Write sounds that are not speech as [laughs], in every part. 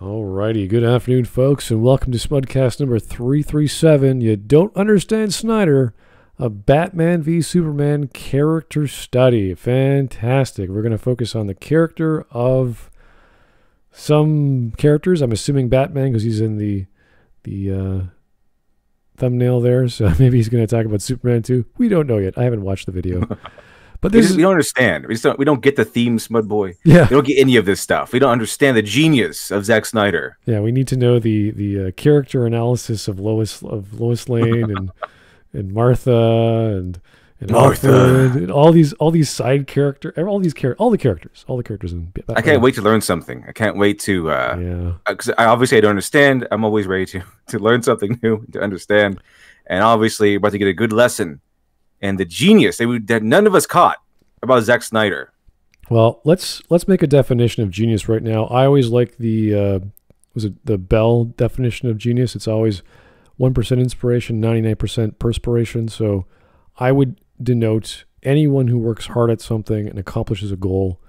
Alrighty, good afternoon, folks, and welcome to Smudcast number 337. You don't understand Snyder, a Batman v Superman character study. Fantastic. We're going to focus on the character of some characters. I'm assuming Batman because he's in the the uh, thumbnail there, so [laughs] maybe he's going to talk about Superman too. We don't know yet. I haven't watched the video. [laughs] But We, just, we don't understand. We just don't. We don't get the theme, Smud Boy. yeah, We don't get any of this stuff. We don't understand the genius of Zack Snyder. yeah. We need to know the the uh, character analysis of Lois of Lois Lane and [laughs] and Martha and and Martha. Alfred and all these all these side character all these char- all the characters all the characters in Batman. I can't wait to learn something. I can't wait to. uh Yeah, because I obviously I don't understand. I'm always ready to [laughs] to learn something new to understand, and obviously about to get a good lesson and the genius that, we, that none of us caught about Zack Snyder. Well, let's let's make a definition of genius right now. I always like the uh, was it the Bell definition of genius. It's always one percent inspiration, ninety nine percent perspiration. So I would denote anyone who works hard at something and accomplishes a goal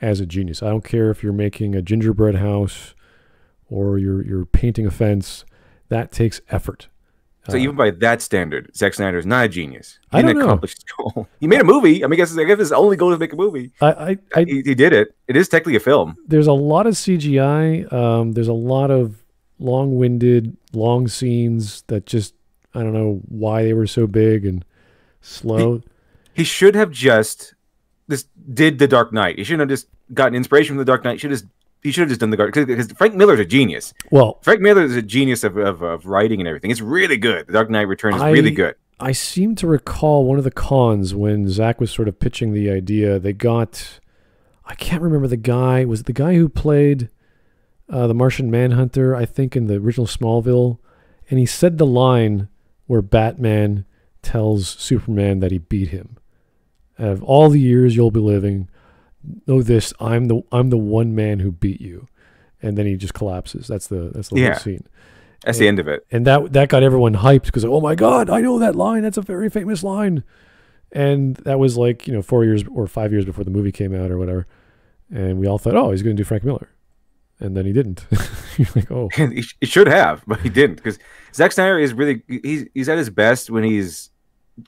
as a genius. I don't care if you're making a gingerbread house or you're you're painting a fence. That takes effort. So Uh, even by that standard, Zack Snyder is not a genius. He I didn't don't know. accomplish his goal. [laughs] He made a movie. I mean, I guess, I guess his only goal is to make a movie. I, I, I he, he did it. It is technically a film. there's a lot of CGI. Um, there's a lot of long-winded, long scenes that just I don't know why they were so big and slow. He should have just this did the Dark Knight. He shouldn't have just gotten inspiration from the Dark Knight. He should have he should have just done the Dark because Frank Miller's a genius. well, Frank Miller is a genius of, of, of writing and everything. It's really good. The Dark Knight Returns is I- really good. I seem to recall one of the cons when Zach was sort of pitching the idea. They got, I can't remember the guy. Was it the guy who played uh, the Martian Manhunter? I think in the original Smallville, and he said the line where Batman tells Superman that he beat him. Out of all the years you'll be living, know this: I'm the I'm the one man who beat you. And then he just collapses. That's the that's the Yeah. whole scene That's the end of it. and that that got everyone hyped because oh my god i know that line that's a very famous line and that was like you know four years or five years before the movie came out or whatever and we all thought oh he's going to do frank miller and then he didn't [laughs] you're like oh [laughs] he, sh- he should have, but he didn't because Zack Snyder is really he's he's at his best when he's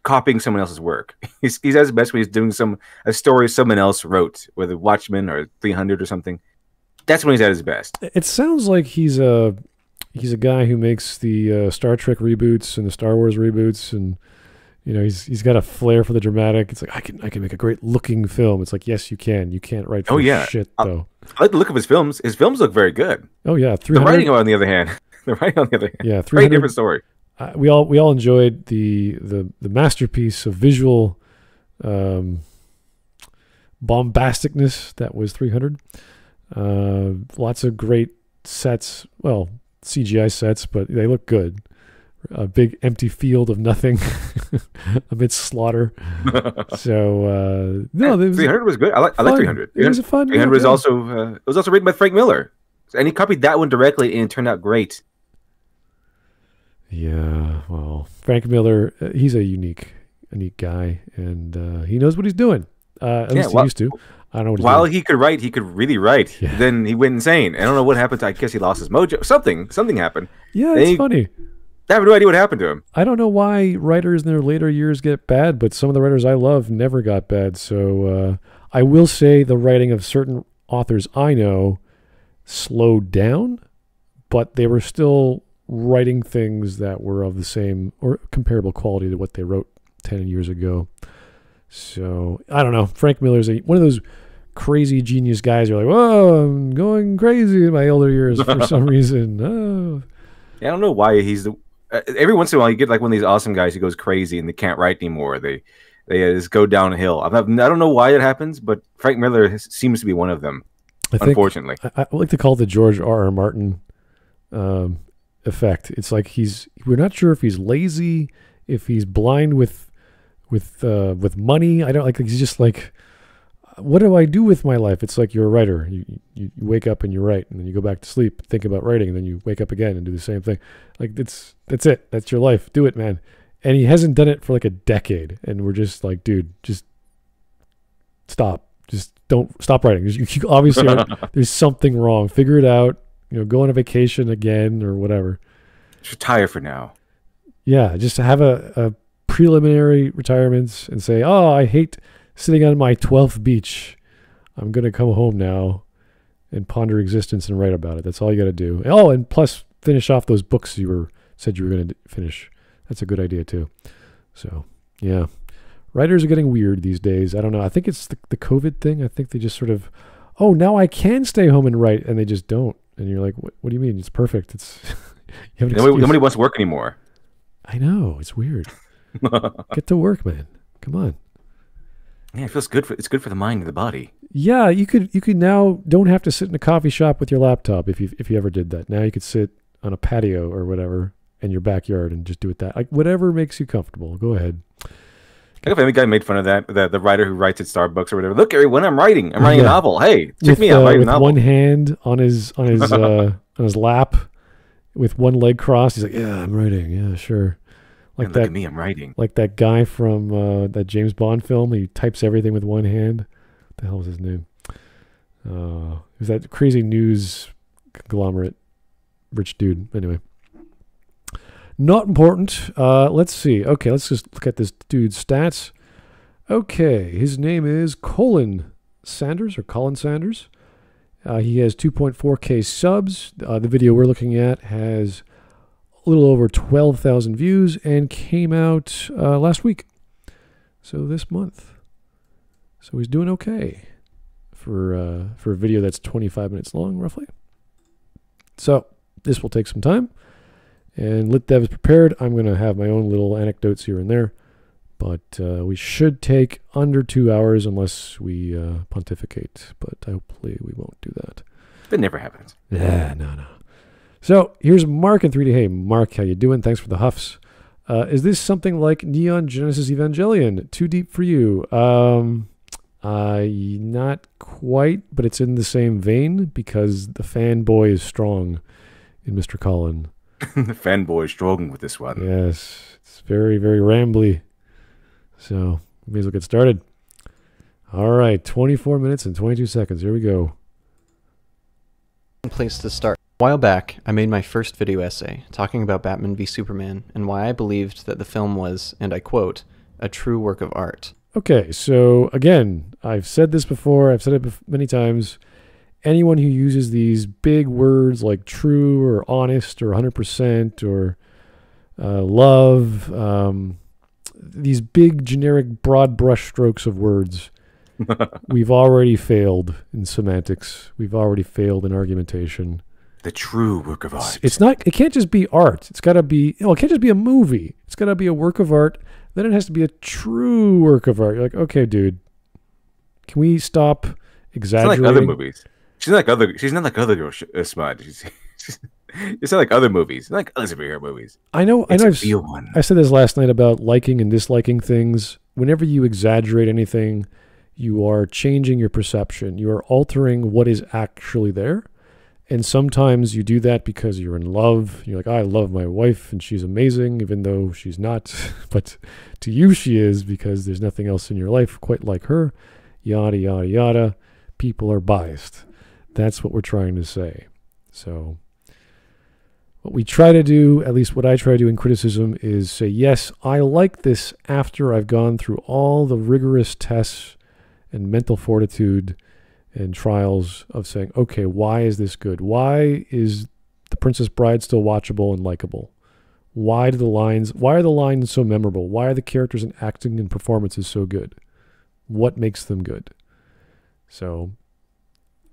copying someone else's work. [laughs] He's he's at his best when he's doing some a story someone else wrote, whether Watchmen or 300 or something. That's when he's at his best. it sounds like he's a he's a guy who makes the uh, star trek reboots and the star wars reboots and you know he's he's got a flair for the dramatic it's like i can i can make a great looking film it's like yes you can you can't write for Oh, yeah. shit Uh, though I like the look of his films. His films look very good. oh yeah The writing, on the other hand, [laughs] the writing on the other hand, yeah 300 different story. Uh, we all we all enjoyed the the the masterpiece of visual um, bombasticness that was 300. Uh, lots of great sets. Well, CGI sets, but they look good. A big empty field of nothing [laughs] amidst slaughter. [laughs] So uh, no, there was, 300 was good. I like I like fun. 300. It was a fun. 300 was yeah. also uh, it was also written by Frank Miller, and he copied that one directly, and it turned out great. Yeah, well, Frank Miller, uh, he's a unique, unique guy, and uh, he knows what he's doing. Uh, at Yeah, least while- he used to. I don't know what While doing. he could write, he could really write. Yeah. Then he went insane. I don't know what happened. To, I guess he lost his mojo. Something, something happened. Yeah, it's they- funny. I have no idea what happened to him. I don't know why writers in their later years get bad, but some of the writers I love never got bad. So uh, I will say the writing of certain authors I know slowed down, but they were still writing things that were of the same or comparable quality to what they wrote 10 years ago. So I don't know. Frank Miller's a, one of those crazy genius guys. You're like, whoa, I'm going crazy in my older years for some [laughs] reason. Oh. I don't know why he's the. Uh, every once in a while, you get like one of these awesome guys who goes crazy and they can't write anymore. They they uh, just go downhill. I don't know why it happens, but Frank Miller has, seems to be one of them. I think unfortunately, I, I like to call it the George R. R. Martin um, effect. It's like he's we're not sure if he's lazy, if he's blind with with uh, with money. I don't like. He's just like, what do I do with my life? It's like you're a writer. You, you you wake up and you write, and then you go back to sleep, think about writing, and then you wake up again and do the same thing. Like it's that's it. That's your life. Do it, man. And he hasn't done it for like a decade, and we're just like, dude, just stop. Just don't stop writing. You, you obviously [laughs] there's something wrong. Figure it out you know, go on a vacation again or whatever. Just retire for now. Yeah, just to have a, a preliminary retirement and say, oh, I hate sitting on my 12th beach. I'm going to come home now and ponder existence and write about it. That's all you got to do. Oh, and plus finish off those books you were said you were going to finish. That's a good idea too. So, yeah. Writers are getting weird these days. I don't know. I think it's the, the COVID thing. I think they just sort of, oh, now I can stay home and write, and they just don't. And you're like, what, what do you mean? It's perfect. It's [laughs] you have an Nobody, nobody wants to work anymore. I know. It's weird. [laughs] Get to work, man. Come on. Yeah, it feels good for it's good for the mind and the body. Yeah, you could you could now don't have to sit in a coffee shop with your laptop if you if you ever did that. Now you could sit on a patio or whatever in your backyard and just do it that like whatever makes you comfortable. Go ahead. Like if any guy made fun of that, the, the writer who writes at Starbucks or whatever. Look, Gary, when I'm writing, I'm writing Yeah. a novel. Hey, check with me out, uh, writing a with novel. one hand on his on his [laughs] uh, on his lap, with one leg crossed. He's like, "Yeah, I'm writing. Yeah, sure." Like And look that, at me, I'm writing. like that guy from uh, that James Bond film. He types everything with one hand. What the hell was his name? Uh, it was that crazy news conglomerate, rich dude. Anyway, not important. Uh, let's see. Okay, let's just look at this dude's stats. Okay, his name is Colin Sanders or Colin Sanders. Uh, he has 2.4k subs. Uh, the video we're looking at has a little over 12,000 views and came out uh, last week. So this month. So he's doing okay for uh, for a video that's 25 minutes long, roughly. So this will take some time. And Lit Dev is prepared. I'm going to have my own little anecdotes here and there. But uh, we should take under two hours unless we uh, pontificate. But hopefully we won't do that. That never happens. Yeah, no, no. So here's Mark in 3D. Hey, Mark, how you doing? Thanks for the huffs. Uh, is this something like Neon Genesis Evangelion? Too deep for you? Um, uh, not quite, but it's in the same vein because the fanboy is strong in Mr. Colin. The [laughs] fanboy struggling with this one. Yes, it's very, very rambly. So we may as well get started. All right, 24 minutes and 22 seconds. Here we go. place to start. A while back, I made my first video essay talking about Batman v Superman and why I believed that the film was, and I quote, a true work of art. Okay, so again, I've said this before, I've said it many times. Anyone who uses these big words like true or honest or 100% or uh, love, um, these big generic broad brush strokes of words, [laughs] we've already failed in semantics. We've already failed in argumentation. The true work of art. It's not. It can't just be art. It's got to be. Well, it can't just be a movie. It's got to be a work of art. Then it has to be a true work of art. You're like, okay, dude, can we stop exaggerating? like other movies. She's not like other. She's not like other girl sh- uh. She's, [laughs] she's, it's not like other movies. It's not like other superhero movies. I know. I know. a real one. I said this last night about liking and disliking things. Whenever you exaggerate anything, you are changing your perception. You are altering what is actually there. And sometimes you do that because you're in love. You're like, I love my wife and she's amazing, even though she's not. [laughs] but to you, she is because there's nothing else in your life quite like her. Yada, yada, yada. People are biased. That's what we're trying to say. So, what we try to do, at least what I try to do in criticism, is say, yes, I like this after I've gone through all the rigorous tests and mental fortitude and trials of saying, okay, why is this good? Why is The Princess Bride still watchable and likable? Why do the lines why are the lines so memorable? Why are the characters and acting and performances so good? What makes them good? So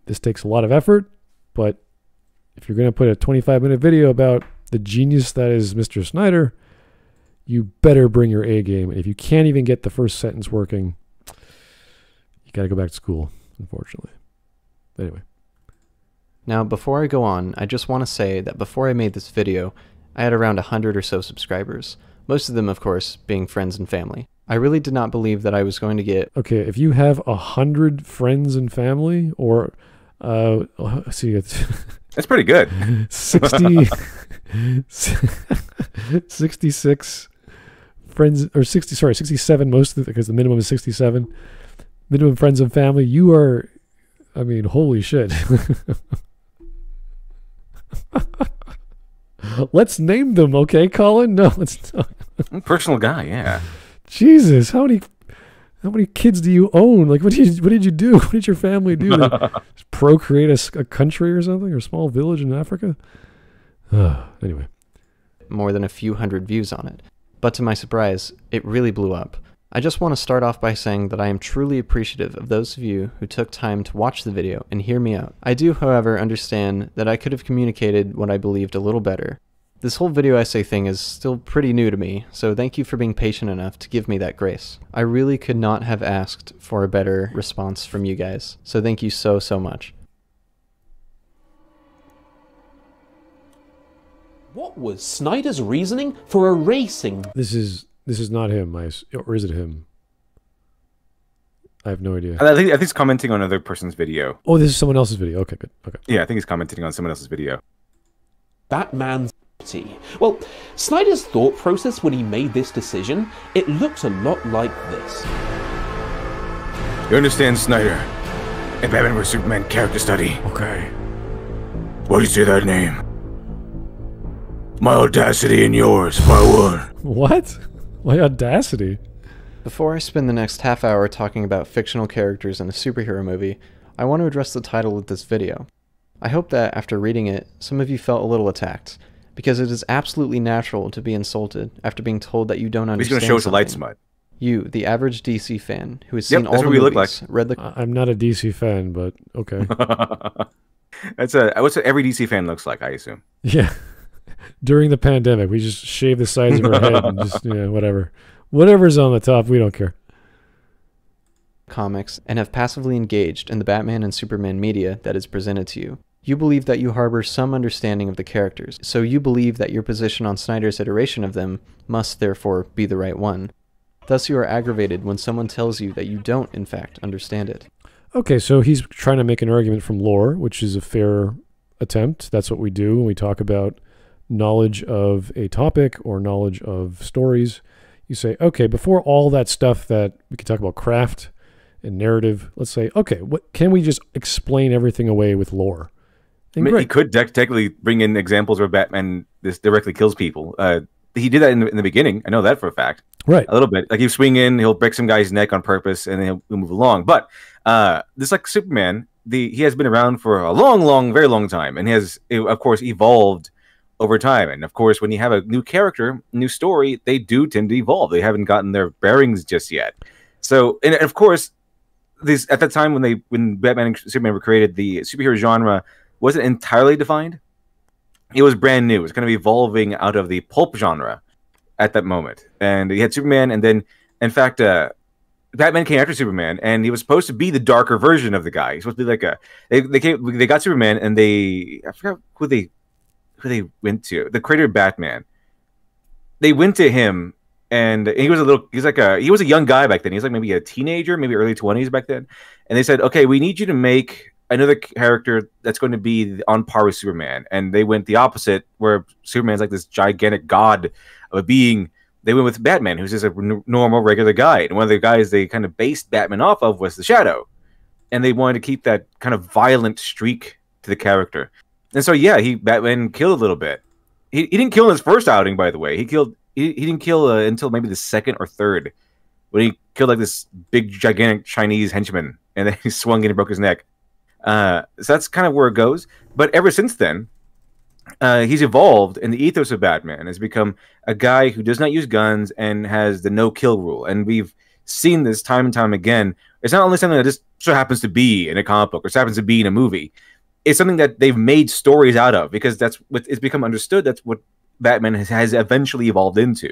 this takes a lot of effort, but if you're going to put a 25 minute video about the genius that is Mr. Snyder, you better bring your A game. If you can't even get the first sentence working, you got to go back to school, unfortunately. Anyway, Now, before I go on, I just want to say that before I made this video, I had around 100 or so subscribers, most of them, of course, being friends and family. I really did not believe that I was going to get okay, if you have a hundred friends and family, or uh, [laughs] see, it's That's pretty good. [laughs] 60, [laughs] 66 friends, or 60, sorry, 67 most of the, because the minimum is 67. Minimum friends and family. You are, I mean, holy shit. Let's name them, okay, Colin? No, let's not. Personal guy, yeah. Jesus, how many how many kids do you own? Like, what did you what did you do? [laughs] What did your family do? [laughs] Just procreate a, country or something, or a small village in Africa? Uh, [sighs] anyway, more than a few hundred views on it. But to my surprise, it really blew up. I just want to start off by saying that I am truly appreciative of those of you who took time to watch the video and hear me out. I do, however, understand that I could have communicated what I believed a little better. This whole video essay thing is still pretty new to me, so thank you for being patient enough to give me that grace. I really could not have asked for a better response from you guys, so thank you so, so much. What was Snyder's reasoning for erasing this is this is not him, I, s- or is it him? I have no idea. I think I think he's commenting on another person's video. Oh, this is someone else's video. Okay, good. Okay. Yeah, I think he's commenting on someone else's video. Batman's property? Well, Snyder's thought process when he made this decision, it looks a lot like this. You understand, Snyder? A Batman vs Superman character study. Okay. Why do you say that name? My audacity and yours, part one. What? My audacity. Before I spend the next half hour talking about fictional characters in a superhero movie, I want to address the title of this video. I hope that after reading it, some of you felt a little attacked, because it is absolutely natural to be insulted after being told that you don't understand. He's understand. gonna show us the light something. smut. You, the average DC fan who has Yep, seen all that's the what we look movies, read the I- I'm not a DC fan, but okay. [laughs] That's a what's what every DC fan looks like, I assume. yeah. [laughs] During the pandemic, we just shave the sides of our head and just [laughs] yeah, whatever. Whatever's on the top, we don't care. comics and have passively engaged in the Batman and Superman media that is presented to you. You believe that you harbor some understanding of the characters, so you believe that your position on Snyder's iteration of them must therefore be the right one. Thus, you are aggravated when someone tells you that you don't, in fact, understand it. Okay, so he's trying to make an argument from lore, which is a fair attempt. That's what we do when we talk about knowledge of a topic or knowledge of stories. You say, okay, before all that stuff that we can talk about craft and narrative, let's say, okay, what can we just explain everything away with lore? I And mean, he could tec- technically bring in examples where Batman this directly kills people. Uh, he did that in the, in the beginning. I know that for a fact. Right. A little bit. Like he'll swing in, he'll break some guy's neck on purpose, and then he'll, he'll move along. But uh, this like Superman, the he has been around for a long, long, very long time, and he has, of course, evolved over time. And of course, when you have a new character, new story, they do tend to evolve. They haven't gotten their bearings just yet. So, and of course, this at that time when they when Batman and Superman were created, the superhero genre wasn't entirely defined. It was brand new. It was kind of evolving out of the pulp genre at that moment. And he had Superman, and then, in fact, uh, Batman came after Superman, and he was supposed to be the darker version of the guy. He's supposed to be like a. They they came, they got Superman, and they I forgot who they who they went to. The creator of Batman. They went to him, and he was a little. He's like a. He was a young guy back then. He was like maybe a teenager, maybe early twenties back then. And they said, okay, we need you to make another character that's going to be on par with Superman. And they went the opposite, where Superman's like this gigantic god of a being. They went with Batman, who's just a normal, regular guy. And one of the guys they kind of based Batman off of was the Shadow. And they wanted to keep that kind of violent streak to the character. And so, yeah, he Batman killed a little bit. He, he didn't kill in his first outing, by the way. He killed. He, he didn't kill uh, until maybe the second or third, when he killed like this big, gigantic Chinese henchman, and then [laughs] he swung in and broke his neck. Uh, so that's kind of where it goes. But ever since then, uh, he's evolved, and the ethos of Batman has become a guy who does not use guns and has the no kill rule. And we've seen this time and time again. It's not only something that just so happens to be in a comic book or just happens to be in a movie. It's something that they've made stories out of because that's what it's become understood. That's what Batman has, has eventually evolved into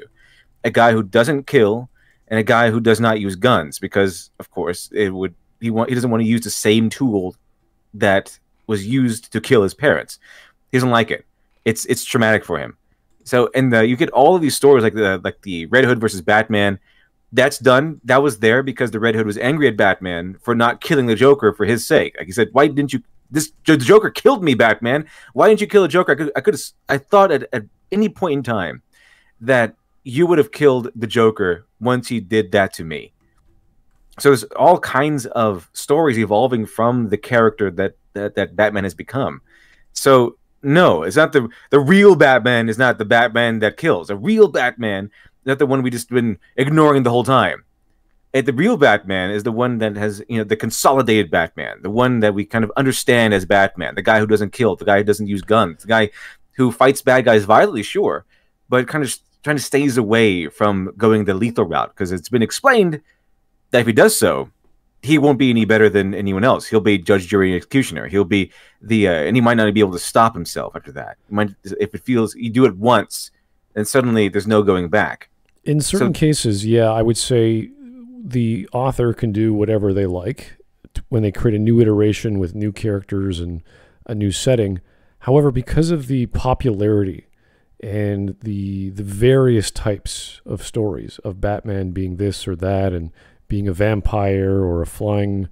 a guy who doesn't kill and a guy who does not use guns because, of course, it would he want he doesn't want to use the same tool that was used to kill his parents. He doesn't like it. It's it's traumatic for him. So and the, you get all of these stories like the like the Red Hood versus Batman. That's done. That was there because the Red Hood was angry at Batman for not killing the Joker for his sake. Like he said, "Why didn't you? This the Joker killed me, Batman. Why didn't you kill the Joker? I could I could I thought at, at any point in time that you would have killed the Joker once he did that to me." So there's all kinds of stories evolving from the character that that, that Batman has become. So No, it's not the the real Batman. Is not the Batman that kills. A real Batman, not the one we just been ignoring the whole time. And the real Batman is the one that has you know the consolidated Batman, the one that we kind of understand as Batman, the guy who doesn't kill, the guy who doesn't use guns, the guy who fights bad guys violently, sure, but kind of trying to stays away from going the lethal route because it's been explained that if he does so, he won't be any better than anyone else. He'll be judge, jury, and executioner. He'll be the, uh, and he might not be able to stop himself after that. Might, if it feels you do it once, then suddenly there's no going back. In certain so, cases, yeah, I would say the author can do whatever they like when they create a new iteration with new characters and a new setting. However, because of the popularity and the the various types of stories of Batman being this or that and being a vampire or a flying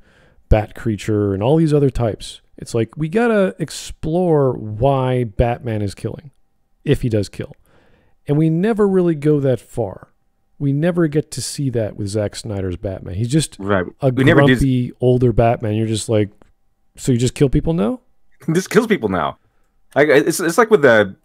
bat creature and all these other types. It's like we got to explore why Batman is killing if he does kill. And we never really go that far. We never get to see that with Zack Snyder's Batman. He's just right. a we grumpy did... older Batman. You're just like, so you just kill people now? [laughs] this kills people now. Like it's it's like with the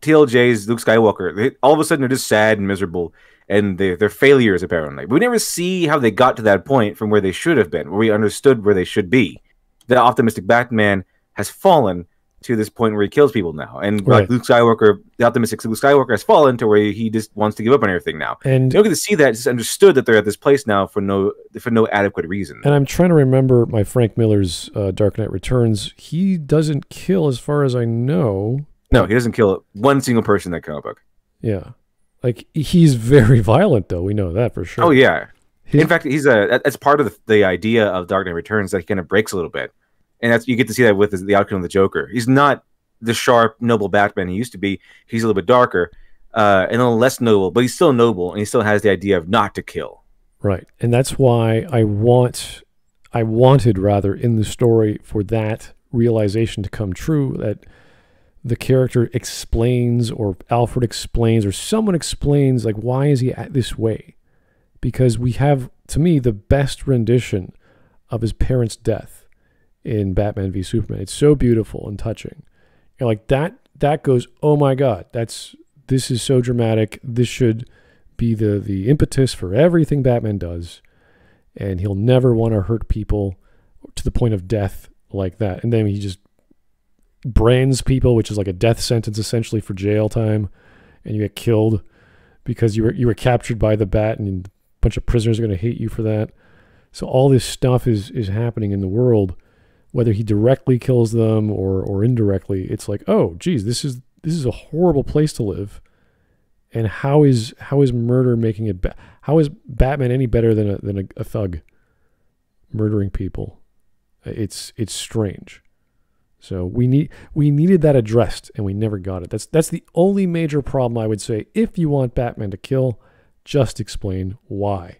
TLJ's Luke Skywalker. They, all of a sudden, they're just sad and miserable, and they're, they're failures apparently. We never see how they got to that point from where they should have been, where we understood where they should be. The optimistic Batman has fallen to this point where he kills people now, and right. like Luke Skywalker, the optimistic Luke Skywalker has fallen to where he just wants to give up on everything now. And you don't get to see that; it's understood that they're at this place now for no for no adequate reason. And I'm trying to remember my Frank Miller's uh, Dark Knight Returns. He doesn't kill, as far as I know. No, he doesn't kill one single person in that comic book. Yeah, like he's very violent, though. We know that for sure. Oh yeah. In fact, he's a that's part of the, the idea of Dark Knight Returns that he kind of breaks a little bit, and that's you get to see that with the outcome of the Joker. He's not the sharp, noble Batman he used to be. He's a little bit darker uh, and a little less noble, but he's still noble, and he still has the idea of not to kill. Right, and that's why I want, I wanted rather in the story for that realization to come true that the character explains or Alfred explains or someone explains like why is he at this way? Because we have to me the best rendition of his parents' death in Batman v Superman. It's so beautiful and touching. You're like that that goes, "Oh my god, that's this is so dramatic. This should be the the impetus for everything Batman does." And he'll never want to hurt people to the point of death like that. And then he just brands people, which is like a death sentence essentially for jail time, and you get killed because you were you were captured by the bat, and a bunch of prisoners are going to hate you for that. So all this stuff is is happening in the world, whether he directly kills them or or indirectly. It's like, oh, geez, this is this is a horrible place to live. And how is how is murder making it? Ba- how is Batman any better than a than a, a thug murdering people? It's it's strange. So we need we needed that addressed and we never got it. That's that's the only major problem I would say. If you want Batman to kill, just explain why.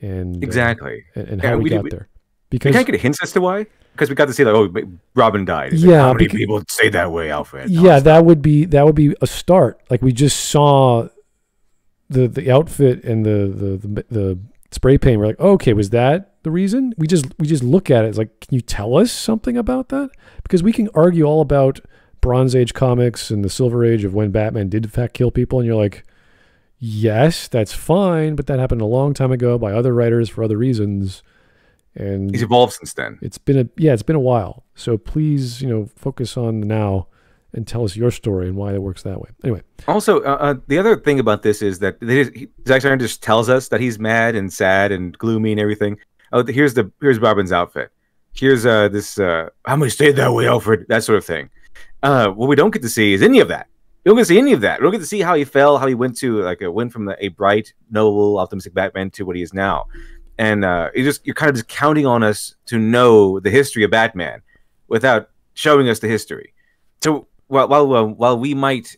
And uh, exactly. Uh, and, and, how yeah, we, we, got we, there. Because we can't get hints as to why. Because we got to see like, oh, Robin died. yeah, like, how many because, people say that way, Alfred? No, yeah, that would be that would be a start. Like we just saw the the outfit and the the the, the spray paint. We're like, oh, okay, was that the reason? We just we just look at it. It's like, can you tell us something about that? Because we can argue all about Bronze Age comics and the Silver Age of when Batman did in fact kill people, and you're like, yes, that's fine, but that happened a long time ago by other writers for other reasons. And he's evolved since then. It's been a yeah, it's been a while. So please, you know, focus on the now and tell us your story and why it works that way. Anyway. Also, uh, uh, the other thing about this is that Zack Snyder just tells us that he's mad and sad and gloomy and everything. Oh, here's the here's Robin's outfit. Here's uh this uh how many stayed that way, Alfred? That sort of thing. Uh, what we don't get to see is any of that. We don't get to see any of that. We don't get to see how he fell, how he went to like a went from the, a bright, noble, optimistic Batman to what he is now. And uh, you just you're kind of just counting on us to know the history of Batman without showing us the history. So while while uh, while we might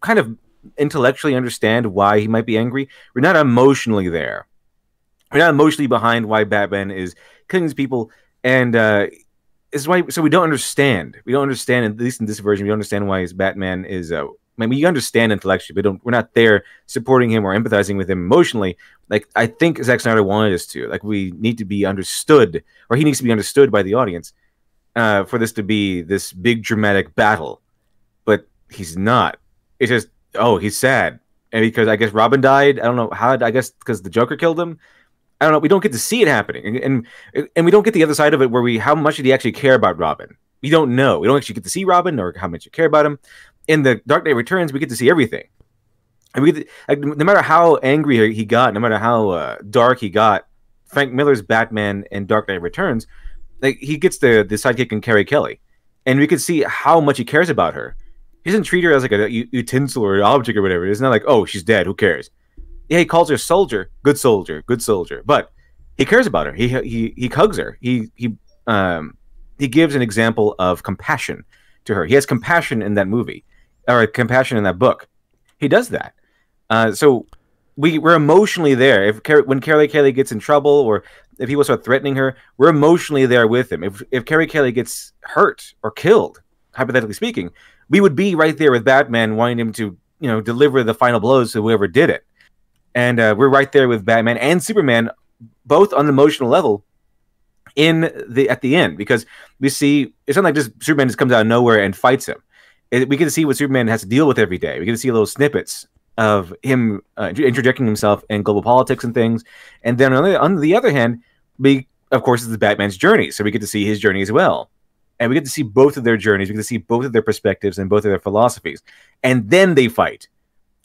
kind of intellectually understand why he might be angry, we're not emotionally there. We're not emotionally behind why Batman is killing these people, and uh, is why. So we don't understand. We don't understand, at least in this version, we don't understand why his Batman is. Uh, I mean, we understand intellectually, but don't. We're not there supporting him or empathizing with him emotionally. Like I think Zack Snyder wanted us to. Like we need to be understood, or he needs to be understood by the audience, uh, for this to be this big dramatic battle But he's not. It's just oh, he's sad, and because I guess Robin died. I don't know how. I guess because the Joker killed him. I don't know. We don't get to see it happening, and, and and we don't get the other side of it where we how much did he actually care about Robin? We don't know. We don't actually get to see Robin or how much you care about him. In the Dark Knight Returns, we get to see everything, and we like, no matter how angry he got, no matter how uh, dark he got, Frank Miller's Batman and Dark Knight Returns, like he gets the the sidekick in Carrie Kelly, and we can see how much he cares about her. He doesn't treat her as like a utensil or an object or whatever. It's not like oh she's dead, who cares? Yeah, he calls her soldier, good soldier, good soldier, but he cares about her. He he he hugs her. He he um he gives an example of compassion to her. He has compassion in that movie, or compassion in that book. He does that. Uh, so we we're emotionally there. If when Carrie Kelly gets in trouble, or if people start threatening her, we're emotionally there with him. If if Carrie Kelly gets hurt or killed, hypothetically speaking, we would be right there with Batman, wanting him to you know deliver the final blows to whoever did it. And uh, we're right there with Batman and Superman, both on an emotional level, in the at the end because we see it's not like just Superman just comes out of nowhere and fights him. It, we get to see what Superman has to deal with every day. We get to see little snippets of him uh, interjecting himself in global politics and things. And then on the, on the other hand, we of course is the Batman's journey, so we get to see his journey as well, and we get to see both of their journeys. We get to see both of their perspectives and both of their philosophies, and then they fight.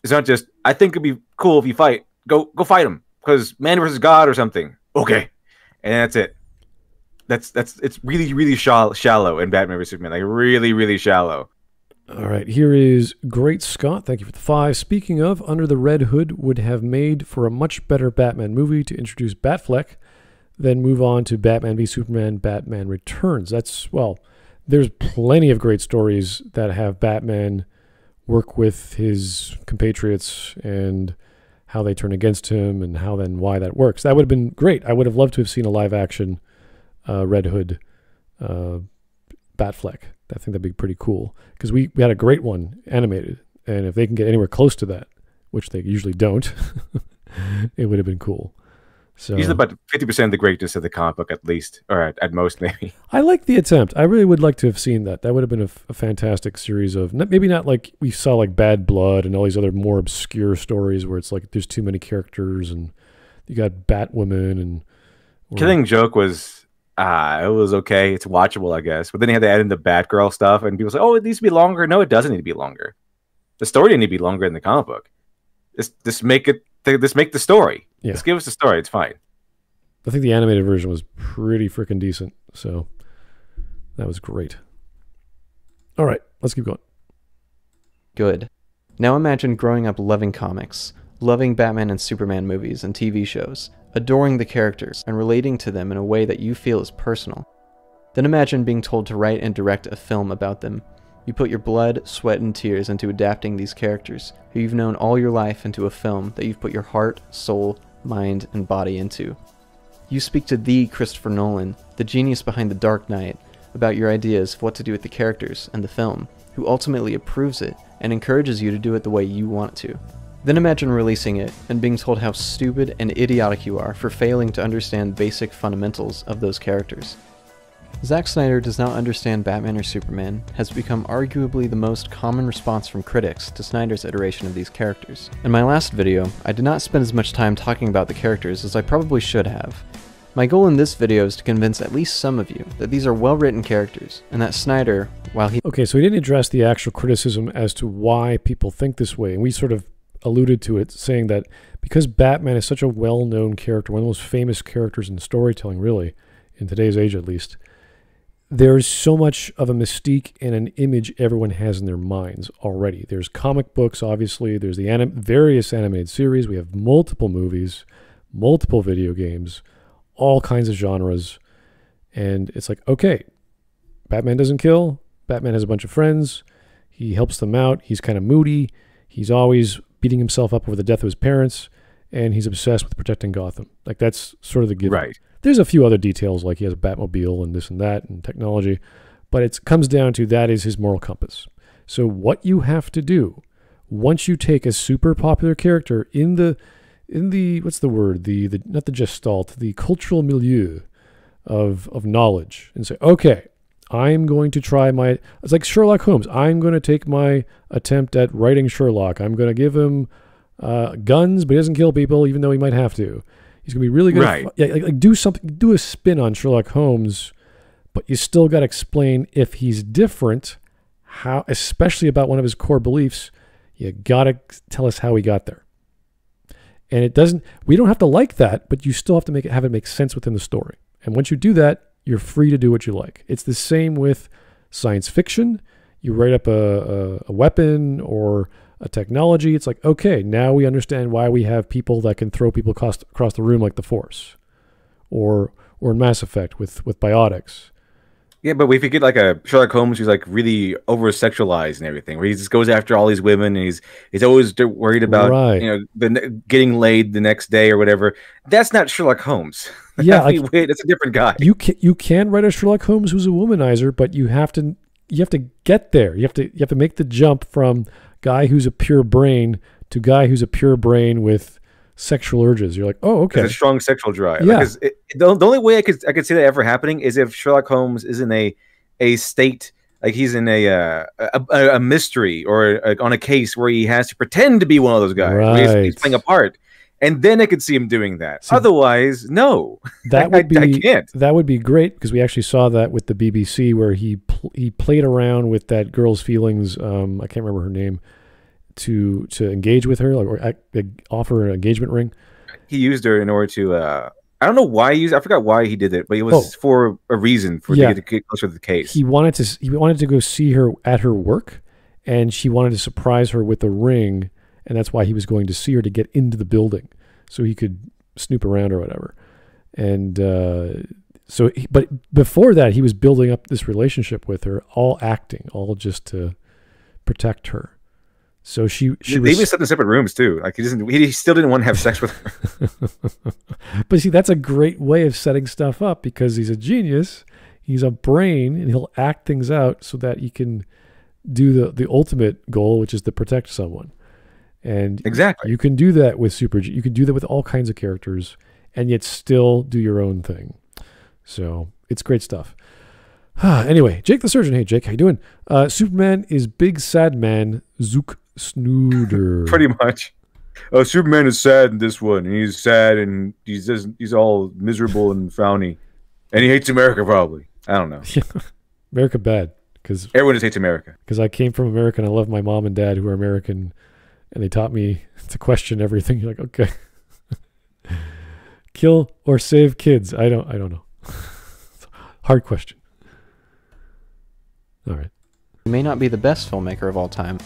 It's not just I think it'd be cool if you fight. Go go fight him because man versus God or something. Okay, and that's it. That's that's it's really really shallow, shallow in Batman vs Superman. Like really really shallow. All right, here is Great Scott. Thank you for the five. Speaking of, Under the Red Hood would have made for a much better Batman movie to introduce Batfleck, then move on to Batman v Superman, Batman Returns. That's, well, there's plenty of great stories that have Batman work with his compatriots and how they turn against him and how then why that works. That would have been great. I would have loved to have seen a live action uh, Red Hood uh, Batfleck. I think that'd be pretty cool because we, we had a great one animated, and if they can get anywhere close to that, which they usually don't, [laughs] it would have been cool. So usually about fifty percent of the greatness of the comic book, at least, or at, at, most, [laughs] maybe. I like the attempt. I really would like to have seen that. That would have been a, a fantastic series of maybe not like we saw like Bad Blood and all these other more obscure stories where it's like there's too many characters and you got Batwoman and. Or, Killing Joke was ah, it was okay. It's watchable, I guess. But then he had to add in the Batgirl stuff, and people say, "Oh, it needs to be longer." No, it doesn't need to be longer. The story didn't need to be longer in the comic book. Just, just make it. Just make the story. Yeah. Just give us the story. It's fine. I think the animated version was pretty freaking decent. So that was great. All right, let's keep going. Good. Now imagine growing up loving comics, loving Batman and Superman movies and TV shows, adoring the characters, and relating to them in a way that you feel is personal. Then imagine being told to write and direct a film about them. You put your blood, sweat, and tears into adapting these characters, who you've known all your life, into a film that you've put your heart, soul, mind, and body into. You speak to the Christopher Nolan, the genius behind The Dark Knight, about your ideas of what to do with the characters and the film, who ultimately approves it and encourages you to do it the way you want to. Then imagine releasing it and being told how stupid and idiotic you are for failing to understand basic fundamentals of those characters. Zack Snyder does not understand Batman or Superman has become arguably the most common response from critics to Snyder's iteration of these characters. In my last video, I did not spend as much time talking about the characters as I probably should have. My goal in this video is to convince at least some of you that these are well written characters, and that Snyder, while he- Okay, so he didn't address the actual criticism as to why people think this way, and we sort of alluded to it, saying that because Batman is such a well known character, one of the most famous characters in storytelling, really, in today's age at least, there's so much of a mystique and an image everyone has in their minds already. There's comic books, obviously, there's the anim- various animated series, we have multiple movies, multiple video games, all kinds of genres. And it's like, okay, Batman doesn't kill, Batman has a bunch of friends, he helps them out, he's kind of moody, he's always beating himself up over the death of his parents, and he's obsessed with protecting Gotham. Like that's sort of the given. Right. There's a few other details like he has a Batmobile and this and that and technology, but it comes down to that is his moral compass. So what you have to do once you take a super popular character in the in the what's the word the the not the gestalt the cultural milieu of of knowledge and say okay I'm going to try my. It's like Sherlock Holmes. I'm going to take my attempt at writing Sherlock. I'm going to give him uh, guns, but he doesn't kill people, even though he might have to. He's going to be really good. Right. At, yeah, like, like do something, do a spin on Sherlock Holmes, but you still got to explain if he's different, how, especially about one of his core beliefs. You got to tell us how he got there. And it doesn't. We don't have to like that, but you still have to make it have it make sense within the story. And once you do that, you're free to do what you like. It's the same with science fiction. You write up a, a, a weapon or a technology. It's like, okay, now we understand why we have people that can throw people across, across the room like the Force, or or in Mass Effect with with biotics. Yeah, but if you get like a Sherlock Holmes who's like really over sexualized and everything, where he just goes after all these women, and he's he's always worried about Right. you know the, getting laid the next day or whatever. That's not Sherlock Holmes. [laughs] Yeah, like- [laughs] that's a different guy. You can you can write a Sherlock Holmes who's a womanizer, but you have to you have to get there. You have to you have to make the jump from guy who's a pure brain to guy who's a pure brain with sexual urges. You're like, oh, okay, a strong sexual drive. Yeah. Like, it, the, the only way I could I could see that ever happening is if Sherlock Holmes is in a a state like he's in a uh, a, a, mystery or a, on a case where he has to pretend to be one of those guys. where he's, he's playing a part, and then I could see him doing that. See, Otherwise, no, that I- would be I, I can't. that would be great because we actually saw that with the BBC where he pl- he played around with that girl's feelings. Um, I can't remember her name to to engage with her like, or uh, offer her an engagement ring. He used her in order to. Uh, I don't know why he used. I forgot why he did it, but it was Oh. for a reason for Yeah. to get, to get closer to the case. he wanted to he wanted to go see her at her work and she wanted to surprise her with a ring and that's why he was going to see her to get into the building so he could snoop around or whatever and uh, so he, but before that he was building up this relationship with her all acting all just to protect her so she she they was even slept in separate rooms too. Like he doesn't. He still didn't want to have sex with her. [laughs] [laughs] but see, that's a great way of setting stuff up because he's a genius. He's a brain, and he'll act things out so that he can do the the ultimate goal, which is to protect someone. And Exactly. you can do that with Super. G- You can do that with all kinds of characters, and yet still do your own thing. So it's great stuff. [sighs] anyway, Jake the Surgeon. Hey, Jake, how you doing? Uh, Superman is big sad man Zook Snooder. [laughs] Pretty much. Oh, Superman is sad in this one, and he's sad, and he's just, he's all miserable and frowny, and he hates America probably. I don't know. [laughs] America bad because Everyone just hates America. because I came from America and I love my mom and dad who are American, and they taught me [laughs] to question everything. You're like, okay, [laughs] kill or save kids? I don't, I don't know. [laughs] Hard question. All right. May not be the best filmmaker of all time,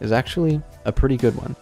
is actually a pretty good one.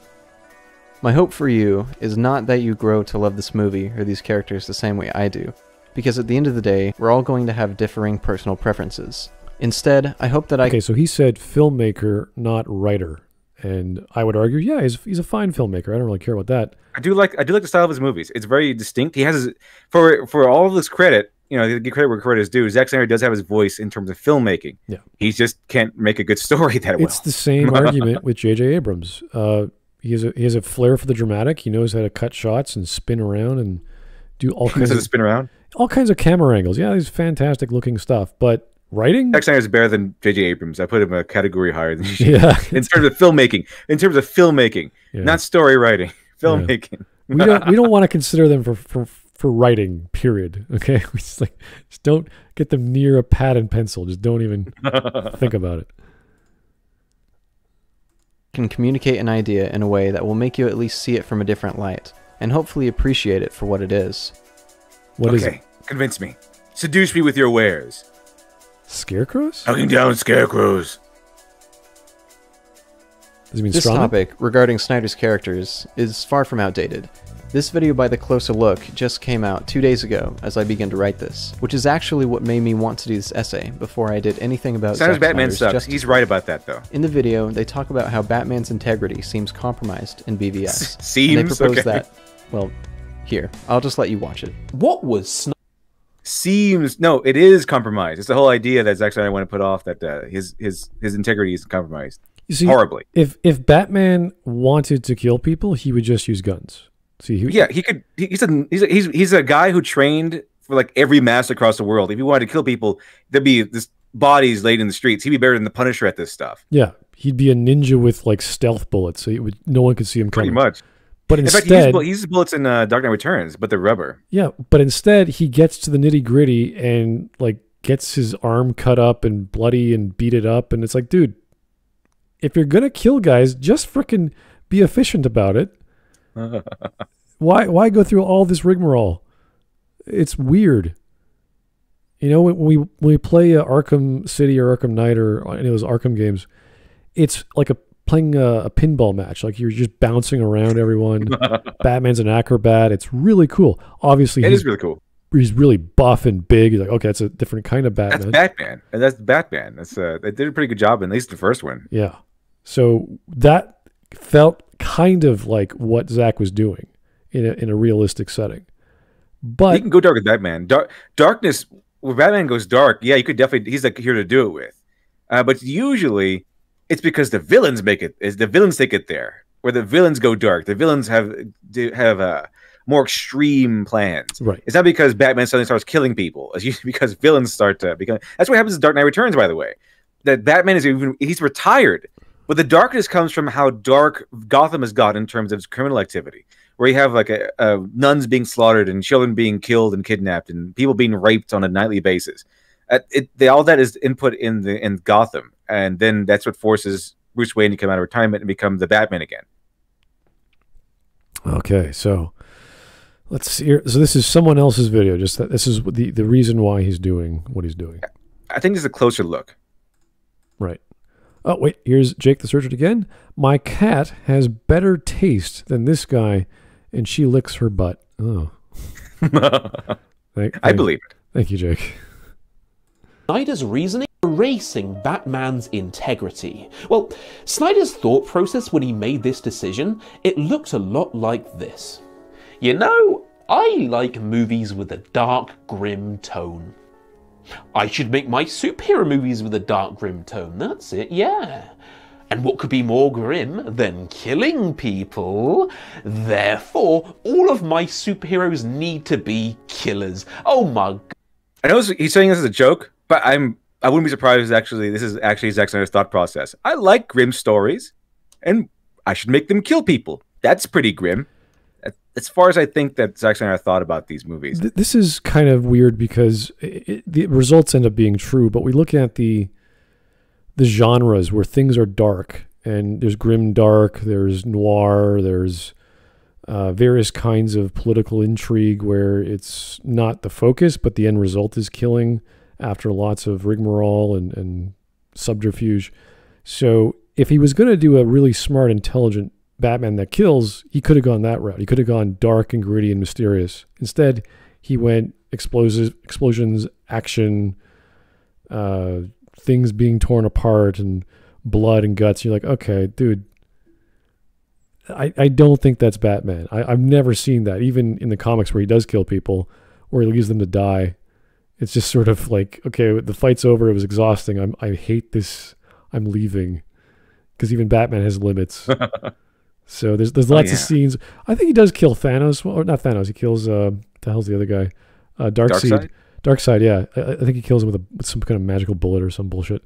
My hope for you is not that you grow to love this movie or these characters the same way I do, because at the end of the day, we're all going to have differing personal preferences. Instead, I hope that I Okay, so he said filmmaker, not writer, and I would argue, yeah, he's he's a fine filmmaker. I don't really care about that. I do like I do like the style of his movies. It's very distinct. He has his, for for all of this credit. You know, give credit where credit is due. Zack Snyder does have his voice in terms of filmmaking. Yeah. he just can't make a good story [laughs] that well. It's the same [laughs] argument with J.J. Abrams. Uh, he has a he has a flair for the dramatic. He knows how to cut shots and spin around and do all kinds of spin around? all kinds of camera angles. Yeah, he's fantastic looking stuff. But writing, Zack Snyder is better than J.J. Abrams. I put him a category higher than [laughs] yeah, in terms of filmmaking. In terms of filmmaking, yeah. not story writing. Filmmaking. we don't we don't [laughs] want to consider them for for for writing. Period. Okay, [laughs] we just like just don't get them near a pad and pencil. Just don't even think about it. can communicate an idea in a way that will make you at least see it from a different light, and hopefully appreciate it for what it is. What is okay, it? convince me. Seduce me with your wares. Scarecrows? Hunting down scarecrows. Does he mean This Strawman? topic, regarding Snyder's characters, is far from outdated. This video by The Closer Look just came out two days ago as I began to write this, which is actually what made me want to do this essay before I did anything about Snyder's Zack Batman Snyder's sucks. Justice He's right about that though. In the video, they talk about how Batman's integrity seems compromised in BVS. [laughs] and they propose okay. that, well, here, I'll just let you watch it. What was Snyder? Seems no, it is compromised. It's the whole idea that Zack Snyder want to put off that uh, his his his integrity is compromised You see, horribly. if if Batman wanted to kill people, he would just use guns. See, he, Yeah, he could. he- He's a he's a, he's he's a guy who trained for like every mass across the world. If he wanted to kill people, there'd be this bodies laid in the streets. He'd be better than the Punisher at this stuff. Yeah, he'd be a ninja with like stealth bullets, so he would, no one could see him Pretty coming. much. But In fact, he instead, uses, he uses bullets in uh, Dark Knight Returns, but they're rubber. yeah, but instead he gets to the nitty gritty and like gets his arm cut up and bloody and beat it up, and it's like, dude, if you're gonna kill guys, just frickin' be efficient about it. [laughs] why why go through all this rigmarole? It's weird. You know, when we when we play uh, Arkham City or Arkham Knight or any of those Arkham games, it's like a playing a, a pinball match. Like you're just bouncing around everyone. [laughs] Batman's an acrobat. It's really cool. Obviously, It he's really cool. he's really buff and big. He's like, okay, that's a different kind of Batman. That's Batman. And that's Batman. That's uh, they did a pretty good job, in at least the first one. Yeah. So that felt kind of like what Zach was doing in a, in a realistic setting. But you can go dark with Batman. Dark darkness where Batman goes dark, yeah, you could definitely he's like here to do it with. Uh, but usually it's because the villains make it is the villains take it there. Where the villains go dark. The villains have do have uh, more extreme plans. right. It's not because Batman suddenly starts killing people. It's usually [laughs] because villains start to become. That's what happens in Dark Knight Returns, by the way. That Batman is even he's retired, but the darkness comes from how dark Gotham has got in terms of its criminal activity. Where you have like a, a nuns being slaughtered and children being killed and kidnapped and people being raped on a nightly basis. Uh, it, they, all that is input in the in Gotham, and then that's what forces Bruce Wayne to come out of retirement and become the Batman again. Okay. So let's see. Here. So this is someone else's video. Just that this is the the reason why he's doing what he's doing. I think this is a closer look. Right. Oh wait. Here's Jake the Surgeon again. My cat has better taste than this guy, and she licks her butt. Oh. [laughs] Thank, I believe it. Thank you, Jake. Snyder's reasoning erasing Batman's integrity. Well, Snyder's thought process when he made this decision, it looked a lot like this. You know, I like movies with a dark, grim tone. I should make my superhero movies with a dark, grim tone. That's it, yeah. And what could be more grim than killing people? Therefore, all of my superheroes need to be killers. Oh my I know he's saying this as a joke, but I'm I wouldn't be surprised actually this is actually Zack Snyder's thought process. I like grim stories, and I should make them kill people. That's pretty grim. As- As far as I think that Zack Snyder thought about these movies, Th- this is kind of weird because it, it, the results end up being true, but we look at the the genres where things are dark and there's grim dark, there's noir, there's uh, various kinds of political intrigue where it's not the focus, but the end result is killing after lots of rigmarole and, and subterfuge. So if he was going to do a really smart, intelligent Batman that kills, he could have gone that route. He could have gone dark and gritty and mysterious. Instead, he went explosives, explosions, action, uh, things being torn apart, and blood and guts. You're like, okay, dude. I, I don't think that's Batman. I, I've never seen that, even in the comics where he does kill people, where he leaves them to die. It's just sort of like, okay, the fight's over. It was exhausting. I'm, I hate this. I'm leaving, because even Batman has limits. [laughs] so there's there's Oh, lots of scenes. I think he does kill Thanos, well, or not Thanos. He kills uh, the hell's the other guy? Uh, Darkseid. Darkseid? Dark Side, yeah. I, I think he kills him with, a, with some kind of magical bullet or some bullshit.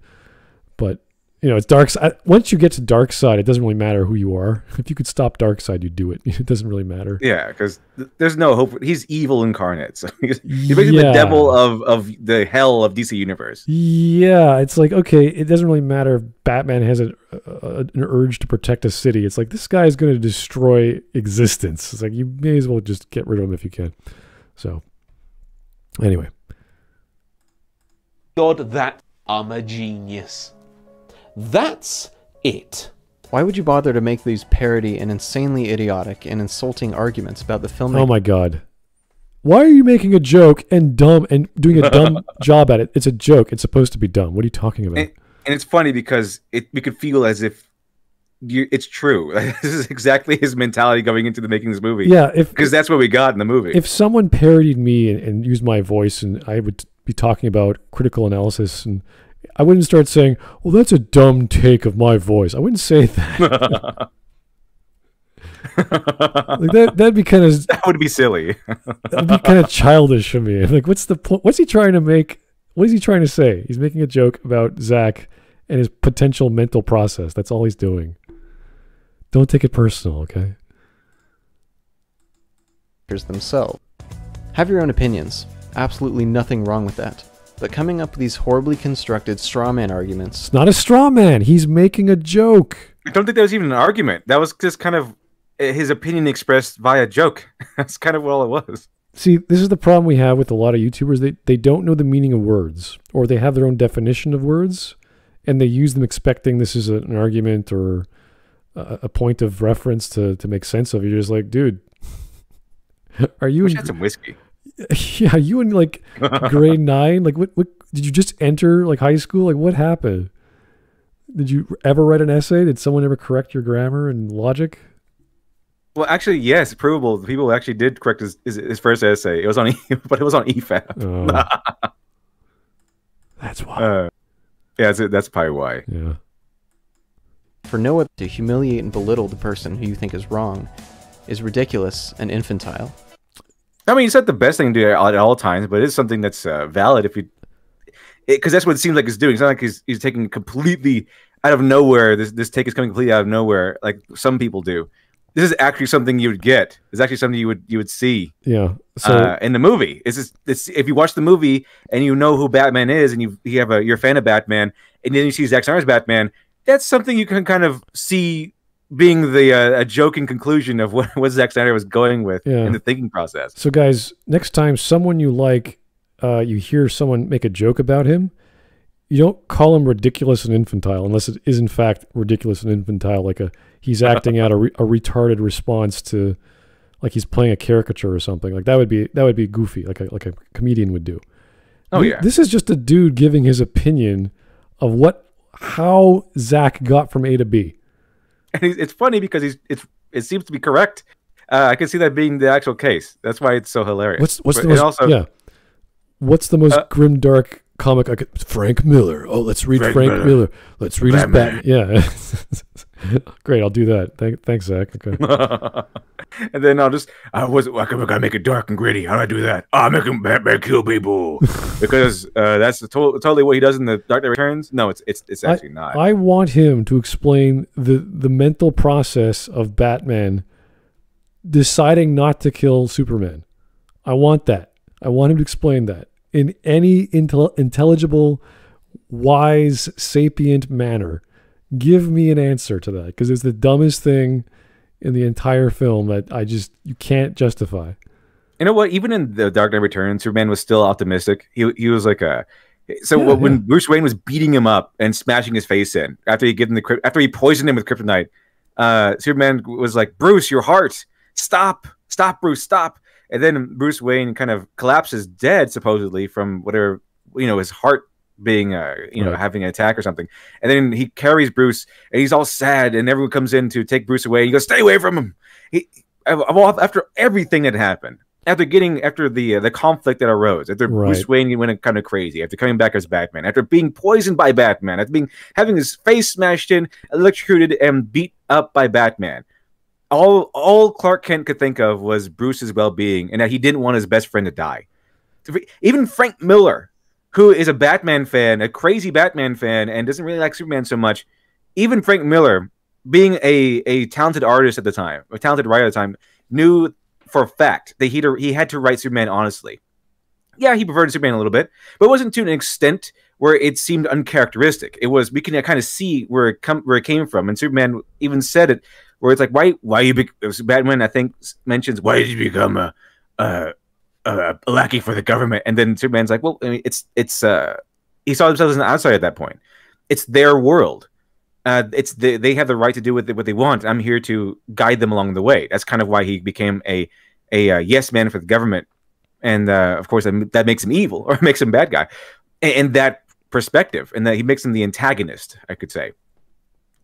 But you know, it's Darkseid. Once you get to Darkseid, it doesn't really matter who you are. [laughs] If you could stop Darkseid, you'd do it. [laughs] It doesn't really matter. yeah, because th- there's no hope. He's evil incarnate. So [laughs] he's, he's basically Yeah. the devil of of the hell of DC Universe. Yeah, it's like okay, it doesn't really matter if Batman has a, a, an urge to protect a city. It's like this guy is going to destroy existence. It's like you may as well just get rid of him if you can. So, anyway, god, that I'm a genius. That's it. Why would you bother to make these parody and insanely idiotic and insulting arguments about the film? oh my god, why are you making a joke and dumb and doing a dumb [laughs] job at it? It's a joke. It's supposed to be dumb. What are you talking about? And, and it's funny because it we could feel as if you, it's true. [laughs] this is exactly his mentality going into the making this movie. yeah, because that's what we got in the movie. if someone parodied me and, and used my voice and I would be talking about critical analysis and I wouldn't start saying, "Well, that's a dumb take of my voice." I wouldn't say that. [laughs] like that that'd be kind of [laughs] that would be silly. [laughs] that'd be kind of childish for me. Like, what's the point? What's he trying to make? What is he trying to say? He's making a joke about Zach and his potential mental process. That's all he's doing. Don't take it personal, okay? themselves. Have your own opinions. Absolutely nothing wrong with that. But coming up with these horribly constructed straw man arguments, It's not a straw man. He's making a joke. I don't think that was even an argument. That was just kind of uh, his opinion expressed via joke. [laughs] That's kind of all it was. See, this is the problem we have with a lot of YouTubers. They they don't know the meaning of words, or they have their own definition of words, and they use them expecting this is an argument or a, a point of reference to to make sense of. You're just like, dude, [laughs] are you Wish in, I had some whiskey. [laughs] yeah, are you in like grade [laughs] nine? Like, what what did you just enter like high school? Like, what happened? Did you ever write an essay? Did someone ever correct your grammar and logic? Well, actually, yes, provable. The people actually did correct his, his, his first essay. It was on, [laughs] E- but it was on EFAP. Oh. That's why. Uh, yeah, that's, that's probably why. yeah. for no other to humiliate and belittle the person who you think is wrong, is ridiculous and infantile. I mean, it's not the best thing to do at all times, but it's something that's uh, valid if you, because that's what it seems like he's doing. It's not like he's he's taking completely out of nowhere. This this take is coming completely out of nowhere, like some people do. This is actually something you would get. It's actually something you would you would see Yeah. So uh, in the movie. It's just it's if you watch the movie and you know who Batman is, and you you have a you're a fan of Batman, and then you see Zack Snyder's Batman, that's something you can kind of see being the uh, a joking conclusion of what, what Zack Snyder was going with Yeah. in the thinking process. So, guys, next time someone you like, uh, you hear someone make a joke about him, you don't call him ridiculous and infantile unless it is in fact ridiculous and infantile, like a he's acting out a, re- a retarded response to, like he's playing a caricature or something. Like that would be that would be goofy, like a like a comedian would do. Oh yeah, This is just a dude giving his opinion of what how Zach got from A to B. and he's, it's funny because he's it's it seems to be correct. Uh, I can see that being the actual case. That's why it's so hilarious. What's what's But the most also yeah? What's the most Uh, grim dark comic? I could, Frank Miller. Oh, let's read Frank, Frank Miller. Miller. Let's read his Batman. Yeah, [laughs] great. I'll do that. Thank, thanks, Zach. Okay. [laughs] [laughs] and then I'll just I was I gotta make it dark and gritty. How do I do that? I make him Batman kill people [laughs] because uh, that's to- totally what he does in the Dark Knight Returns. No, it's it's it's actually not. I want him to explain the the mental process of Batman deciding not to kill Superman. I want that. I want him to explain that in any intel- intelligible, wise, sapient manner. Give me an answer to that because it's the dumbest thing in the entire film that I just you can't justify. you know what? Even in the Dark Knight Returns, Superman was still optimistic. He he was like a. So Yeah, when yeah. Bruce Wayne was beating him up and smashing his face in after he given the crypt- after he poisoned him with kryptonite, uh, Superman was like, "Bruce, your heart, stop, stop, Bruce, stop." And then Bruce Wayne kind of collapses dead, supposedly from whatever you know his heart being uh you know Right. having an attack or something. And then he carries Bruce, and he's all sad, and everyone comes in to take Bruce away. He goes, "Stay away from him." He of- of all- after everything that happened, after getting after the uh, the conflict that arose, after Bruce Wayne went kind of crazy, after coming back as Batman, after being poisoned by Batman, after being having his face smashed in, electrocuted, and beat up by Batman. All all Clark Kent could think of was Bruce's well being, and that he didn't want his best friend to die. Even Frank Miller, who is a Batman fan, a crazy Batman fan, and doesn't really like Superman so much, even Frank Miller, being a, a talented artist at the time, a talented writer at the time, knew for a fact that he he had to write Superman honestly. Yeah, he preferred Superman a little bit, but it wasn't to an extent where it seemed uncharacteristic. It was we can kind of see where it come where it came from, and Superman even said it where it's like why why you be- Batman I think mentions why did you become a a, a, a lackey for the government, and then Superman's like well I mean, it's it's uh he saw himself as an outsider at that point. It's their world. Uh, it's the, they have the right to do with it what they want. I'm here to guide them along the way. That's kind of why he became a a uh, yes man for the government, and uh, of course that, that makes him evil [laughs] or makes him bad guy. In, in that perspective, and that he makes him the antagonist, I could say.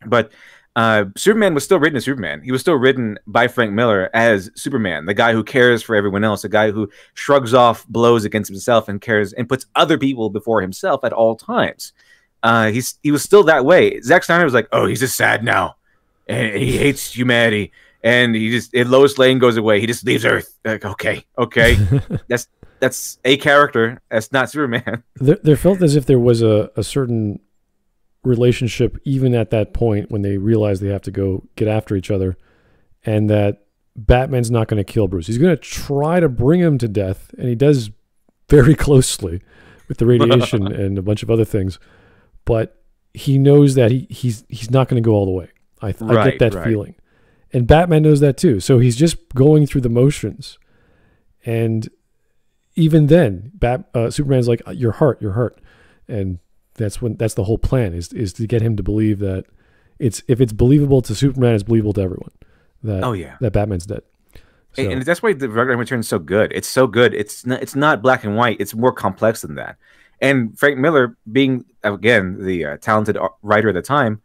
But uh, Superman was still written as Superman. He was still written by Frank Miller as Superman, the guy who cares for everyone else, the guy who shrugs off blows against himself and cares and puts other people before himself at all times. Uh, he's he was still that way. Zack Snyder was like, oh, he's just sad now, and he hates humanity, and he just and Lois Lane goes away. He just leaves Earth. Like, okay, okay, [laughs] that's that's a character. That's not Superman. There, there felt as if there was a, a certain relationship even at that point when they realize they have to go get after each other, and that Batman's not going to kill Bruce. He's going to try to bring him to death, and he does very [laughs] closely with the radiation [laughs] and a bunch of other things. But he knows that he, he's he's not going to go all the way. I, I get that right. feeling, and Batman knows that too. So he's just going through the motions, and even then, Bat uh, Superman's like your heart, your heart, and that's when that's the whole plan is is to get him to believe that it's if it's believable to Superman, it's believable to everyone that Oh yeah. that Batman's dead. So, And- And that's why the Dark Knight Returns is so good. It's so good. It's not, it's not black and white. It's more complex than that. And Frank Miller, being again the uh, talented writer at the time,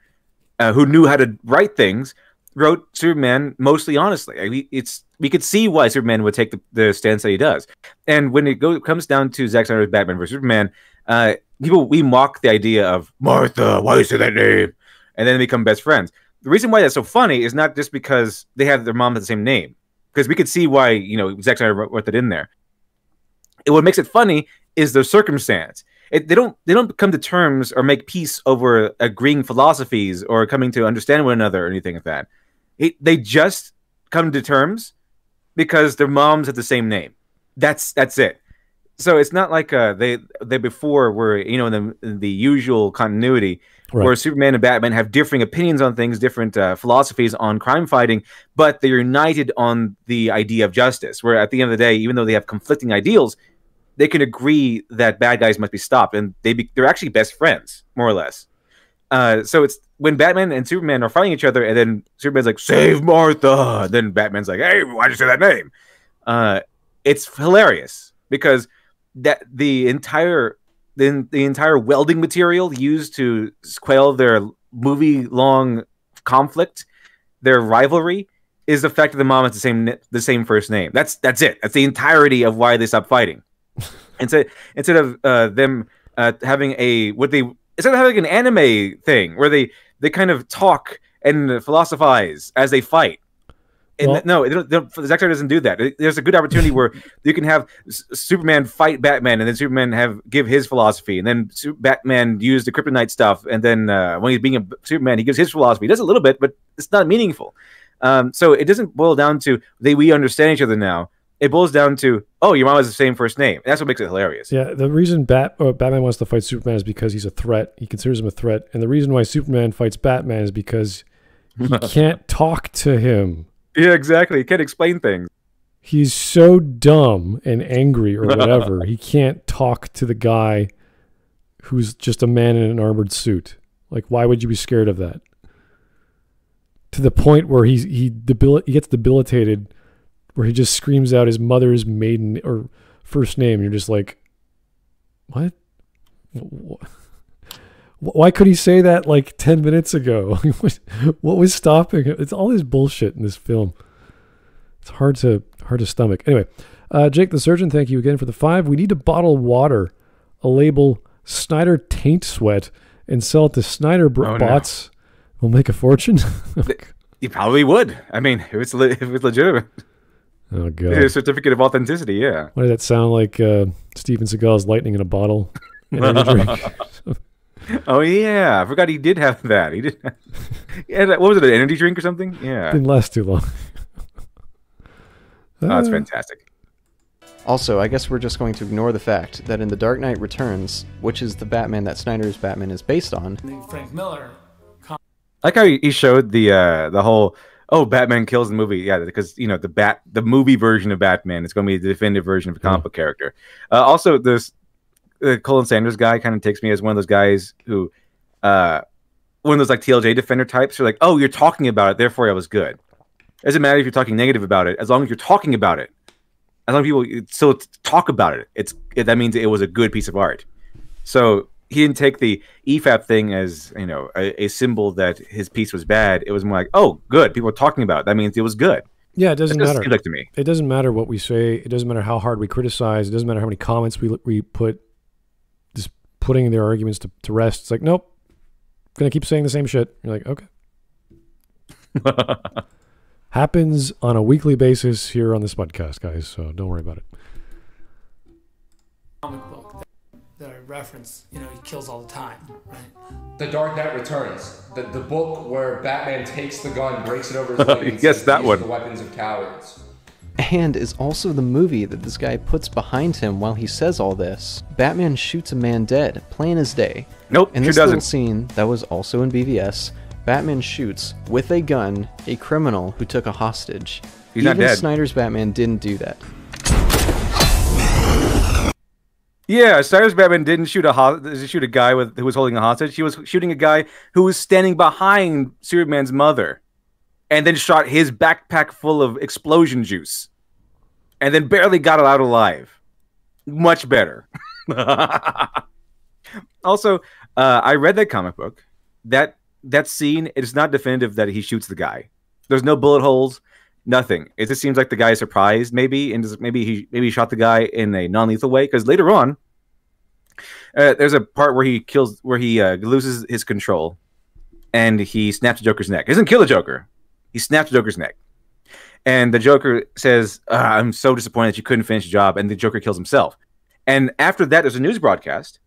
uh, who knew how to write things, wrote Superman mostly honestly. I mean, it's we could see why Superman would take the, the stance that he does. And when it go, comes down to Zack Snyder's Batman versus Superman, uh, people we mock the idea of Martha. Why do you say that name? And then they become best friends. The reason why that's so funny is not just because they have their mom have the same name because we could see why you know Zack Snyder wrote wrote that in there. And what makes it funny is the circumstance. It, they don't they don't come to terms or make peace over agreeing philosophies or coming to understand one another or anything like that. It, they just come to terms because their moms have the same name. That's that's it. So it's not like uh, they they before were you know in the in the usual continuity Right. where Superman and Batman have differing opinions on things, different uh, philosophies on crime fighting, but they're united on the idea of justice. Where at the end of the day, even though they have conflicting ideals, they can agree that bad guys must be stopped, and they be, they're actually best friends, more or less. Uh, so it's when Batman and Superman are fighting each other, and then Superman's like, "Save Martha," then Batman's like, "Hey, why'd you say that name?" Uh, it's hilarious because that the entire the, the entire welding material used to quell their movie long conflict, their rivalry, is the fact that the mom has the same the same first name. That's that's it. That's the entirety of why they stopped fighting. [laughs] instead instead of uh, them uh, having a what they instead of having an anime thing where they they kind of talk and philosophize as they fight. And Well- no, they don't, they don't, Zack Snyder doesn't do that. There's a good opportunity where you can have S- Superman fight Batman, and then Superman have give his philosophy, and then Su- Batman use the kryptonite stuff, and then uh, when he's being a Superman, he gives his philosophy. He does a little bit, but it's not meaningful. Um, so it doesn't boil down to they we understand each other now. It boils down to oh, your mom has the same first name. That's what makes it hilarious. Yeah, the reason Bat uh, Batman wants to fight Superman is because he's a threat. He considers him a threat, and the reason why Superman fights Batman is because he [laughs] can't talk to him. Yeah, exactly. You can't explain things. He's so dumb and angry or whatever. he [laughs] can't talk to the guy who's just a man in an armored suit. Like, why would you be scared of that? To the point where he's he debil- he gets debilitated, where he just screams out his mother's maiden or first name. You're just like, what? Wh- Why could he say that like ten minutes ago? [laughs] what was stopping him? It's all this bullshit in this film. It's hard to hard to stomach. Anyway, uh, Jake the surgeon, thank you again for the five. We need to bottle water, a label Snyder Taint Sweat, and sell it to Snyder br- Oh, no. bots. We'll make a fortune. [laughs] You probably would. I mean, if it's le- if it's legitimate, oh a certificate of authenticity. Yeah. why did that sound like uh, Steven Seagal's lightning in a bottle? [laughs] Energy drink. [laughs] Oh yeah, I forgot he did have that. He did. [laughs] yeah, that- what was it? An energy drink or something? Yeah. Didn't last too long. Oh, that's Uh, fantastic. Also, I guess we're just going to ignore the fact that in The Dark Knight Returns, which is the Batman that Snyder's Batman is based on, Frank Miller. I like how he he showed the uh the whole oh Batman kills the movie. Yeah, because you know the bat the movie version of Batman It's going to be the definitive version of a comic book character. Uh, also, this uh, Colin Sanders guy kind of takes me as one of those guys who uh one of those like TLJ defender types. Who are like, oh, you're talking about it, therefore I was good. It doesn't matter if you're talking negative about it, as long as you're talking about it. As long as people still talk about it, it's it, that means it was a good piece of art. So he didn't take the EFAP thing as you know a, a symbol that his piece was bad. It was more like, oh, good, people are talking about it. That means it was good. Yeah, it It doesn't matter. like to me. it doesn't matter what we say. It doesn't matter how hard we criticize. It doesn't matter how many comments we we put. Just putting their arguments to, to rest. It's like, nope, gonna keep saying the same shit. You're like, okay. [laughs] Happens on a weekly basis here on this podcast, guys. So don't worry about it. Reference, you know, he kills all the time, right? The Dark Knight Returns, the, the book where Batman takes the gun, breaks it over his [laughs] leg, and Yes, that one. The weapons of cowards. And is also the movie that this guy puts behind him while he says all this. Batman shoots a man dead, plain as day. Nope, In sure this little doesn't. scene that was also in BVS, Batman shoots with a gun a criminal who took a hostage. He's not Even dead. Snyder's Batman didn't do that. Yeah, Snyder's Batman didn't shoot a ho- shoot a guy with who was holding a hostage. He was shooting a guy who was standing behind Superman's mother, and then shot his backpack full of explosion juice, and then barely got out alive. Much better. [laughs] also, uh, I read that comic book. That that scene it is not definitive that he shoots the guy. There's no bullet holes, nothing. It just seems like the guy is surprised, maybe, and just, maybe he maybe he shot the guy in a non-lethal way. Because later on, uh, there's a part where he kills, where he uh, loses his control, and he snaps the Joker's neck. He doesn't kill the Joker. He snaps the Joker's neck, and the Joker says, "Uh, "I'm so disappointed that you couldn't finish the job," and the Joker kills himself. And after that, there's a news broadcast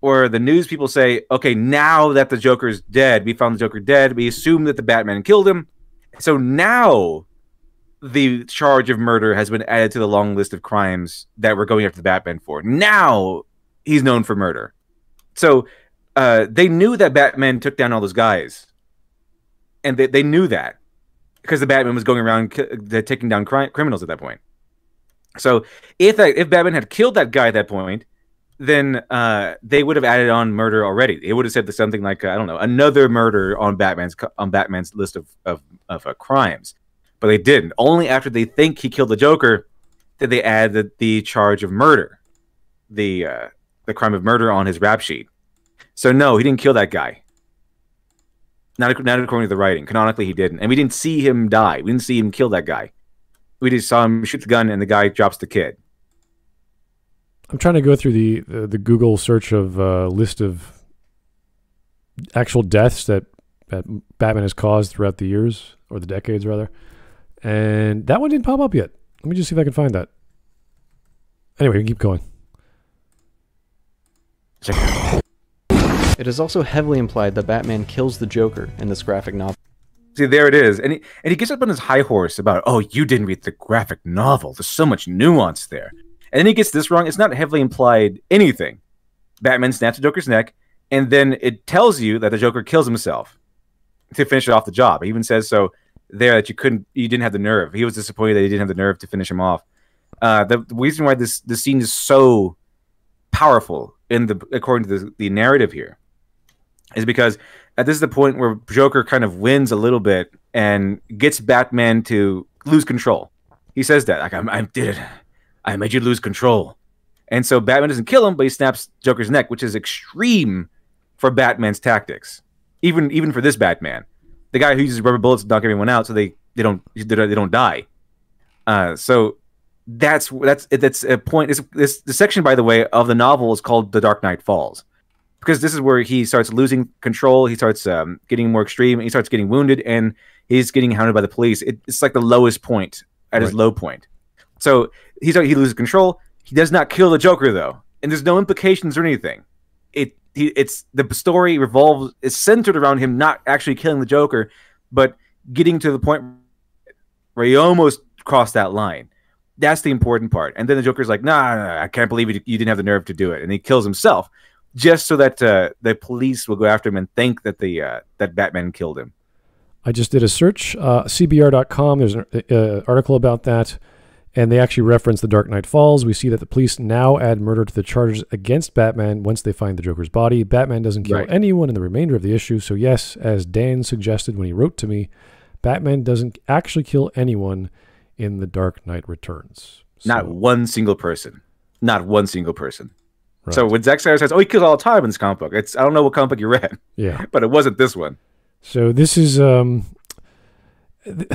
where the news people say, "Okay, now that the Joker's dead, we found the Joker dead. We assume that the Batman killed him." So now the charge of murder has been added to the long list of crimes that we're going after the Batman for. Now he's known for murder. So uh, they knew that Batman took down all those guys, and they, they knew that because the Batman was going around ki- taking down cri- criminals at that point. So if that, if Batman had killed that guy at that point, then uh, they would have added on murder already. It would have said something like uh, I don't know another murder on Batman's on Batman's list of of, of uh, crimes, but they didn't. Only after they think he killed the Joker did they add the, the charge of murder, the uh, the crime of murder on his rap sheet. So no, he didn't kill that guy. Not, not according to the writing. Canonically, he didn't, and we didn't see him die. We didn't see him kill that guy. We just saw him shoot the gun, and the guy drops the kid. I'm trying to go through the the, the Google search of uh, list of actual deaths that that Batman has caused throughout the years or the decades rather, and that one didn't pop up yet. Let me just see if I can find that. Anyway, we keep going. It is also heavily implied that Batman kills the Joker in this graphic novel. See, there it is, and he and he gets up on his high horse about, oh, you didn't read the graphic novel. There's so much nuance there, and then he gets this wrong. It's not heavily implied anything. Batman snaps the Joker's neck, and then it tells you that the Joker kills himself to finish it off the job. He even says so there that you couldn't, you didn't have the nerve. He was disappointed that he didn't have the nerve to finish him off. Uh, the, the reason why this this scene is so powerful in the according to the, the narrative here is because at this is the point where Joker kind of wins a little bit and gets Batman to lose control. He says that like I, I did it, I made you lose control, and so Batman doesn't kill him, but he snaps Joker's neck, which is extreme for Batman's tactics. Even even for this Batman, the guy who uses rubber bullets to knock everyone out, so they they don't they don't, they don't die. Uh, so that's that's that's a point. This, this the section, by the way, of the novel is called "The Dark Knight Falls." because this is where he starts losing control. He starts um, getting more extreme. He starts getting wounded, and he's getting hounded by the police. It, it's like the lowest point at his low point. So he's he loses control. He does not kill the Joker though, and there's no implications or anything. It he, it's the story revolves is centered around him not actually killing the Joker, but getting to the point where he almost crossed that line. That's the important part. And then the Joker's like, nah, nah, nah, I can't believe you, you didn't have the nerve to do it. And he kills himself just so that uh, the police will go after him and think that the uh, that Batman killed him. I just did a search, uh, CBR.com. There's an uh, article about that, and they actually reference The Dark Knight Falls. We see that the police now add murder to the charges against Batman once they find the Joker's body. Batman doesn't kill Right. anyone in the remainder of the issue. So, yes, as Dan suggested when he wrote to me, Batman doesn't actually kill anyone in The Dark Knight Returns. Not So- one single person. Not one single person. Right. So when Zack Snyder says, "Oh, he kills all the time in this comic book," it's I don't know what comic book you read, yeah. [laughs] but it wasn't this one. So this is um th-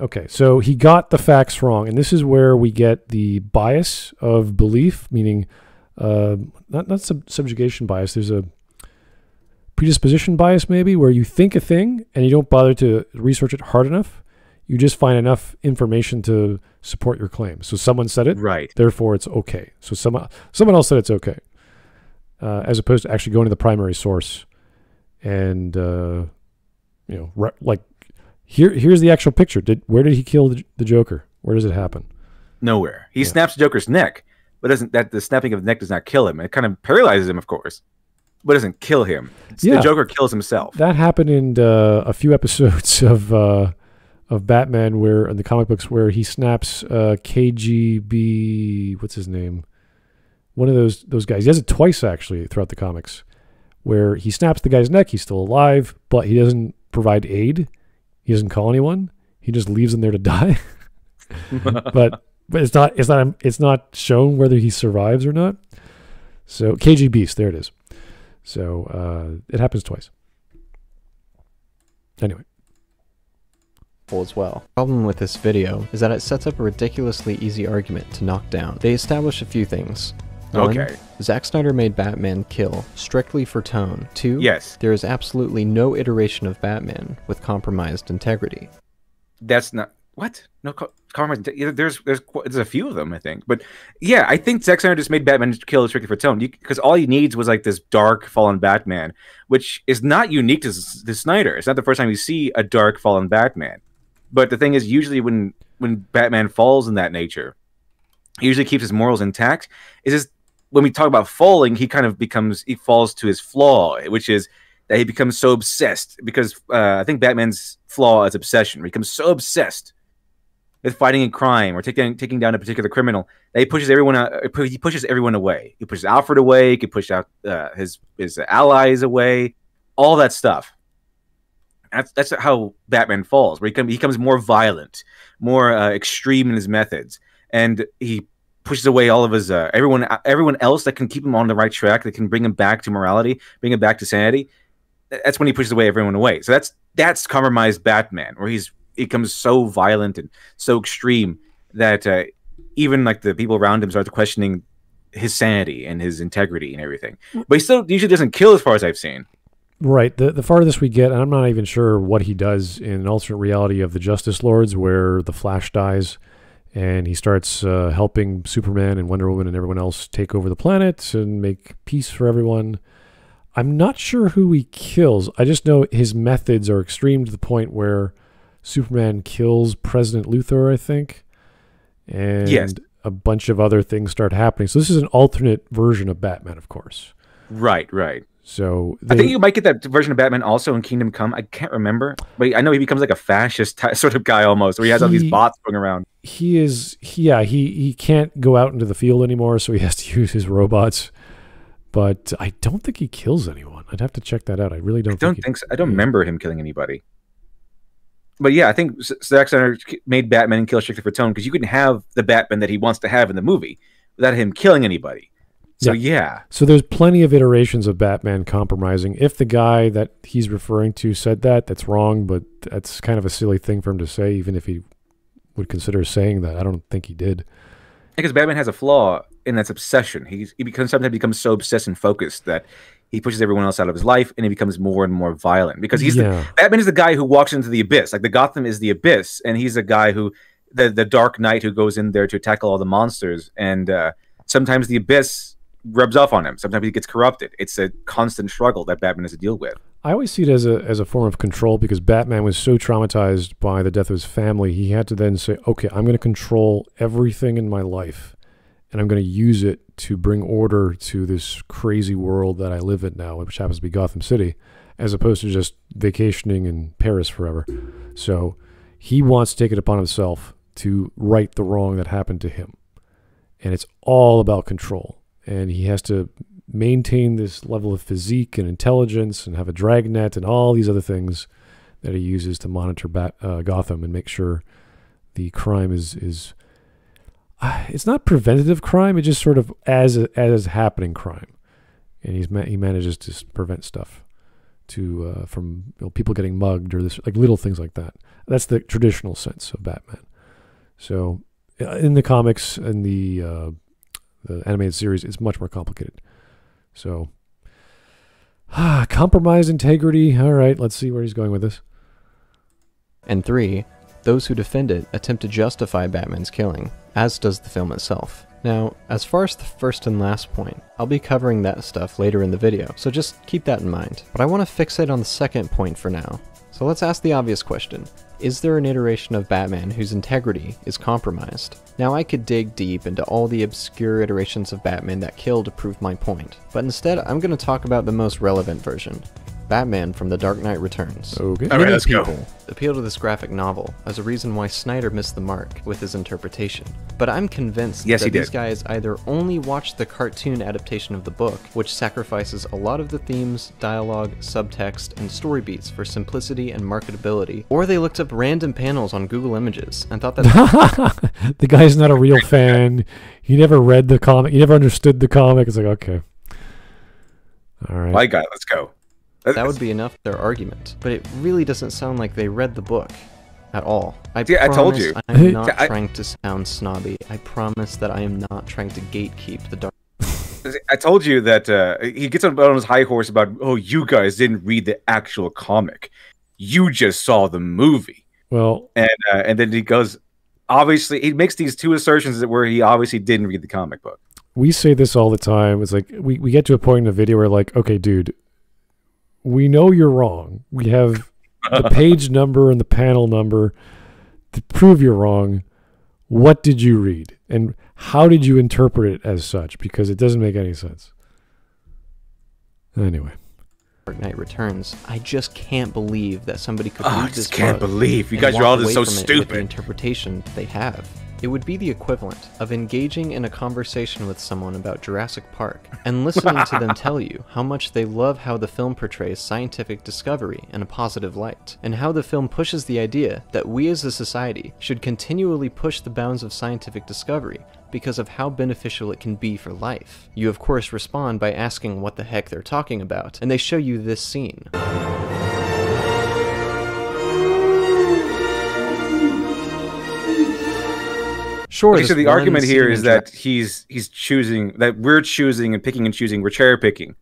okay, so he got the facts wrong and this is where we get the bias of belief meaning uh not not sub- subjugation bias there's a predisposition bias maybe where you think a thing and you don't bother to research it hard enough. You just find enough information to support your claim. So someone said it, Right. therefore it's okay. So someone someone else said it's okay, uh, as opposed to actually going to the primary source and uh, you know like here here's the actual picture. Did where did he kill the, the Joker? Where does it happen? Nowhere. He Yeah. snaps Joker's neck, but doesn't that the snapping of the neck does not kill him. It kind of paralyzes him, of course, but doesn't kill him. Yeah. The Joker kills himself. That happened in uh, a few [laughs] episodes of uh, of Batman, where in the comic books, where he snaps uh, KGB. What's his name? One of those those guys. He does it twice actually throughout the comics, where he snaps the guy's neck. He's still alive, but he doesn't provide aid. He doesn't call anyone. He just leaves him there to [laughs] die. but but it's not it's not it's not shown whether he survives or not. So KG Beast, there it is. So uh, it happens twice. Anyway, as well. Problem with this video is that it sets up a ridiculously easy argument to knock down. They establish a few things. One, Okay. Zack Snyder made Batman kill strictly for tone. Two, Yes. there is absolutely no iteration of Batman with compromised integrity. That's not what no co- compromise. There's there's there's a few of them I think, but yeah, I think Zack Snyder just made Batman kill strictly for tone because all he needs was like this dark fallen Batman, which is not unique to, to Snyder. It's not the first time you see a dark fallen Batman, but the thing is, usually when when Batman falls in that nature, he usually keeps his morals intact. Is just when we talk about falling, he kind of becomes he falls to his flaw, which is that he becomes so obsessed because uh, I think Batman's flaw is obsession. He becomes so obsessed with fighting a crime or taking taking down a particular criminal that he pushes everyone out, he pushes everyone away. He pushes Alfred away. He could push out uh, his his allies away. All that stuff. That's that's how Batman falls. Where he, come, he becomes more violent, more uh, extreme in his methods, and he pushes away all of his uh, everyone everyone else that can keep him on the right track, that can bring him back to morality, bring him back to sanity. That's when he pushes away everyone away. So that's that's compromised Batman, where he's he becomes so violent and so extreme that uh, even like the people around him start questioning his sanity and his integrity and everything. But he still usually doesn't kill, as far as I've seen. right. The the farthest we get, and I'm not even sure what he does in an alternate reality of the Justice Lords, where the Flash dies, and he starts uh, helping Superman and Wonder Woman and everyone else take over the planet and make peace for everyone. I'm not sure who he kills. I just know his methods are extreme to the point where Superman kills President Luthor, I think, and Yes. a bunch of other things start happening. So this is an alternate version of Batman, of course. Right, right. So I think you might get that version of Batman also in Kingdom Come. I can't remember, but I know he becomes like a fascist [laughs] sort of guy almost, where he has all these bots going around. he is he- yeah he he can't go out into the field anymore so he has to [laughs] use his robots but i don't think he kills anyone i'd have to check that out i really don't, I don't he- think so. I don't remember him killing anybody. But yeah, I think Zack Snyder made Batman kill strictly for tone because you couldn't have the Batman that he wants to have in the movie without him killing anybody. So yeah, so there's plenty of iterations of batman compromising if the guy that he's referring to said that that's wrong but that's kind of a silly thing for him to say even if he would consider saying that i don't think he did because Batman has a flaw in that's obsession. He's, he becomes sometimes becomes so obsessed and focused that he pushes everyone else out of his life, and he becomes more and more violent because he's yeah the, Batman is the guy who walks into the abyss. Like the Gotham is the abyss, and he's a guy who the the Dark Knight who goes in there to tackle all the monsters. And uh, sometimes the abyss rubs off on him. Sometimes he gets corrupted. It's a constant struggle that Batman has to deal with. I always see it as a as a form of control because Batman was so traumatized by the death of his family, he had to then say, "Okay, I'm going to control everything in my life, and I'm going to use it to bring order to this crazy world that I live in now, which happens to be Gotham City, as opposed to just vacationing in Paris forever." So he wants to take it upon himself to right the wrong that happened to him, and it's all about control, and he has to maintain this level of physique and intelligence and have a dragnet and all these other things that he uses to monitor Bat, uh, Gotham and make sure the crime is is uh, it's not preventative crime it's just sort of as as happening crime. And he's ma- he manages to prevent stuff to uh, from you know, people getting mugged or this like little things like that. That's the traditional sense of Batman. So uh, in the comics and the uh, the animated series it's much more complicated so, [sighs] ah, integrity. All right, let's see where he's going with this. And three, Those who defend it attempt to justify Batman's killing, as does the film itself. Now, as far as the first and last point, I'll be covering that stuff later in the video, so just keep that in mind. But I want to fixate on the second point for now. So let's ask the obvious question. Is there an iteration of Batman whose integrity is compromised? Now I could dig deep into all the obscure iterations of Batman that kill to prove my point, but instead I'm going to talk about the most relevant version, Batman from The Dark Knight Returns. Okay. All right, Many let's go. appeal to this graphic novel as a reason why Snyder missed the mark with his interpretation. But I'm convinced Yes, that these guys either only watched the cartoon adaptation of the book, which sacrifices a lot of the themes, dialogue, subtext, and story beats for simplicity and marketability, or they looked up random panels on Google Images and thought that [laughs] the guy's not a real fan. He never read the comic. He never understood the comic. It's like, okay. All right. My guy, let's go. That would be enough for their argument. But it really doesn't sound like they read the book at all. I See, I told you. I'm not I- trying to sound snobby. I promise that I am not trying to gatekeep the dark. I told you that uh, he gets on, on his high horse about, oh, you guys didn't read the actual comic. You just saw the movie. Well, And uh, and then he goes, obviously, he makes these two assertions that where he obviously didn't read the comic book. we say this all the time. It's like we, we get to a point in the video where like, okay, dude, we know you're wrong. We have the [laughs] page number and the panel number to prove you're wrong. What did you read? And how did you interpret it as such? Because it doesn't make any sense. Anyway. Dark Knight Returns. I just can't believe that somebody could Oh, I read this just can't believe you guys are all just so from it with the stupid. interpretation they have. It would be the equivalent of engaging in a conversation with someone about Jurassic Park and listening to them [laughs] tell you how much they love how the film portrays scientific discovery in a positive light, and how the film pushes the idea that we as a society should continually push the bounds of scientific discovery because of how beneficial it can be for life. You of course respond by asking what the heck they're talking about, and they show you this scene. Sure. Okay, so the argument here scene is in that he's he's choosing that we're choosing and picking and choosing, we're cherry picking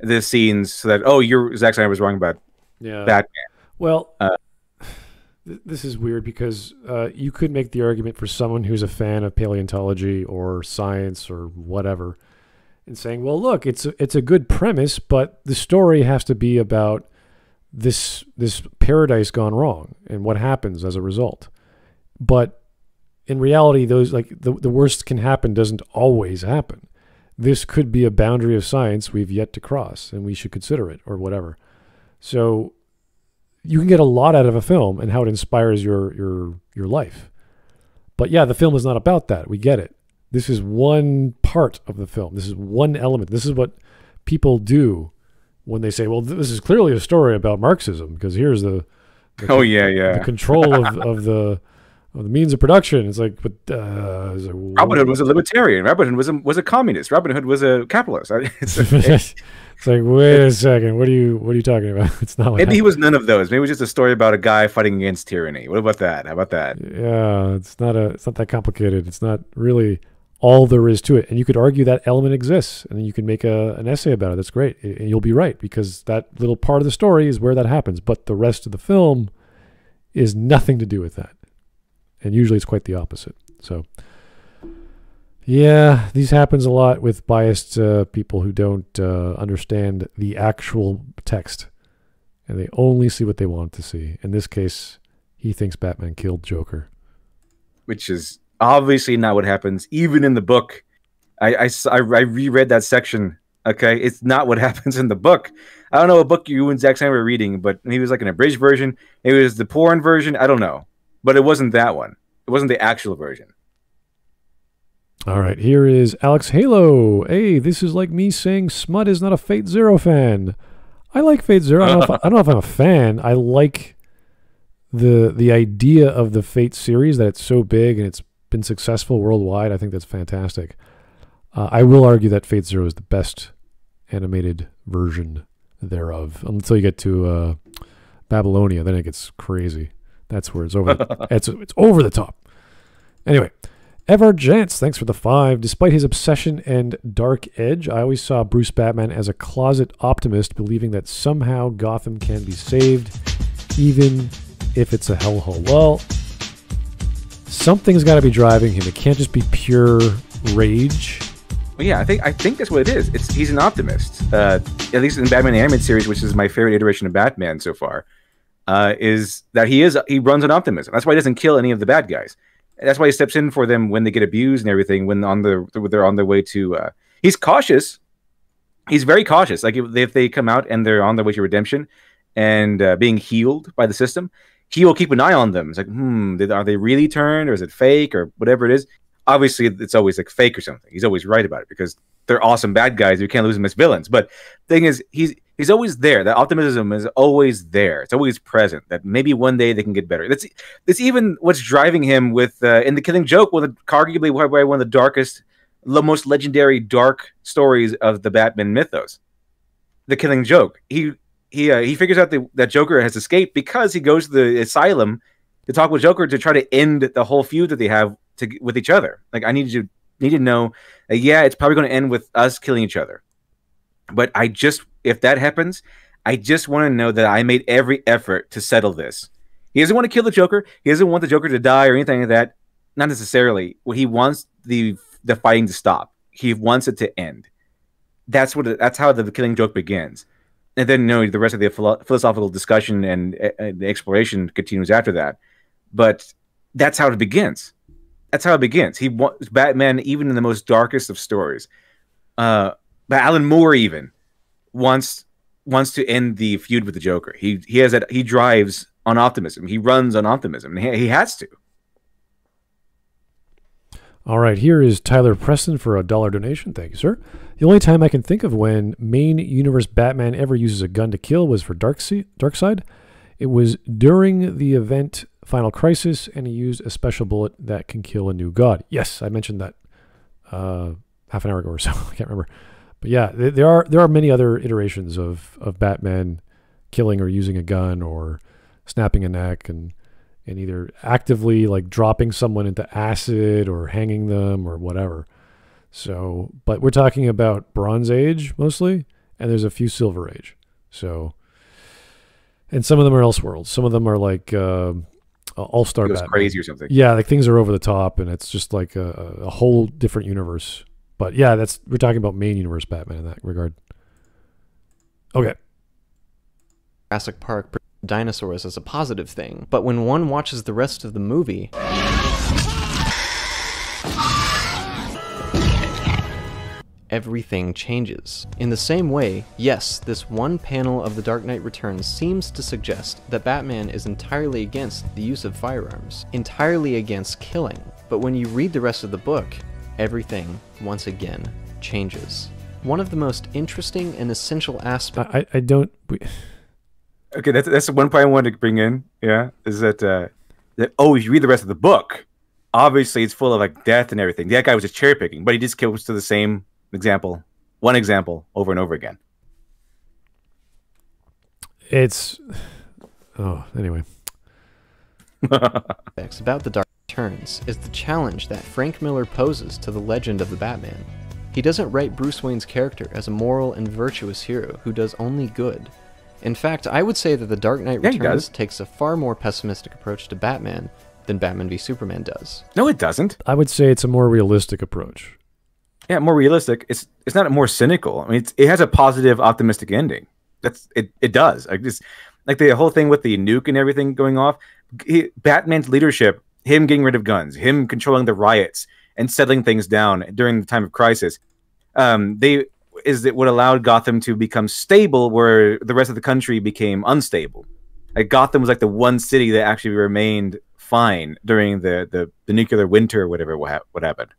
the scenes so that oh, you're Zack Snyder was wrong about Yeah. Batman. Well, Uh, th- this is weird because uh, you could make the argument for someone who's a fan of paleontology or science or whatever, and saying, "Well, look, it's a, it's a good premise, but the story has to be about this this paradise gone wrong and what happens as a result." But in reality, those like the the worst can happen doesn't always happen. This could be a boundary of science we've yet to cross, and we should consider it or whatever. So you can get a lot out of a film and how it inspires your your your life. But yeah, the film is not about that. We get it. This is one part of the film. This is one element. This is what people do when they say, "Well, this is clearly a story about Marxism because here's the, the Oh yeah, yeah. the control of, [laughs] of the of the means of production." It's like, but uh, it's like, Robin Hood was a libertarian. Robin Hood was a, was a communist. Robin Hood was a capitalist. I- [laughs] It's [laughs] it's like, wait a second. What are you what are you talking about? [laughs] It's not what maybe he was none of those. Maybe it was just a story about a guy fighting against tyranny. What about that? How about that? Yeah, it's not a it's not that complicated. It's not really all there is to it. And you could argue that element exists and you can make a, an essay about it. That's great. And you'll be right because that little part of the story is where that happens. But the rest of the film is nothing to do with that. And usually it's quite the opposite. So yeah, these happens a lot with biased uh, people who don't uh, understand the actual text and they only see what they want to see. In this case, he thinks Batman killed Joker. Which is obviously not what happens. Even in the book, I I reread that section. Okay, it's not what [laughs] happens in the book. I don't know what book you and Zack Snyder were reading, but maybe it was like an abridged version. Maybe it was the porn version. I don't know, but it wasn't that one. It wasn't the actual version. All right, here is Alex Halo. Hey, this is like me saying Smud is not a Fate Zero fan. I like Fate Zero. I don't, know if I, I don't know if I'm a fan. I like the the idea of the Fate series that it's so big and it's been successful worldwide. I think that's fantastic. Uh, I will argue that Fate Zero is the best animated version thereof until you get to uh, Babylonia. Then it gets crazy. That's where it's over. [laughs] it's it's over the top. Anyway, Ever Jantz, thanks for the five. Despite his obsession and dark edge, I always saw Bruce Batman as a closet optimist, believing that somehow Gotham can be saved, even if it's a hellhole. Well, something's got to be driving him. It can't just be pure rage. Well, yeah, I think I think that's what it is. It's he's an optimist. Uh, at least in the Batman animated series, which is my favorite iteration of Batman so far, uh, is that he is he runs on optimism. That's why he doesn't kill any of the bad guys. That's why he steps in for them when they get abused and everything. When on the they're on their way to, uh, he's cautious. He's very cautious. Like if, if they come out and they're on their way to redemption and uh, being healed by the system, he will keep an eye on them. It's like, hmm, did, are they really turned or is it fake or whatever it is? obviously it's always like fake or something. He's always right about it because they're awesome bad guys. You can't lose them as villains. But thing is, he's he's always there. That optimism is always there. It's always present. That maybe one day they can get better. That's that's even what's driving him with uh, in the Killing Joke, the, arguably one of the darkest, the most legendary dark stories of the Batman mythos. The Killing Joke. He he uh, he figures out the, that Joker has escaped because he goes to the asylum to talk with Joker to try to end the whole feud that they have to with each other. Like I need to need to know. Uh, yeah, it's probably going to end with us killing each other. But I just if that happens, I just want to know that I made every effort to settle this. He doesn't want to kill the Joker. He doesn't want the Joker to die or anything like that. Not necessarily. Well, he wants the the fighting to stop. He wants it to end. That's what. That's how the killing joke begins, and then you know the rest of the philosophical discussion and, and the exploration continues after that. But that's how it begins that's how it begins. He wants Batman, even in the most darkest of stories. Uh, but Alan Moore even wants wants to end the feud with the Joker. He he has that he drives on optimism. He runs on optimism. He, he has to. All right, here is Tyler Preston for a dollar donation. Thank you, sir. The only time I can think of when main universe Batman ever uses a gun to kill was for Dark Darkseid. It was during the event Final Crisis, and he used a special bullet that can kill a new god. Yes, I mentioned that uh, half an hour ago or so. [laughs] I can't remember, but yeah, there are there are many other iterations of of Batman killing or using a gun or snapping a neck and and either actively like dropping someone into acid or hanging them or whatever. So, but we're talking about Bronze Age mostly, and there's a few Silver Age. So, and some of them are Elseworlds. Some of them are like uh, All Star. It Batman. crazy or something. Yeah, like things are over the top, and it's just like a, a whole different universe. But yeah, that's we're talking about main universe Batman in that regard. Okay. Jurassic Park dinosaurs as a positive thing, but when one watches the rest of the movie. everything changes. In the same way, yes, this one panel of The Dark Knight Returns seems to suggest that Batman is entirely against the use of firearms, entirely against killing, but when you read the rest of the book, everything, once again, changes. One of the most interesting and essential aspects. I, I don't. We... Okay, that's that's one point I wanted to bring in. Yeah, is that uh, that oh, if you read the rest of the book, obviously it's full of like death and everything. That guy was just cherry picking, but he just kills to the same example, one example over and over again. It's oh, anyway. [laughs] about the Dark Turns is the challenge that Frank Miller poses to the legend of the Batman. He doesn't write Bruce Wayne's character as a moral and virtuous hero who does only good. In fact, I would say that The Dark Knight yeah, Returns takes a far more pessimistic approach to Batman than Batman v Superman does. No, it doesn't. I would say it's a more realistic approach yeah, more realistic. It's it's not more cynical. I mean, it has a positive, optimistic ending. That's it. It does. Like this, like the whole thing with the nuke and everything going off. He, Batman's leadership, him getting rid of guns, him controlling the riots and settling things down during the time of crisis. Um, they is it what allowed Gotham to become stable, where the rest of the country became unstable. Like Gotham was like the one city that actually remained fine during the the, the nuclear winter or whatever what, what happened.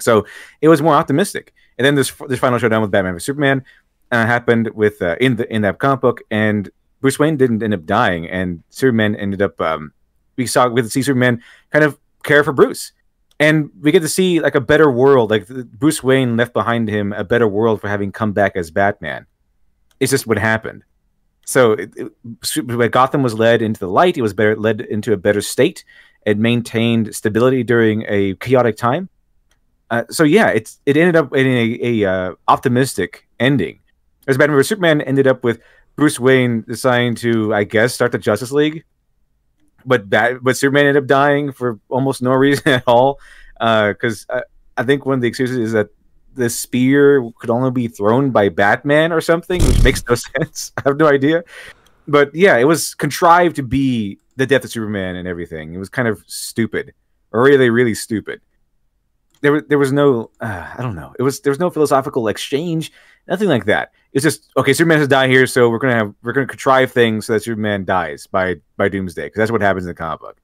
So it was more optimistic. And then this this final showdown with Batman vs Superman uh, happened with uh, in the in that comic book, and Bruce Wayne didn't end up dying, and Superman ended up. Um, we saw to see Superman kind of care for Bruce, and we get to see like a better world. Like Bruce Wayne left behind him a better world for having come back as Batman. It's just what happened. So it, it, Gotham was led into the light. It was better led into a better state. It maintained stability during a chaotic time uh, so yeah, it's it ended up in a, a uh, optimistic ending. As Batman vs Superman ended up with Bruce Wayne deciding to, I guess, start the Justice League, but that but Superman ended up dying for almost no [laughs] reason at all. Because uh, I, I think one of the excuses is that the spear could only be thrown by Batman or something, which makes no [laughs] sense. I have no idea. But yeah, it was contrived to be the death of Superman and everything. It was kind of stupid, or really, really stupid. There, there was no, uh, I don't know. It was there was no philosophical exchange, nothing like that. It's just okay. Superman has to die here, so we're gonna have we're gonna contrive things so that Superman dies by by Doomsday because that's what happens in the comic book.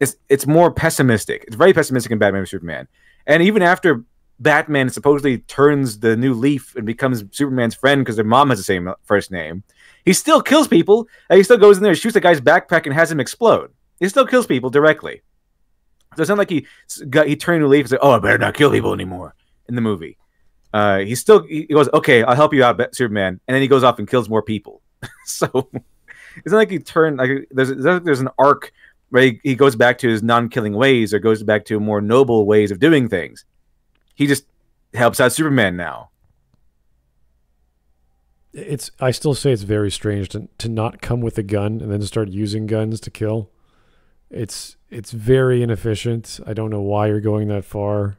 It's it's more pessimistic. It's very pessimistic in Batman v Superman, and even after Batman supposedly turns the new leaf and becomes Superman's friend because their mom has the same first name, he still kills people. And he still goes in there, shoots a guy's backpack, and has him explode. He still kills people directly. So it's not like he got he turned a leaf and said, "Oh, I better not kill people anymore." In the movie, uh, he still he goes, "Okay, I'll help you out, Superman," and then he goes off and kills more people. [laughs] so it's not like he turned like there's there's an arc where he, he goes back to his non-killing ways or goes back to more noble ways of doing things. He just helps out Superman now. It's I still say it's very strange to to not come with a gun and then start using guns to kill. It's it's very inefficient. I don't know why you're going that far.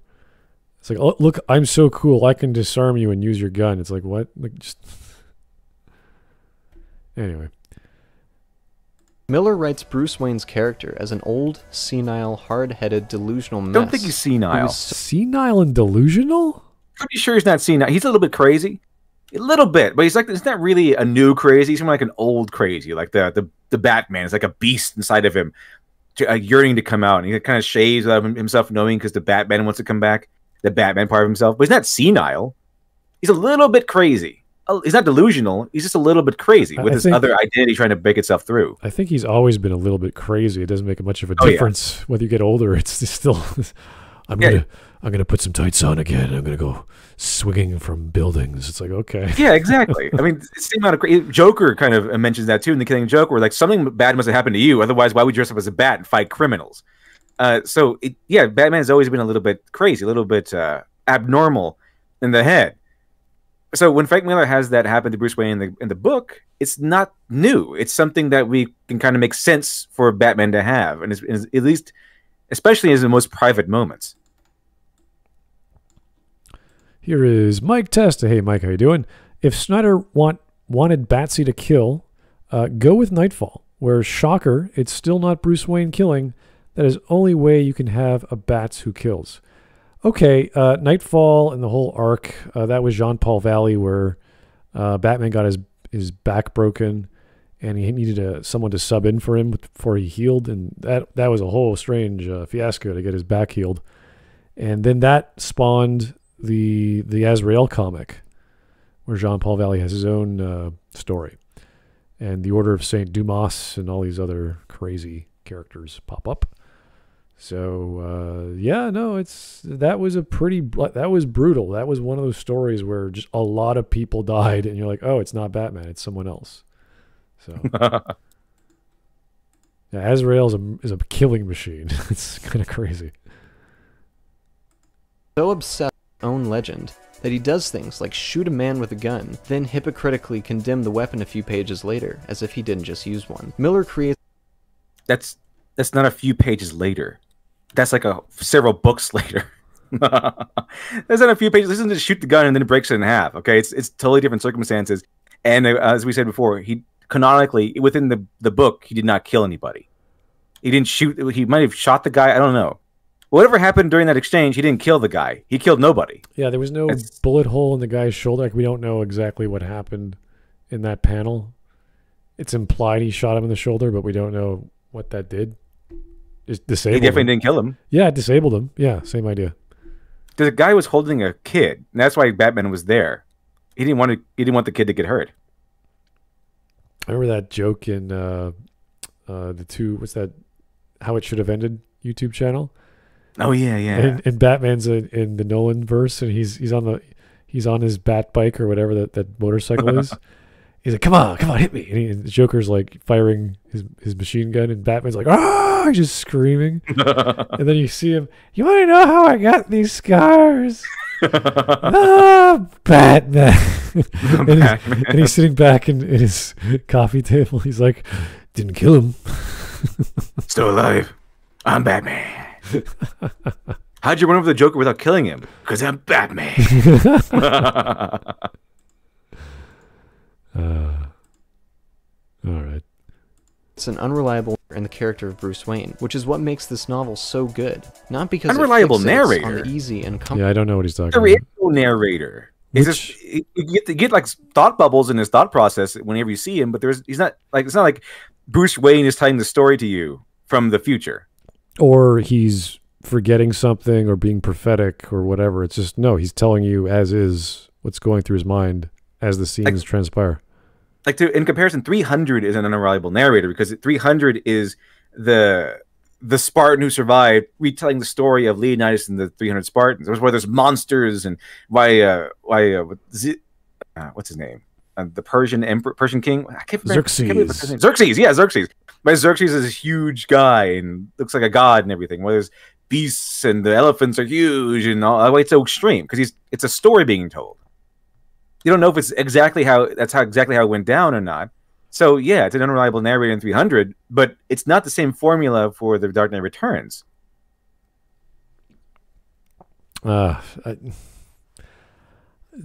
It's like, oh, look, I'm so cool. I can disarm you and use your gun. It's like, what? Like, just [laughs] anyway. Miller writes Bruce Wayne's character as an old, senile, hard-headed, delusional mess. Don't think he's senile. was Senile and delusional? Pretty sure he's not senile. He's a little bit crazy, a little bit, but he's like it's not really a new crazy. He's more like an old crazy, like the the the Batman. It's like a beast inside of him, to, uh, yearning to come out. And he kind of shaves without himself knowing because the Batman wants to come back, the Batman part of himself. But he's not senile. He's a little bit crazy. Oh, He's not delusional. He's just a little bit crazy with I his think- other identity trying to break itself through. I think he's always been a little bit crazy. It doesn't make much of a Oh, yeah. difference whether you get older. It's still. [laughs] I'm Yeah. gonna I'm gonna put some tights on again. I'm gonna go swinging from buildings. It's like okay. [laughs] Yeah, exactly. [laughs] I mean, the same amount of Joker kind of mentions that too in the Killing Joke, where like something bad must have happened to you. Otherwise, why would you dress up as a bat and fight criminals? Uh, so it, yeah, Batman has always been a little bit crazy, a little bit uh, abnormal in the head. So when Frank Miller has that happen to Bruce Wayne in the in the book, it's not new. It's something that we can kind of make sense for Batman to have, and it's, it's at least, especially in the most private moments. Here is Mike Testa. Hey Mike, how you doing? If Snyder want wanted Batsy to kill, uh, go with Knightfall. Where shocker, it's still not Bruce Wayne killing. That is only way you can have a Bats who kills. Okay, uh, Knightfall and the whole arc. Uh, that was Jean Paul Valley, where uh, Batman got his his back broken, and he needed a, someone to sub in for him before he healed, and that that was a whole strange uh, fiasco to get his back healed. And then that spawned the the Azrael comic, where Jean Paul Valley has his own uh, story, and the Order of Saint Dumas and all these other crazy characters pop up. So uh, yeah, no, it's that was a pretty that was brutal. That was one of those stories where just a lot of people [laughs] died, and you're like, oh, it's not Batman, it's someone else. So [laughs] yeah, Azrael is a is a killing machine. [laughs] it's kind of crazy. so obsessed with his own legend that he does things like shoot a man with a gun, then hypocritically condemn the weapon a few pages later, as if he didn't just use one. Miller creates that's that's not a few pages later. That's like a several books [laughs] later. that's not a few pages. This isn't just shoot the gun and then it breaks it in half. Okay, it's it's totally different circumstances. And uh, as we said before, he canonically within the the book he did not kill anybody. He didn't shoot. He might have shot the guy. I don't know. Whatever happened during that exchange, he didn't kill the guy. He killed nobody. Yeah, there was no It's- bullet hole in the guy's shoulder. Like we don't know exactly what happened in that panel. It's implied he shot him in the shoulder, but we don't know what that did. Just He definitely him. didn't kill him. Yeah, disabled him. Yeah, same idea. The guy was holding a kid. And that's why Batman was there. He didn't want to. He didn't want the kid to get hurt. I remember that joke in uh, uh, the two. What's that? How it should have ended YouTube channel. Oh yeah, yeah. And, and Batman's in, in the Nolan verse, and he's he's on the he's on his bat bike or whatever that, that motorcycle [laughs] is. He's like, "Come on, come on, hit me!" And, he, and Joker's like firing his, his machine gun, and Batman's like, "Ah!" He's just screaming. [laughs] and then you see him. You want to know how I got these scars? [laughs] ah, Batman. [laughs] and, he's, Batman. and he's sitting back in, in his coffee table. He's like, Didn't kill him. Still alive. I'm Batman. How'd you run over the Joker without killing him? Because I'm Batman. Uh, all right. It's an unreliable in the character of Bruce Wayne, which is what makes this novel so good. Not because Unreliable it narrator? on easy and comfortable. Yeah, I don't know what he's talking there about. is no narrator. He's Which- just you you get you get like thought bubbles in his thought process whenever you see him, but there's he's not like it's not like Bruce Wayne is telling the story to you from the future. Or he's forgetting something or being prophetic or whatever. It's just no, he's telling you as is what's going through his mind as the scenes transpire. like to in comparison 300 is an unreliable narrator because 300 is the the spartan who survived retelling the story of leonidas and the 300 spartans. Where there's monsters and why uh why uh, Z- uh what's his name? Uh, the persian emperor persian king? I can't remember, I can't remember Xerxes. xerxes yeah xerxes. But xerxes is a huge guy and looks like a god and everything. Where there's beasts and the elephants are huge and all it's so extreme because he's it's a story being told you don't know if it's exactly how that's how exactly how it went down or not. So yeah, it's an unreliable narrator in 300, but it's not the same formula for the Dark Knight Returns. Uh, I,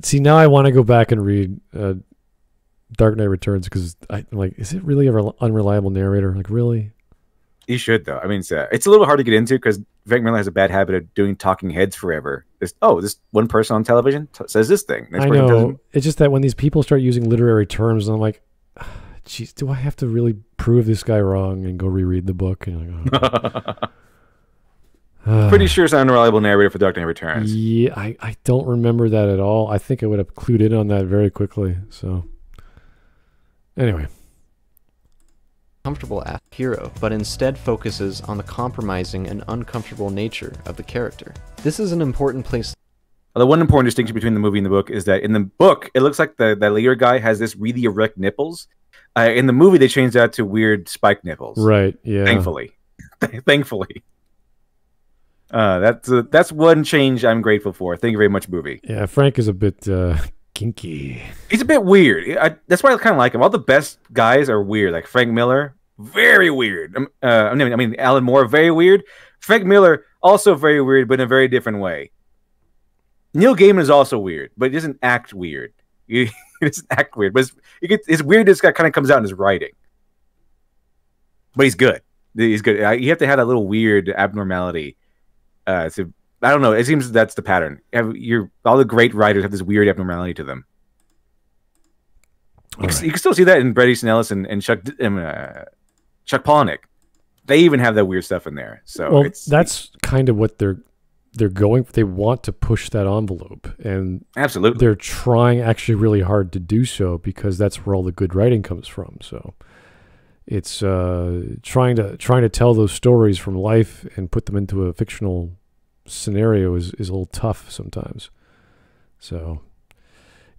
see, now I want to go back and read uh, Dark Knight Returns because I'm like, is it really a rel- unreliable narrator? Like, really? You should though. I mean, it's, uh, it's a little hard to get into because Frank Miller has a bad habit of doing talking heads forever. Just oh, this one person on television t- says this thing. I know. doesn't. It's just that when these people start using literary terms, I'm like, [sighs] geez, do I have to really prove this guy wrong and go reread the book? And like, oh. [laughs] [sighs] Pretty sure it's an unreliable narrator for Dark Knight Returns. Yeah, I, I don't remember that at all. I think I would have clued in on that very quickly. So, anyway, comfortable as hero, but instead focuses on the compromising and uncomfortable nature of the character. This is an important place The one important distinction between the movie and the book is that in the book, it looks like the, the leader guy has this really erect nipples. Uh, in the movie, they changed that to weird spike nipples. right? Yeah, Thankfully, [laughs] thankfully, uh, that's uh, that's one change I'm grateful for. Thank you very much, movie. yeah. Frank is a bit uh, kinky. He's a bit weird. I, that's why I kind of like him. All the best guys are weird. Like Frank Miller, very weird. Um, uh, I mean, I mean Alan Moore, very weird. Frank Miller, also very weird, but in a very different way. Neil Gaiman is also weird, but he doesn't act weird. He, [laughs] he doesn't act weird, but his, he gets, his weirdness kind of comes out in his writing. But he's good. He's good. You have to have that little weird abnormality. Uh, to I don't know. It seems that's the pattern. You're all the great writers have this weird abnormality to them. You, All can, you can still see that in Bret Easton Ellis and, and Chuck uh, Chuck Palahniuk. They even have that weird stuff in there. So well, it's that's kind of what they're they're going. They want to push that envelope, and absolutely they're trying actually really hard to do so because that's where all the good writing comes from. So it's uh, trying to trying to tell those stories from life and put them into a fictional scenario is, is a little tough sometimes. So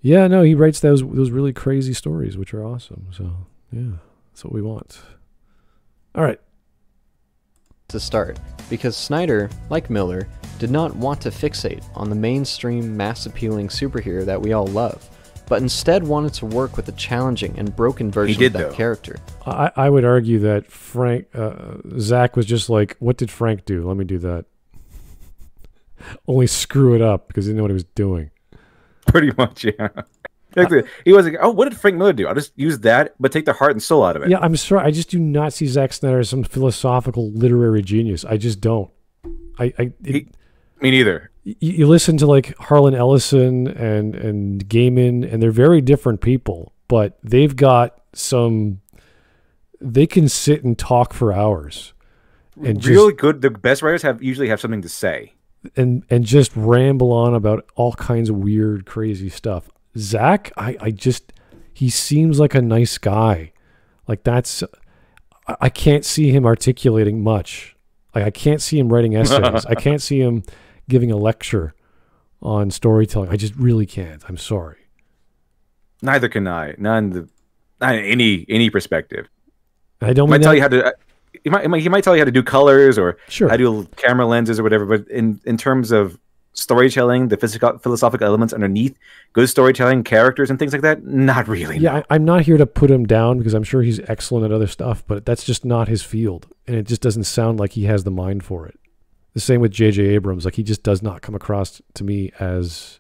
yeah, no, he writes those those really crazy stories, which are awesome. So yeah, that's what we want. All right. to start, because Snyder, like Miller, did not want to fixate on the mainstream mass appealing superhero that we all love, but instead wanted to work with a challenging and broken version did, of that though. character. I, I would argue that Frank uh, Zach was just like, what did Frank do? Let me do that. Only screw it up because he didn't know what he was doing. pretty much yeah. He was like, oh, what did Frank Miller do? I'll just use that, but take the heart and soul out of it. Yeah, I'm sorry. I just do not see Zack Snyder as some philosophical literary genius. I just don't. I, I it, He- Me neither. you, you listen to like Harlan Ellison and and Gaiman, and they're very different people, but they've got some. They can sit and talk for hours, and just Really good. The best writers have usually have something to say. And and just ramble on about all kinds of weird, crazy stuff. Zach, I, I just he seems like a nice guy. Like that's I, I can't see him articulating much. Like I can't see him writing essays. I can't see him giving a lecture on storytelling. I just really can't. I'm sorry. Neither can I. None the not any any perspective. I don't might tell you how to. He might, he might tell you how to do colors or Sure. how to do camera lenses or whatever. But in in terms of storytelling, the physical philosophical elements underneath, good storytelling, characters, and things like that. Not really. Yeah. I, I'm not here to put him down because I'm sure he's excellent at other stuff, but that's just not his field, and it just doesn't sound like he has the mind for it. The same with J.J. Abrams; like he just does not come across to me as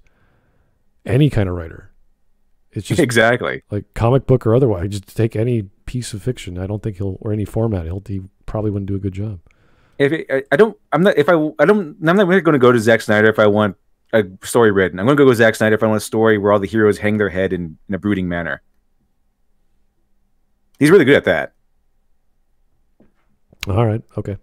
any kind of writer. It's just [laughs] exactly. like comic book or otherwise. Just take any piece of fiction. I don't think he'll or any format. He'll he probably wouldn't do a good job. If it, I, I don't, I'm not. If I, I don't, I'm not going to go to Zack Snyder if I want a story written. I'm going to go with Zack Snyder if I want a story where all the heroes hang their head in, in a brooding manner. He's really good at that. All right, okay.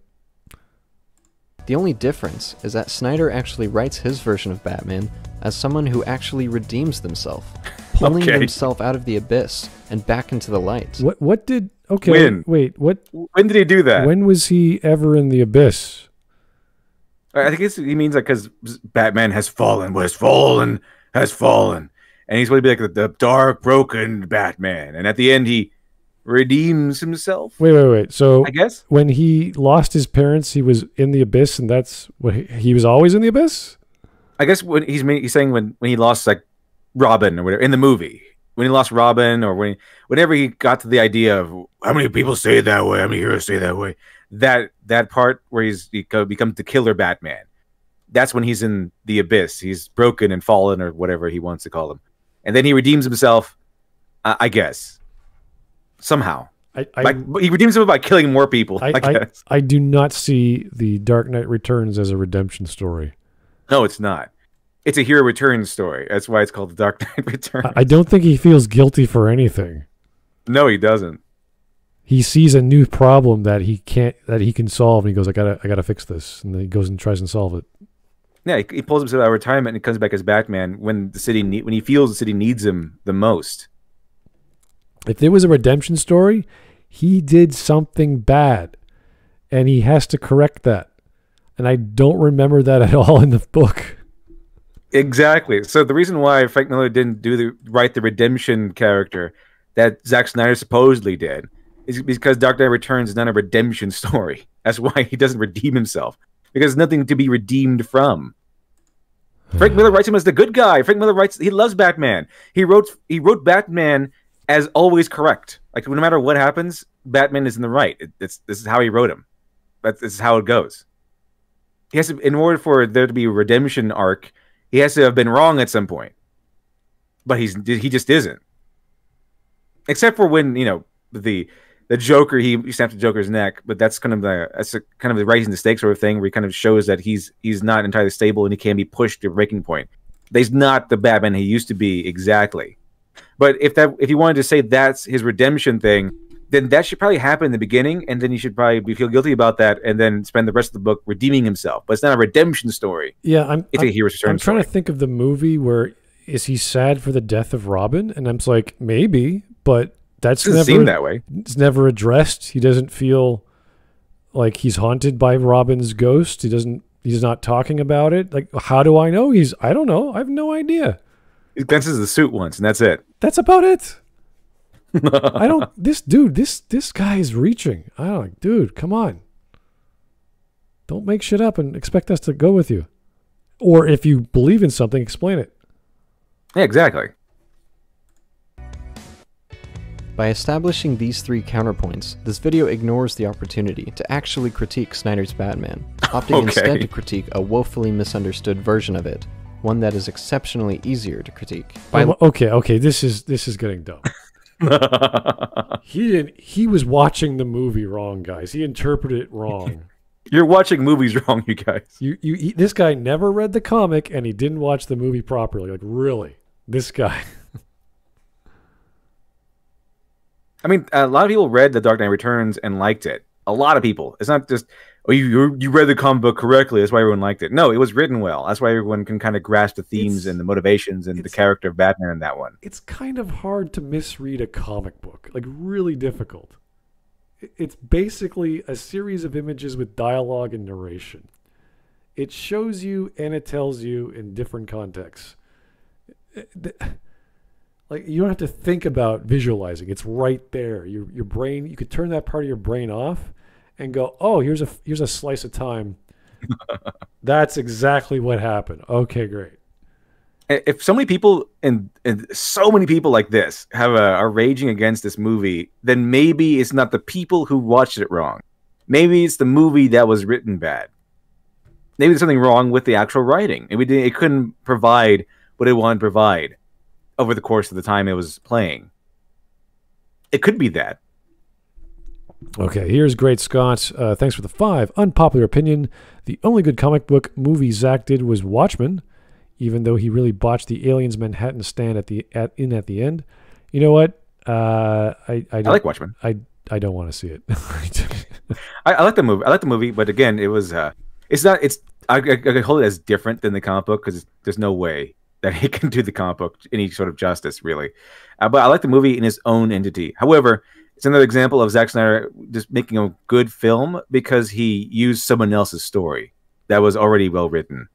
The only difference is that Snyder actually writes his version of Batman as someone who actually redeems themselves, pulling Okay. himself out of the abyss and back into the light. What what did okay? When? Wait, what? When did he do that? When was he ever in the abyss? I think it's, he means like because Batman has fallen, was fallen, has fallen, and he's going to be like the, the dark, broken Batman, and at the end he redeems himself. Wait, wait, wait. So I guess. when he lost his parents, he was in the abyss, and that's what he, he was always in the abyss. I guess when he's he's saying when when he lost like Robin or whatever in the movie when he lost Robin or when whenever he got to the idea of how many people say it that way, how many heroes say it that way, that that part where he's he becomes the killer Batman, that's when he's in the abyss. He's broken and fallen or whatever he wants to call him, and then he redeems himself. I I guess somehow, I I, like he redeems himself by killing more people. I, I, I, I do not see the Dark Knight Returns as a redemption story. no, it's not. It's a hero returns story. That's why it's called the Dark Knight [laughs] Returns. I, don't think he feels guilty for anything. no, he doesn't. He sees a new problem that he can't that he can solve, and he goes, "I gotta I gotta fix this," and then he goes and tries and solve it. Yeah, he, he pulls himself out of retirement and comes back as Batman when the city need, when he feels the city needs him the most. If there was a redemption story, he did something bad, and he has to correct that. And I don't remember that at all in the book. Exactly. So the reason why Frank Miller didn't do the write the redemption character that Zack Snyder supposedly did is because Dark Knight Returns is not a redemption [laughs] story. That's why he doesn't redeem himself because there's nothing to be redeemed from. Frank Miller writes him as the good guy. Frank Miller writes he loves Batman. He wrote he wrote Batman as always correct. Like no matter what happens, Batman is in the right. It, it's this is how he wrote him. That's this is how it goes. He has to in order for there to be a redemption arc, he has to have been wrong at some point. But he's he just isn't. Except for when you know the the Joker he, snapped the Joker's neck, but that's kind of the that's a, kind of the raising the stakes sort of thing where he kind of shows that he's he's not entirely stable and he can be pushed to breaking point. He's not the Batman he used to be exactly. But if that if you wanted to say that's his redemption thing, then that should probably happen in the beginning, and then you should probably be, feel guilty about that, and then spend the rest of the book redeeming himself. But it's not a redemption story; Yeah, I'm. it's I'm, a hero's return I'm trying story. to think of the movie where is he sad for the death of Robin, and I'm just like maybe, but that's doesn't never seem that way. it's never addressed. He doesn't feel like he's haunted by Robin's ghost. He doesn't. He's not talking about it. Like, how do I know? He's. I don't know. I have no idea. He glances at the suit once, and that's it. That's about it. I don't. This dude. This this guy is reaching. I don't. Like, dude, come on. Don't make shit up and expect us to go with you. Or if you believe in something, explain it. Yeah, exactly. By establishing these three counterpoints, this video ignores the opportunity to actually critique Snyder's Batman, opting Okay. instead to critique a woefully misunderstood version of it, one that is exceptionally easier to critique. By okay, okay. This is this is getting dumb. [laughs] [laughs] He didn't. He was watching the movie wrong, guys. He interpreted it wrong. [laughs] You're watching movies wrong, you guys. you you. He, this guy never read the comic and he didn't watch the movie properly. Like really, this guy. [laughs] I mean, a lot of people read The Dark Knight Returns and liked it. A lot of people. It's not just oh you you- read the comic book correctly. That's why everyone liked it. No, it was written well. That's why everyone can kind of grasp the themes It's- and the motivations and the character of Batman in that one. It's kind of hard to misread a comic book. Like really difficult. It's basically a series of images with dialogue and narration. It shows you and it tells you in different contexts. Like you don't have to think about visualizing it's right there your your brain you could turn that part of your brain off and go oh here's a here's a slice of time [laughs] That's exactly what happened. Okay, great. if so many people and, and so many people like this have a, are raging against this movie, then maybe it's not the people who watched it wrong. Maybe it's the movie that was written bad. Maybe there's something wrong with the actual writing. Maybe it it couldn't provide what it wanted to provide over the course of the time it was playing. It could be that. Okay, here's Great Scott. Uh, thanks for the five. Unpopular opinion. The only good comic book movie Zach did was Watchmen, even though he really botched the aliens Manhattan stand at the at in at the end. You know what? Uh, I I, I don't, like Watchmen. I I don't want to see it. [laughs] [laughs] I, I like the movie. I like the movie, but again, it was. Uh, it's not. It's. I, I, I could hold it as different than the comic book because there's no way that he [laughs] can do the comic book any sort of justice, really. Uh, but I like the movie in its own entity. However, it's another example of Zack Snyder just making a good film because he used someone else's story that was already well written.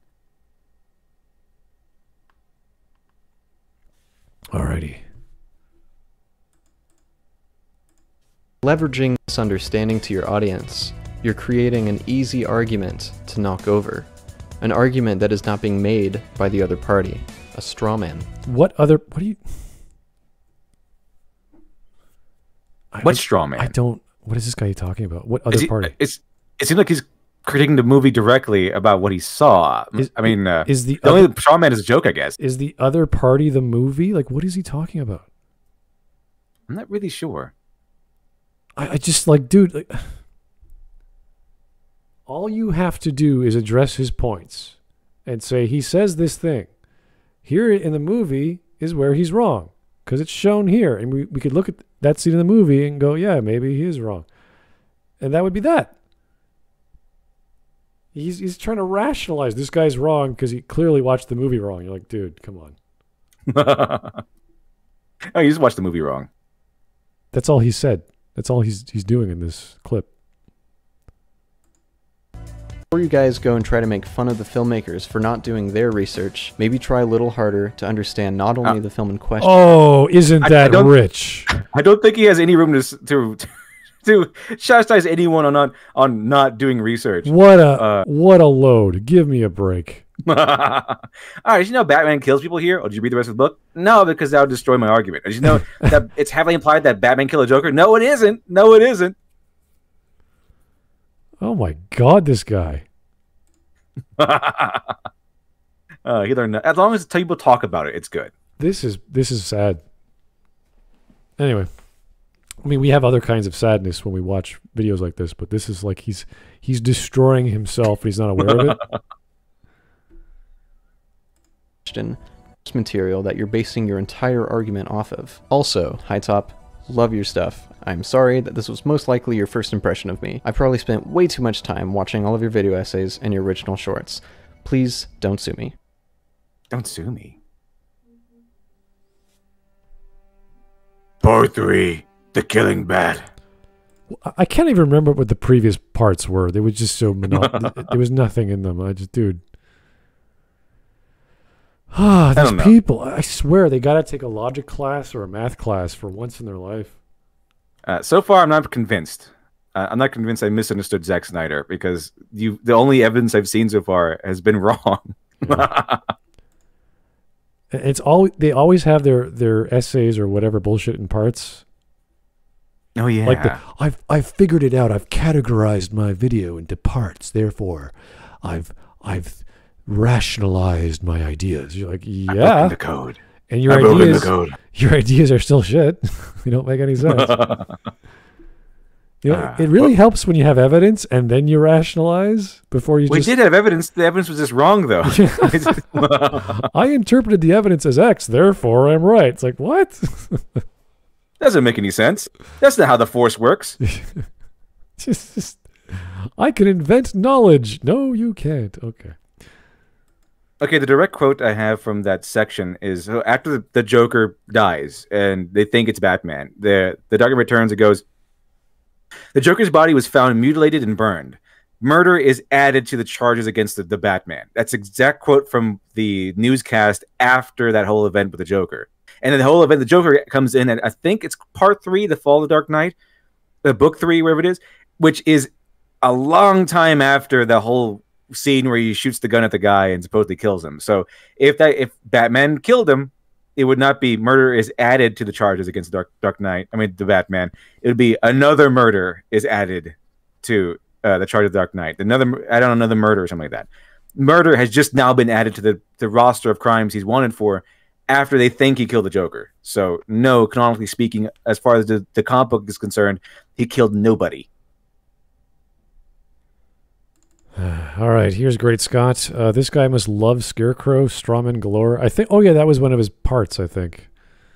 Alrighty. Leveraging this understanding to your audience, you're creating an easy argument to knock over. An argument that is not being made by the other party. A straw man. What other? What do you? I, What straw man? I don't. What is this guy talking about? What other he- party? It's. It seems like he's critiquing the movie directly about what he saw. Is- I mean, uh, is the the other, only straw man is a joke, I guess. is the other party the movie? Like, what is he talking about? I'm not really sure. I, I just like, dude. Like, [sighs] all you have to do is address his points and say he says this thing. Here in the movie is where he's wrong because it's shown here, and we, we could look at that scene in the movie and go, yeah, maybe he is wrong, and that would be that. He's he's trying to rationalize this guy's wrong because he clearly watched the movie wrong. You're like, dude, come on. [laughs] oh, you just watched the movie wrong. That's all he said. That's all he's he's doing in this clip. Before you guys go and try to make fun of the filmmakers for not doing their research, maybe try a little harder to understand not only Uh, the film in question, Oh, isn't I- I that rich? [laughs] I don't think he has any room to s- [laughs] to to chastise anyone on not on not doing research. What a Uh, what a load! Give me a break. [laughs] All right, did you know Batman kills people here? Or did you read the rest of the book? No, because that would destroy my argument. Did you know that it's heavily implied that Batman killed a Joker? No, it isn't. No, it isn't. Oh my god, this guy. [laughs] uh, he learned. As long as people talk about it, it's good. This is this is sad. Anyway, I mean, we have other kinds of sadness when we watch videos like this, but this is like he's he's destroying himself. and He's not aware of it. [laughs] Question: This material that you're basing your entire argument off of. Also, High Top, love your stuff. I'm sorry that this was most likely your first impression of me. I probably spent way too much time watching all of your video essays and your original shorts. Please don't sue me. Don't sue me. Part three: The Killing Bat. I- I can't even remember what the previous parts were. They were just so monotonous. [laughs] there was nothing in them. I just, dude. Ah, [sighs] these people! I swear they gotta take a logic class or a math class for once in their life. Uh, so far, I'm not convinced. Uh, I'm not convinced I misunderstood Zack Snyder because you the only evidence I've seen so far has been [laughs] wrong. And [laughs] It's all they always have their their essays or whatever bullshit in parts. oh yeah. Like the, I've I've figured it out. I've categorized my video into parts. Therefore, I've I've rationalized my ideas. You're like, yeah, the code. and your I ideas your ideas are still shit. [laughs] they don't make any sense. [laughs] You know, Ah, it really helps when you have evidence and then you rationalize before you we just. did have evidence. The evidence was just wrong, though. [laughs] I interpreted the evidence as X, therefore I'm right. It's like what? Doesn't make any sense. That's not how the force works. just, just- I can invent knowledge. No, you can't. Okay. Okay, the direct quote I have from that section is so after the, the Joker dies and they think it's Batman, the the Dark Knight returns. and goes, the Joker's body was found mutilated and burned. Murder is added to the charges against the, the Batman. That's exact quote from the newscast after that whole event with the Joker. And then the whole event, the Joker comes in, and I think it's part three, The Fall of the Dark Knight, the book three, wherever it is, which is a long time after the whole scene where he shoots the gun at the guy and supposedly kills him. So if that if Batman killed him, it would not be murder is added to the charges against Dark Dark Knight. I mean the Batman. It would be another murder is added to uh, the charge of Dark Knight. Another I don't know another murder or something like that. Murder has just now been added to the the roster of crimes he's wanted for after they think he killed the Joker. So no, canonically speaking, as far as the, the comic book is concerned, he killed nobody. [sighs] All right, here's Great Scott. Uh, this guy must love Scarecrow, Strawman galore. I think. Oh yeah, that was one of his parts. I think.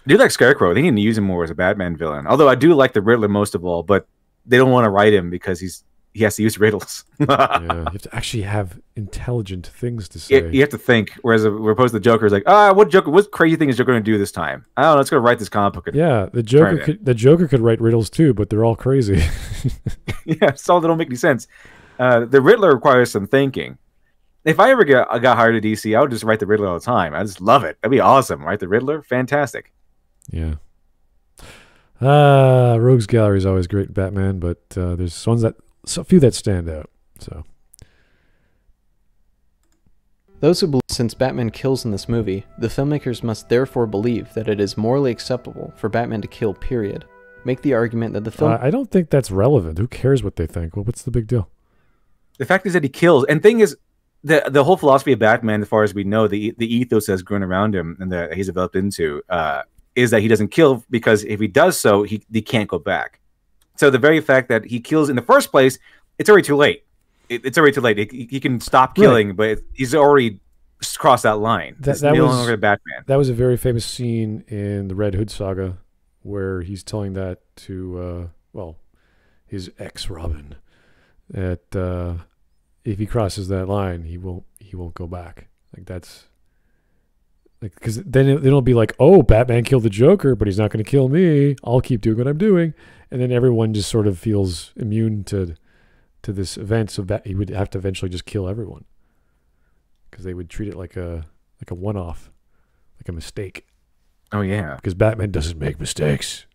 I do like Scarecrow. They need to use him more as a Batman villain. Although I do like the Riddler most of all, but they don't want to write him because he's he has to use riddles. [laughs] yeah, you have to actually have intelligent things to say. You, you have to think. Whereas we're opposed to the Joker is like, ah, what Joker? What crazy thing is Joker going to do this time? I don't know. Let's go write this comic book. Yeah, the Joker could the Joker could write riddles too, but they're all crazy. [laughs] [laughs] yeah, so they don't make any sense. Uh, the Riddler requires some thinking. If I ever get I got hired at DC, I would just write the Riddler all the time. I just love it. That'd be awesome, right? The Riddler, fantastic. Yeah. Uh, Rogues Gallery is always great, Batman, but uh, there's ones that a few that stand out. So. Those who believe since Batman kills in this movie, the filmmakers must therefore believe that it is morally acceptable for Batman to kill. Period. Make the argument that the film. Uh, I don't think that's relevant. Who cares what they think? Well, what's the big deal? The fact is that he kills, and thing is, the the whole philosophy of Batman, as far as we know, the the ethos has grown around him and that he's developed into, uh, is that he doesn't kill because if he does so, he he can't go back. So the very fact that he kills in the first place, it's already too late. It, it's already too late. He, he can stop killing, right. but it, he's already crossed that line. That, that no was Batman. That was a very famous scene in the Red Hood saga, where he's telling that to uh, well, his ex Robin, that uh, if he crosses that line, he won't he won't go back. Like that's like because then it, it'll be like, oh, Batman killed the Joker, but he's not going to kill me. I'll keep doing what I'm doing, and then everyone just sort of feels immune to to this event. So that he would have to eventually just kill everyone because they would treat it like a like a one off, like a mistake. Oh yeah, because Batman doesn't make mistakes.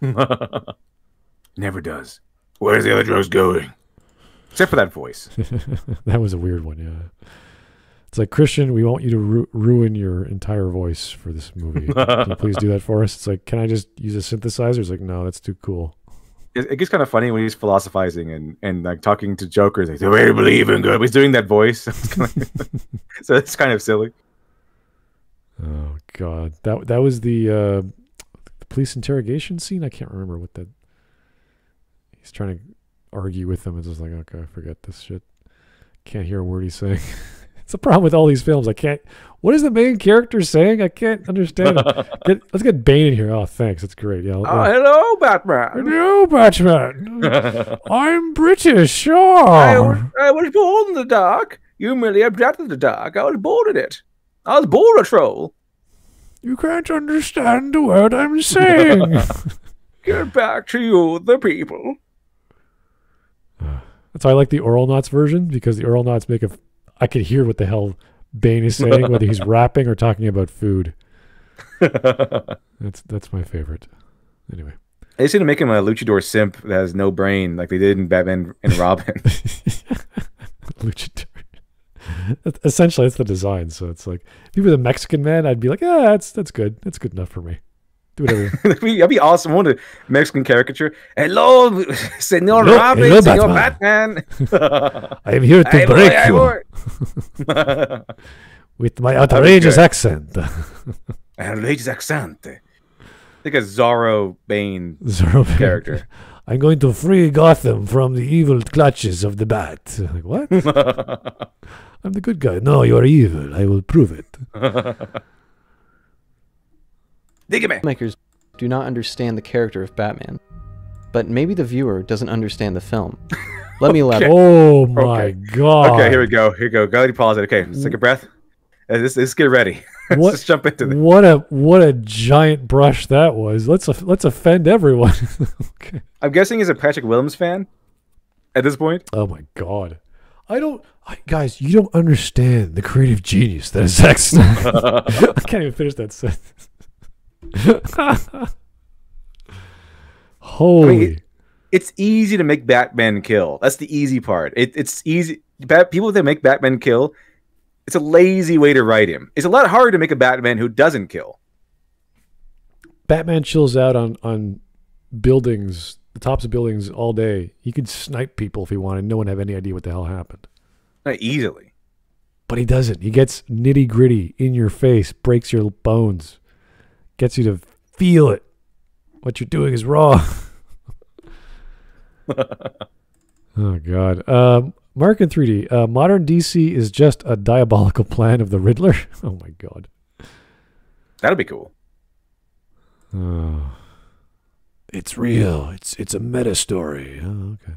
[laughs] Never does. Where's the other drugs going? Except for that voice. [laughs] that was a weird one, yeah. It's like Christian, we want you to ru- ruin your entire voice for this movie. Can you please do that for us? It's like, can I just use a synthesizer? It's like, no, that's too cool. It, it gets kind of funny when he's philosophizing and, and like talking to jokers. Like, the way to believe in good. He's doing that voice, [laughs] [laughs] so it's kind of silly. Oh God, that that was the uh, the police interrogation scene. I can't remember what that. He's trying to argue with them. It's just like, okay, forget this shit. Can't hear a word he's saying. [laughs] it's a problem with all these films. I can't. What is the main character saying? I can't understand. [laughs] get, let's get Bane in here. Oh, thanks. That's great. Yeah. Oh, hello, Batman. Hello, Batman. [laughs] I'm British. Sure. I was, I was born in the dark. You merely abducted the dark. I was born in it. I was born a troll. You can't understand the word I'm saying. Get back to you, the people. Why I like the Auralnauts version because the Auralnauts make a. I could hear what the hell Bane is saying, whether he's [laughs] rapping or talking about food. [laughs] that's that's my favorite. Anyway, they to make him a luchador simp that has no brain, like they did in Batman and [laughs] Robin. luchador. Essentially, it's the design. So it's like if he was a Mexican man, I'd be like, yeah, that's that's good. That's good enough for me. Do whatever. [laughs] that'd, be, that'd be awesome. I want a Mexican caricature. Hello, [laughs] Senor hello, Robin, hello, Senor Batman. Batman. [laughs] I am here to break you with my outrageous accent. outrageous accent. Like a Zorro Bane Zorro Bane. character. I'm going to free Gotham from the evil clutches of the bat. Like, what? I'm the good guy. No, you're evil. I will prove it. Dígame. Makers do not understand the character of Batman, but maybe the viewer doesn't understand the film. [laughs] Let me elaborate. Oh my okay. god. Okay, here we go. Here we go. Gotta pause it. Okay, let's take a breath. Uh, [laughs] let's, let's get ready. let's just jump into this. What a what a giant brush that was. Let's let's offend everyone. [laughs] okay. I'm guessing he's a Patrick Willems fan at this point. Oh my god. I don't, I, guys. You don't understand the creative genius that is Zack Snyder. I can't even finish that sentence. [laughs] Holy. I mean, it, it's easy to make Batman kill. That's the easy part. It, it's easy. Bat, people that make Batman kill, it's a lazy way to write him. It's a lot harder to make a Batman who doesn't kill. Batman chills out on on buildings, the tops of buildings all day. He could snipe people if he wanted. No one have any idea what the hell happened. Not easily. But he doesn't. He gets nitty gritty in your face, breaks your bones, gets you to feel it. What you're doing is wrong. [laughs] oh God. Um, Mark in 3D. Uh, modern DC is just a diabolical [laughs] plan of the Riddler. [laughs] oh my God. That'll be cool. Oh. It's real. It's it's a meta story. Oh, okay.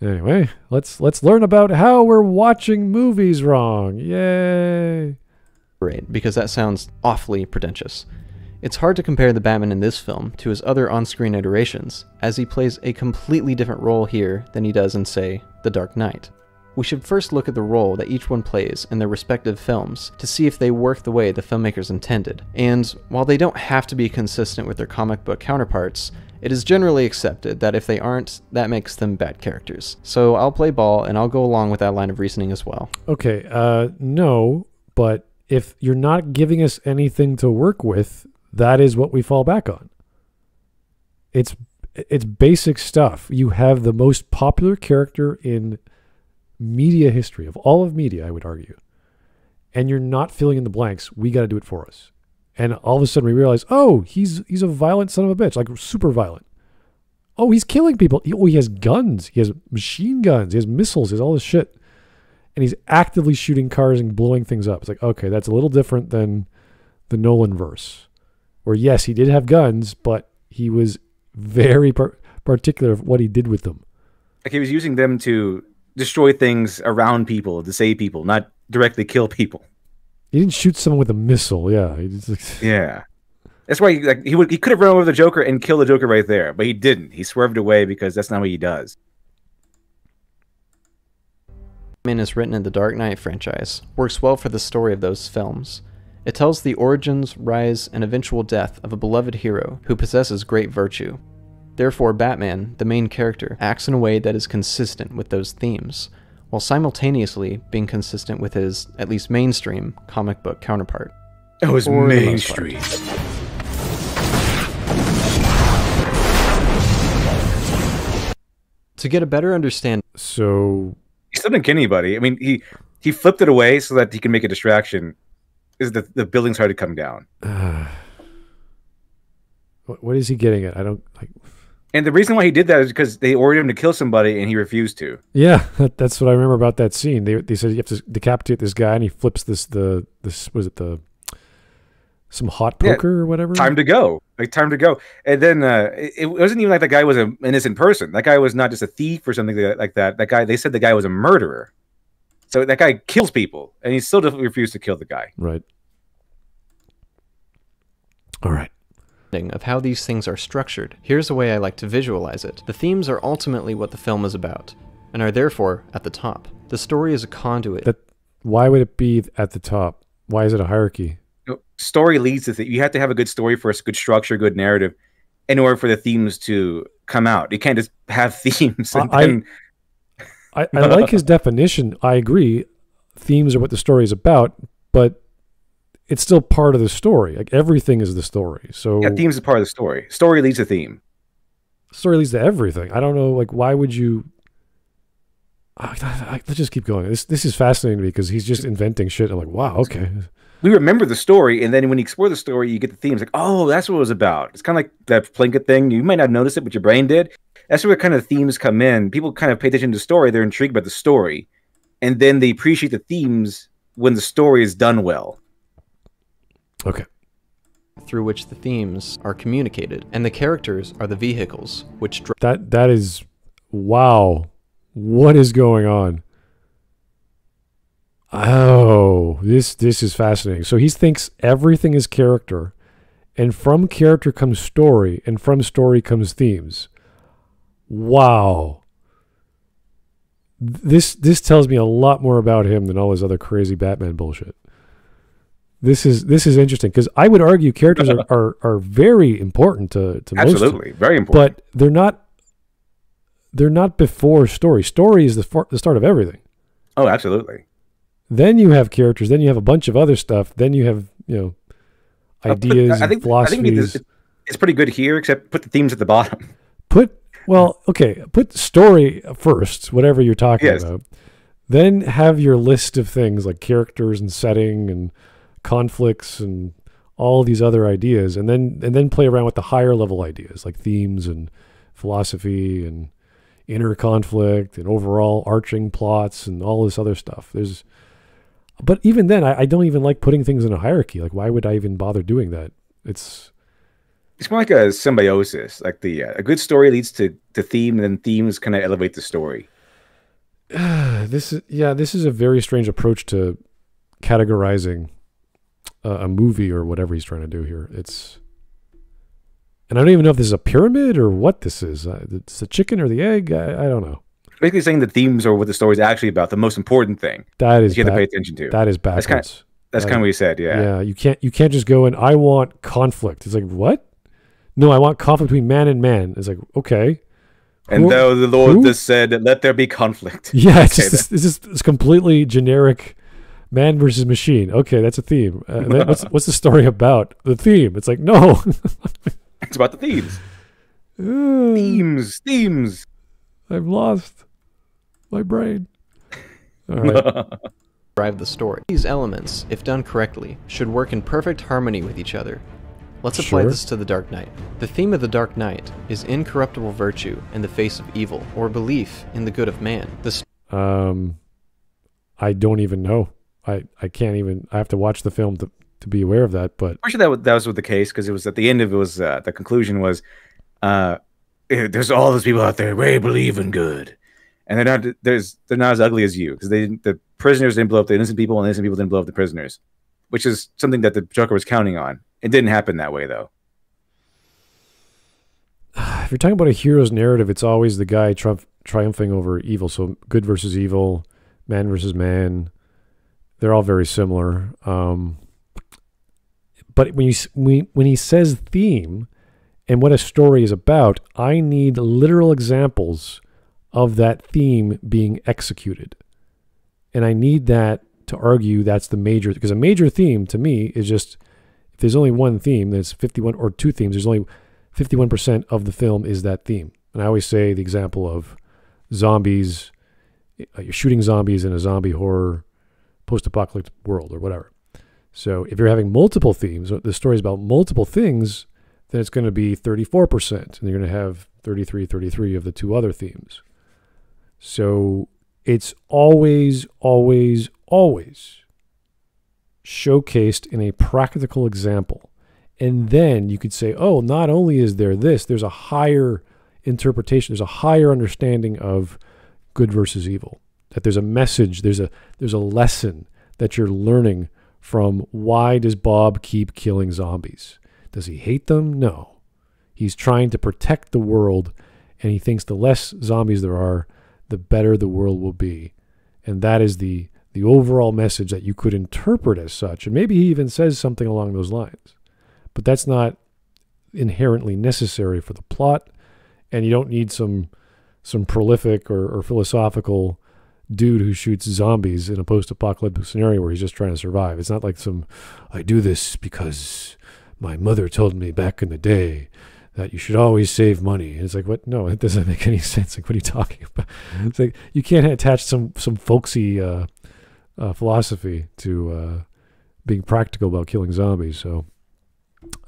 Anyway, let's let's learn about how we're watching movies wrong. Yay! Because that sounds awfully pretentious. It's hard to compare the Batman in this film to his other on-screen iterations, as he plays a completely different role here than he does in, say, The Dark Knight. We should first look at the role that each one plays in their respective films to see if they work the way the filmmakers intended. And while they don't have to be consistent with their comic book counterparts, it is generally accepted that if they aren't, that makes them bad characters. So I'll play ball and I'll go along with that line of reasoning as well. Okay, uh, no, but if you're not giving us anything to work with, that is what we fall back on. It's it's basic stuff. You have the most popular character in media history of all of media, I would argue, and you're not filling in the blanks. We got to do it for us. And all of a sudden, we realize, oh, he's he's a violent son of a bitch, like super violent. Oh, he's killing people. Oh, he has guns. He has machine guns. He has missiles. He has all this shit, and he's actively shooting cars and blowing things up. It's like, okay, that's a little different than the Nolan verse, where yes, he did have guns, but he was very par- particular of what he did with them. Like he was using them to destroy things around people, to save people, not directly kill people. He didn't shoot someone with a missile. Yeah, just, [laughs] Yeah. That's why he, like he would he could have run over the Joker and killed the Joker right there, but he didn't. He swerved away because that's not what he does. Batman is written in the Dark Knight franchise, works well for the story of those films. It tells the origins, rise, and eventual death of a beloved hero who possesses great virtue. Therefore, Batman, the main character, acts in a way that is consistent with those themes, while simultaneously being consistent with his, at least mainstream, comic book counterpart. It was For the Main most part. Street. To get a better understanding so He still didn't kill anybody. I mean, he he flipped it away so that he can make a distraction. Is the the building started coming down, uh, [sighs] what, what is he getting at? I don't like. and the reason why he did that is because they ordered him to kill somebody and he refused to. Yeah, that's what I remember about that scene. They they said you have to decapitate this guy, and he flips this the this was it the some hot Yeah, poker or whatever. Time to go, like time to go. And then uh, it, it wasn't even like that guy was an innocent person. That guy was not just a thief or something like like that. That guy, they said the guy was a murderer. So that guy kills people, and he still refused to kill the guy. Right. All right. of how these things are structured, here's a way I like to visualize it. The themes are ultimately what the film is about, and are therefore at the top. The story is a conduit. That why would it be at the top? Why is it a hierarchy? Story leads to th- you have to have a good story first, good structure, good narrative, in order for the themes to come out. You can't just have [laughs] themes and I- then I, I like his definition. I agree. Themes are what the story is about, but it's still part of the story. Like everything is the story. So yeah, themes is part of the story. Story leads to theme. story leads to everything. I don't know. Like why would you? I, I- let's just keep going. This this is fascinating to me because he's just inventing shit. I'm like, wow, okay. We remember the story, and then when you explore the story, you get the themes. Like, oh, that's what it was about. It's kind of like that Plinkett thing. You might not notice it, but your brain did. That's where kind of themes come in. People kind of pay attention to the story. They're intrigued by the story, and then they appreciate the themes when the story is done well. Okay. through which the themes are communicated, and the characters are the vehicles which drive That that is wow. What is going on? Oh, this this is fascinating. So he thinks everything is character, and from character comes story, and from story comes themes. Wow. This this tells me a lot more about him than all his other crazy Batman bullshit. This is this is interesting because I would argue characters are, [laughs] are, are very important to, to most Absolutely, very important. but they're not they're not before story. Story is the for, the start of everything. Oh, absolutely. Then you have characters. Then you have a bunch of other stuff. Then you have you know Uh, ideas I and think I philosophies. think it's, it's pretty good here, except put the themes at the bottom. [laughs] put well, okay, put story first, whatever you're talking Yes. about. Then have your list of things like characters and setting and conflicts and all these other ideas, and then and then play around with the higher level ideas like themes and philosophy and inner conflict and overall arching plots and all this other stuff. There's, but even then, I, I don't even like putting things in a hierarchy. Like, why would I even bother doing that? It's It's more like a symbiosis. Like the uh, a good story leads to to theme, and then themes kind of elevate the story. [sighs] this is yeah this is a very strange approach to categorizing a, a movie or whatever he's trying to do here it's and i don't even know if this is a pyramid or what this is uh, it's the chicken or the egg i, I don't know Basically, saying the themes are what the story's actually about. The most important thing that is you have to pay attention to. that is That's backwards kinda- That's kind of what you said. Yeah. yeah you can't you can't just go and i want conflict it's like what no i want conflict between man and man it's like okay And Who- though the Lord who? just said, "Let there be conflict." [laughs] Yeah, it's just this, this is this completely generic man versus machine. Okay, that's a theme. Uh, what's [laughs] what's the story about? The theme. It's like no. It's about the themes. Uh, [laughs] Themes. Themes. I've lost my brain. [laughs] All right. drive the story. These elements, if done correctly, should work in perfect harmony with each other. Let's apply Sure. this to the Dark Knight. The theme of the Dark Knight is incorruptible virtue in the face of evil, or belief in the good of man. The Um, I don't even know. I I can't even. I have to watch the film to to be aware of that. But I'm sure that was, that was with the case because it was at the end of it was uh, the conclusion was, uh, eh, there's all those people out there they believe in good, and they're not there's they're not as ugly as you because they didn't, the prisoners didn't blow up the innocent people and the innocent people didn't blow up the prisoners, which is something that the Joker was counting on. It didn't happen that way though. [sighs] if you're talking about a hero's narrative, it's always the guy triumph, triumphing over evil. So good versus evil, man versus man. They're all very similar. Um, but when you when he says theme and what a story is about, I need literal examples of that theme being executed, and I need that to argue that's the major because a major theme to me is just if there's only one theme, there's 51 or two themes. There's only 51% of the film is that theme. And I always say the example of zombies, uh, you're shooting zombies in a zombie horror post apocalyptic world or whatever. So if you're having multiple themes, the story is about multiple things, then it's going to be 34%. And you're going to have 33, 33 of the two other themes. So it's always, always, always showcased in a practical example. And then you could say, oh, not only is there this, there's a higher interpretation, there's a higher understanding of good versus evil. That there's a message, there's a there's a lesson that you're learning from why does Bob keep killing zombies? Does he hate them? No. He's trying to protect the world and he thinks the less zombies there are, the better the world will be. And that is the the overall message that you could interpret as such. And maybe he even says something along those lines. But that's not inherently necessary for the plot. And you don't need some some prolific or, or philosophical dude who shoots zombies in a post apocalyptic scenario where he's just trying to survive. It's not like some I do this because my mother told me back in the day that you should always save money. And it's like, what? No, it doesn't [laughs] make any sense. Like, what are you talking [laughs] about? It's like you can't attach some some folksy uh, uh, philosophy to uh, being practical about killing zombies. So,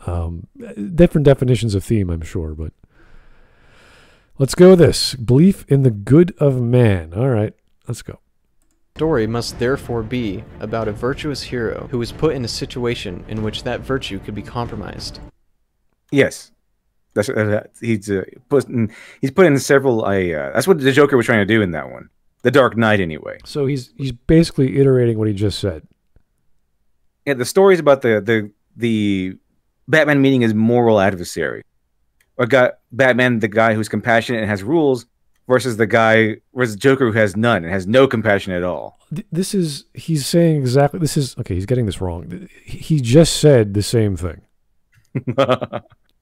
um, different definitions of theme, I'm sure, but let's go with this belief in the good of man. All right, let's go. story must therefore be about a virtuous hero who is put in a situation in which that virtue could be compromised. Yes, that's uh, he's uh, put in, he's put in several. I uh, that's what the Joker was trying to do in that one. The Dark Knight, anyway. So he's he's basically iterating what he just said. Yeah, the story's about the the the Batman meeting his moral adversary, or got Batman, the guy who's compassionate and has rules, versus the guy versus Joker who has none and has no compassion at all. This is he's saying exactly. This is okay. He's getting this wrong. He just said the same thing. [laughs]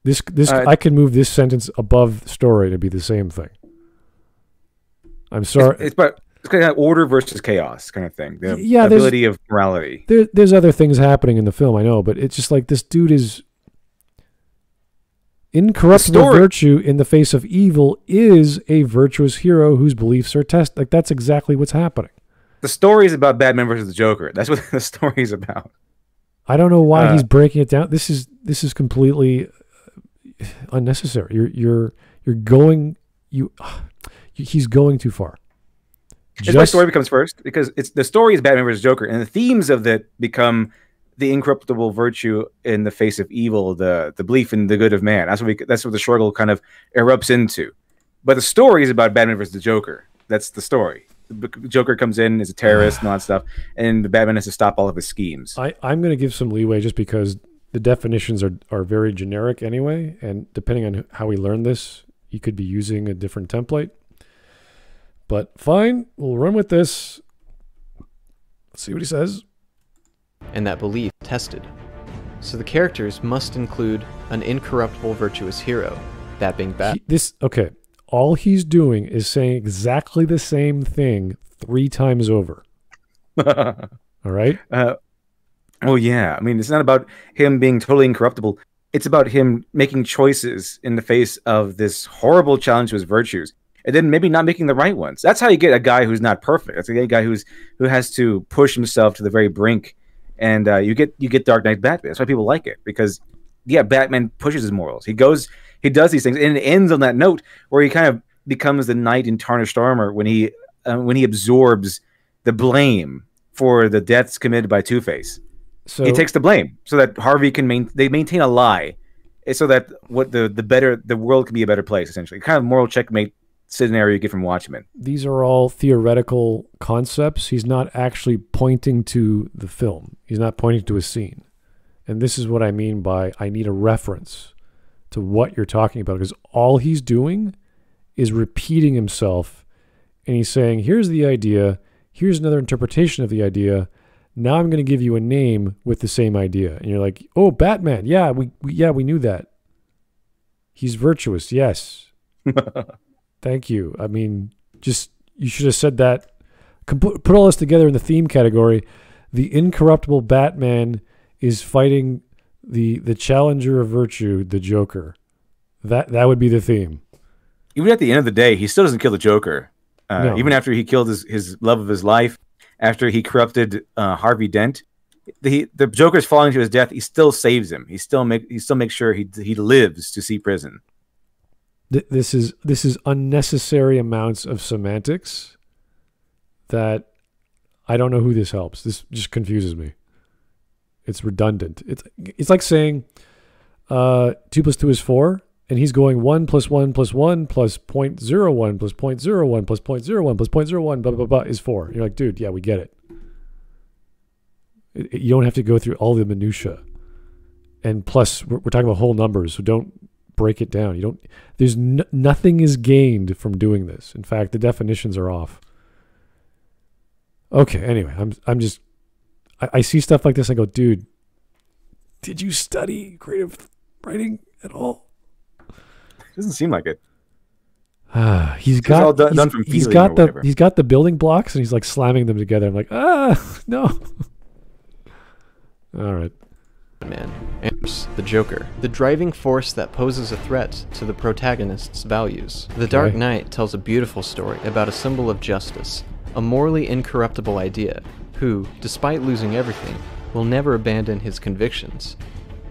This this Uh, I can move this sentence above the story to be the same thing. I'm sorry. It's, it's about it's kind of order versus chaos kind of thing. The Yeah, ability of morality. there, there's other things happening in the film, I know, but it's just like this dude is incorruptible virtue in the face of evil is a virtuous hero whose beliefs are tested. Like that's exactly what's happening. The story is about Batman versus the Joker. That's what [laughs] the story is about. I don't know why Uh, he's breaking it down. This is this is completely unnecessary. You're you're you're going you [sighs] he's going too far. It's why story becomes first because it's the story is Batman versus Joker, and the themes of that become the incorruptible virtue in the face of evil, the the belief in the good of man. That's what we, that's what the struggle kind of erupts into. But the story is about Batman versus the Joker. That's the story. The Joker comes in as a terrorist and all that stuff, and the Batman has to stop all of his schemes. I, I'm going to give some leeway just because the definitions are, are very generic anyway. And depending on how we learn this, you could be using a different template. But fine, we'll run with this. Let's see what he says. and that belief tested. So the characters must include an incorruptible virtuous hero, that being Bat. He- this okay. All he's doing is saying exactly the same thing three times over. [laughs] All right. Uh, oh yeah, I mean it's not about him being totally incorruptible. It's about him making choices in the face of this horrible challenge to his virtues, and then maybe not making the right ones. That's how you get a guy who's not perfect. That's a guy who's who has to push himself to the very brink, and uh, you get you get Dark Knight Batman. That's why people like it because yeah, Batman pushes his morals. He goes, he does these things, and it ends on that note where he kind of becomes the knight in tarnished armor when he uh, when he absorbs the blame for the deaths committed by Two Face. So he takes the blame so that Harvey can main they maintain a lie, eh, so that what the the better the world can be a better place essentially. Kind of moral checkmate scenario you get from Watchmen. these are all theoretical concepts. He's not actually pointing to the film. He's not pointing to a scene. And this is what I mean by I need a reference to what you're talking about because all he's doing is repeating himself and he's saying, "Here's the idea, here's another interpretation of the idea. Now I'm going to give you a name with the same idea." And you're like, "Oh, Batman. Yeah, we, we yeah, we knew that. He's virtuous. Yes. [laughs] Thank you. I mean, just you should have said that. Put all this together in the theme category. The incorruptible Batman is fighting the the challenger of virtue, the Joker. That that would be the theme. Even at the end of the day, he still doesn't kill the Joker. Uh, No. Even after he killed his, his love of his life, after he corrupted uh, Harvey Dent, the the Joker's falling to his death. He still saves him. He still make he still makes sure he he lives to see prison. Th- this is this is unnecessary amounts of semantics that I don't know who this helps. This just confuses me. It's redundant. It's it's like saying uh, two plus two is four, and he's going one plus one plus one plus point zero one plus point zero one plus point zero one plus point zero one blah blah blah is four. You're like, dude, yeah, we get it. You don't have to go through all the minutia. And plus, we're, we're talking about whole numbers, so don't break it down. You don't. There's n- nothing is gained from doing this. In fact, the definitions are off. Okay. Anyway, I'm I'm just I, I see stuff like this. I go, dude, did you study creative writing at all? Doesn't seem like it. Ah, [sighs] he's It's got all done- he's, done from he's feeling got or the whatever. he's got the building blocks and he's like slamming them together. I'm like, ah, [laughs] no. [laughs] All right. Man, and the Joker, the driving force that poses a threat to the protagonist's values. The Dark Knight tells a beautiful story about a symbol of justice, a morally incorruptible idea, who, despite losing everything, will never abandon his convictions.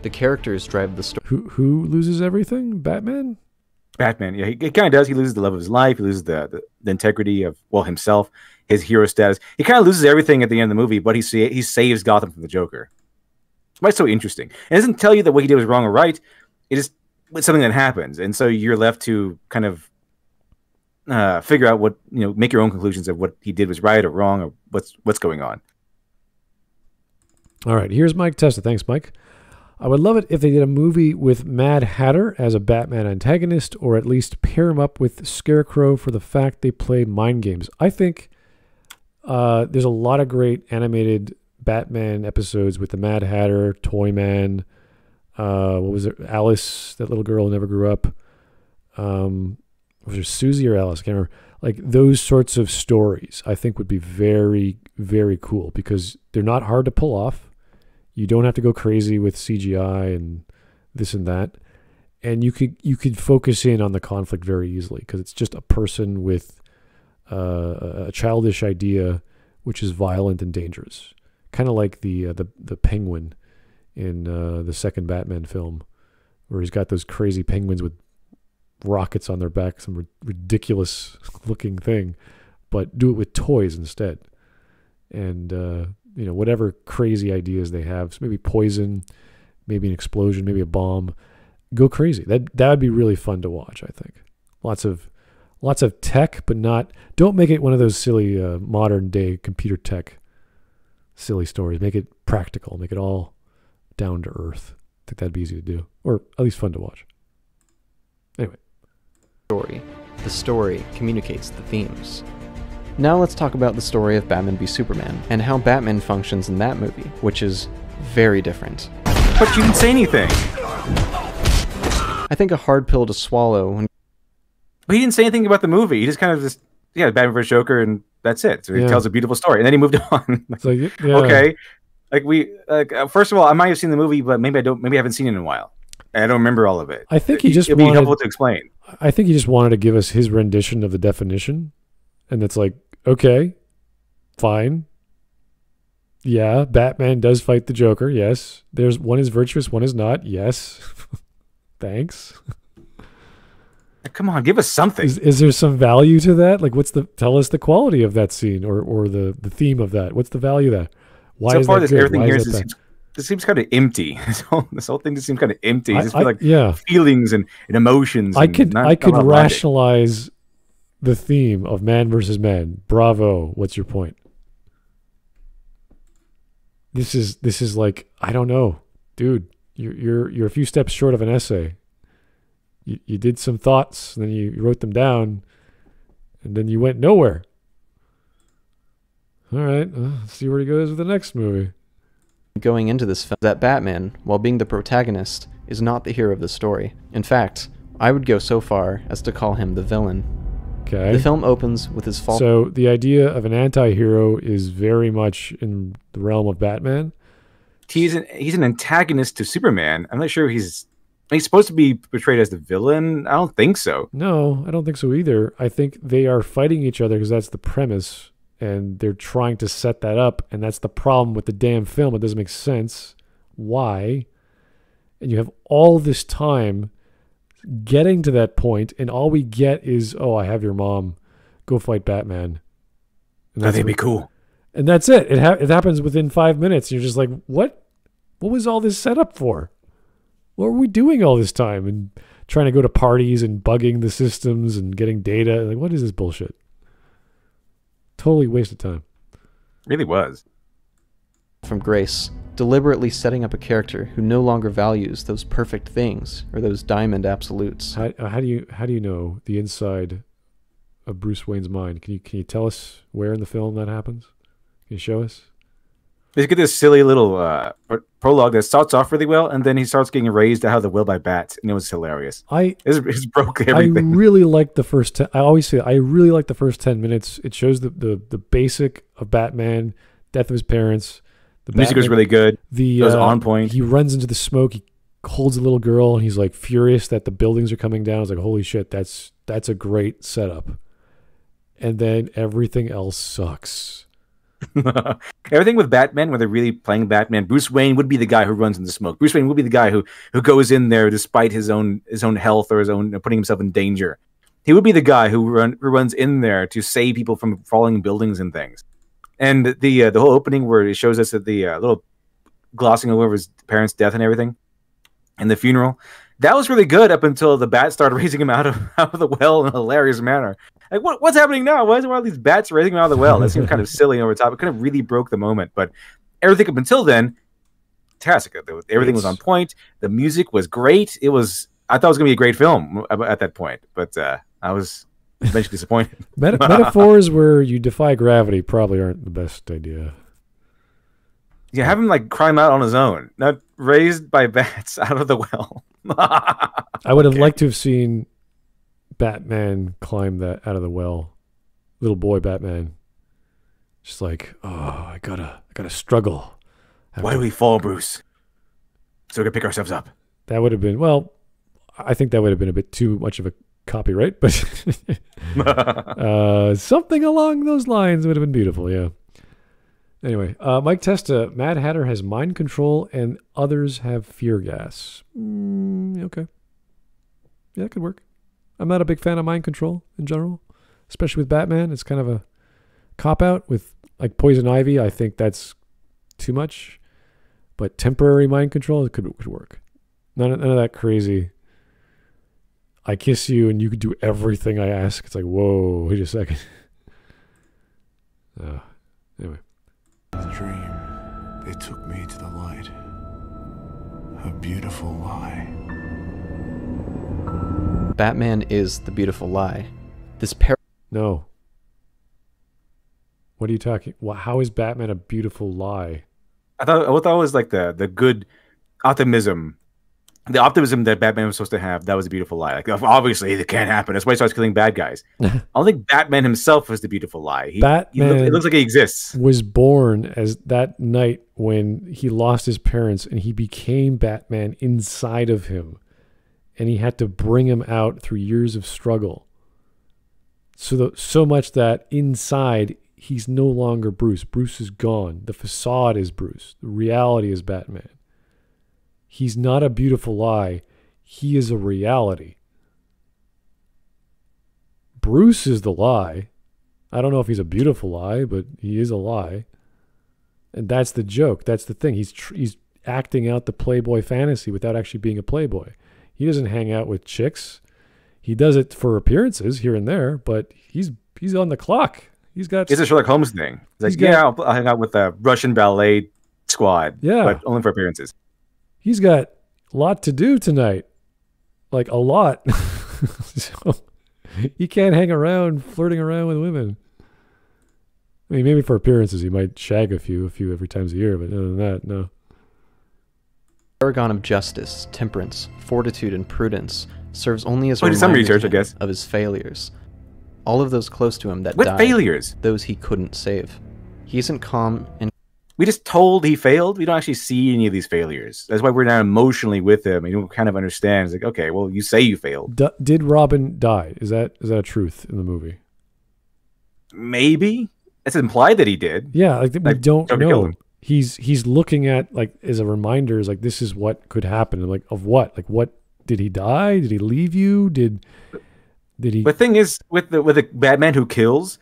The characters drive the story. Who who loses everything? Batman. Batman, yeah, he, he kind of does. He loses the love of his life. He loses the, the, the integrity of well himself, his hero status. He kind of loses everything at the end of the movie, but he sa- he saves Gotham from the Joker. Why so interesting? It doesn't tell you that what he did was wrong or right. It is it's something that happens, and so you're left to kind of uh, figure out what you know, make your own conclusions of what he did was right or wrong, or what's what's going on. All right, here's Mike Testa. Thanks, Mike. I would love it if they did a movie with Mad Hatter as a Batman antagonist, or at least pair him up with Scarecrow for the fact they play mind games. I think uh, there's a lot of great animated Batman episodes with the Mad Hatter, Toyman, uh, what was it, Alice, that little girl who never grew up. Um, was it Susie or Alice? I can't remember. Like those sorts of stories, I think would be very, very cool because they're not hard to pull off. You don't have to go crazy with CGI and this and that, and you could you could focus in on the conflict very easily because it's just a person with uh, a childish idea, which is violent and dangerous, kind of like the uh, the the penguin in uh, the second Batman film, where he's got those crazy penguins with rockets on their back, some ri- ridiculous [laughs] looking thing, but do it with toys instead. And uh, you know whatever crazy ideas they have, so maybe poison, maybe an explosion, maybe a bomb, go crazy. That that would be really fun to watch. I think lots of lots of tech, but not. Don't make it one of those silly uh, modern day computer tech silly stories. Make it practical. Make it all down to earth. I think that'd be easy to do, or at least fun to watch. Anyway, story. The story communicates the themes. Now let's talk about the story of Batman v Superman and how Batman functions in that movie, which is very different. But you didn't say anything. I think a hard pill to swallow when But he didn't say anything about the movie. He just kind of just yeah, Batman vs Joker, and that's it. So he Yeah. tells a beautiful story, and then he moved [laughs] on. it's like yeah, okay, like we like uh, first of all, I might have seen the movie, but maybe I don't. Maybe I haven't seen it in a while. I don't remember all of it. I think he just it'd be wanted- helpful to explain. I think he just wanted to give us his rendition of the definition, and it's like, okay, fine. Yeah, Batman does fight the Joker. Yes, there's one is virtuous, one is not. Yes, [laughs] thanks. Come on, give us something. Is is there some value to that? Like, what's the tell us the quality of that scene or or the the theme of that? What's the value of that? Why so is far, this good? everything Why here is seems, this seems kind of empty. [laughs] This whole, this whole thing just seems kind of empty. just I- feel like yeah, feelings and, and emotions. I could I could rationalize the theme of man versus man. Bravo. What's your point? This is this is like I don't know, dude. You're you're you're a few steps short of an essay. You you did some thoughts, then you, wrote them down, and then you went nowhere. All right, let's see where he goes with the next movie. going into this film that Batman, while being the protagonist, is not the hero of the story. In fact, I would go so far as to call him the villain. Okay. The film opens with his fall So the idea of an anti-hero is very much in the realm of Batman. He's an he's an antagonist to Superman. I'm not sure he's he's supposed to be portrayed as the villain. I don't think so. No, I don't think so either. I think they are fighting each other because that's the premise, and they're trying to set that up, and that's the problem with the damn film. It doesn't make sense. Why? And you have all this time getting to that point, and all we get is, "Oh, I have your mom. Go fight Batman." And That'd be cool. and that's it. It ha- it happens within five minutes. You're just like, what? What was all this set up for? What were we doing all this time and trying to go to parties and bugging the systems and getting data? Like, what is this bullshit? Totally waste of time. Really was. From Grace, deliberately setting up a character who no longer values those perfect things or those diamond absolutes. How, uh, how do you how do you know the inside of Bruce Wayne's mind? Can you can you tell us where in the film that happens? Can you show us? They get this silly little uh, prologue that starts off really well, and then he starts getting raised out of the will by bats, and it was hilarious. I It's, it's broke I [laughs] really like the first. Ten, I always say I really like the first ten minutes. It shows the the, the basic of Batman, death of his parents. The the music was really good. the It was uh, on point. He runs into the smoke. He holds a little girl, and he's like furious that the buildings are coming down. I was like, holy shit, that's that's a great setup. And then everything else sucks. [laughs] Everything with Batman, when they're really playing Batman, Bruce Wayne would be the guy who runs in the smoke. Bruce Wayne would be the guy who who goes in there despite his own his own health or his own putting himself in danger. He would be the guy who run who runs in there to save people from falling buildings and things. And the uh, the whole opening where it shows us that the uh, little glossing over his parents' death and everything, and the funeral, that was really good up until the bat started [laughs] raising him out of out of the well in a hilarious manner. Like what, what's happening now? Why is there all these bats raising him out of the well? That seemed kind of [laughs] silly and over the top. It kind of really broke the moment. But everything up until then, fantastic. Everything was on point. The music was great. It was. I thought it was gonna be a great film at at that point, but uh, I was [laughs] eventually disappointed. [laughs] Meta- metaphors where you defy gravity probably aren't the best idea. Yeah, have him like climb out on his own, not raised by bats [laughs] out of the well. I would have liked to have seen Batman climb that out of the well. Little boy Batman. Just like, oh, I gotta, I gotta struggle. I Why do we fall, Bruce? So we can pick ourselves up. That would have been well. I think that would have been a bit too much of a copyright, but [laughs] uh, something along those lines would have been beautiful. Yeah. Anyway, uh, Mike Testa, Mad Hatter has mind control, and others have fear gas. Mm, okay. Yeah, that could work. I'm not a big fan of mind control in general, especially with Batman. It's kind of a cop out with like Poison Ivy. I think that's too much, but temporary mind control it could could work. None of, none of that crazy. I kiss you and you could do everything I ask. It's like, whoa, wait a second. [laughs] Uh, anyway, The dream, they took me to the light. A beautiful lie. Batman is the beautiful lie. This par- no. What are you talking? Wha how is Batman a beautiful lie? I thought I thought it was like the the good optimism, the optimism that Batman was supposed to have. That was a beautiful lie. Like obviously it can't happen. That's why he starts killing bad guys. [laughs] I don't think Batman himself was the beautiful lie. He, he looks, Batman- it looks like he exists. Was born as that night when he lost his parents and he became Batman inside of him, and he had to bring him out through years of struggle. So the, so much that inside he's no longer Bruce. Bruce is gone. The facade is Bruce. The reality is Batman. He's not a beautiful lie. He is a reality. Bruce is the lie. I don't know if he's a beautiful lie, but he is a lie. And that's the joke. That's the thing. He's tr- he's acting out the playboy fantasy without actually being a playboy. He doesn't hang out with chicks. He does it for appearances here and there, but he's he's on the clock. He's got It's a Sherlock Holmes thing. It's like, He's got- yeah, I'll, I'll hang out with the Russian ballet squad. Yeah. but only for appearances. He's got a lot to do tonight. Like a lot. [laughs] so he can't hang around flirting around with women. I mean, maybe for appearances he might shag a few, a few every times a year, but other than that, no. paragon of justice, temperance, fortitude, and prudence serves only as a he did some reminder research, I guess. of his failures. All of those close to him that What died, failures? those he couldn't save. He isn't calm and We just told he failed. We don't actually see any of these failures. That's why we're not emotionally with him. And don't kind of understand. It's like, okay, well, you say you failed. D- did Robin die? Is that is that a truth in the movie? Maybe it's implied that he did. Yeah, like we Like, don't know. He's he's looking at like as a reminder is like this is what could happen. And like of what? Like what did he die? Did he leave you? Did did he But thing is, with the with the Batman who kills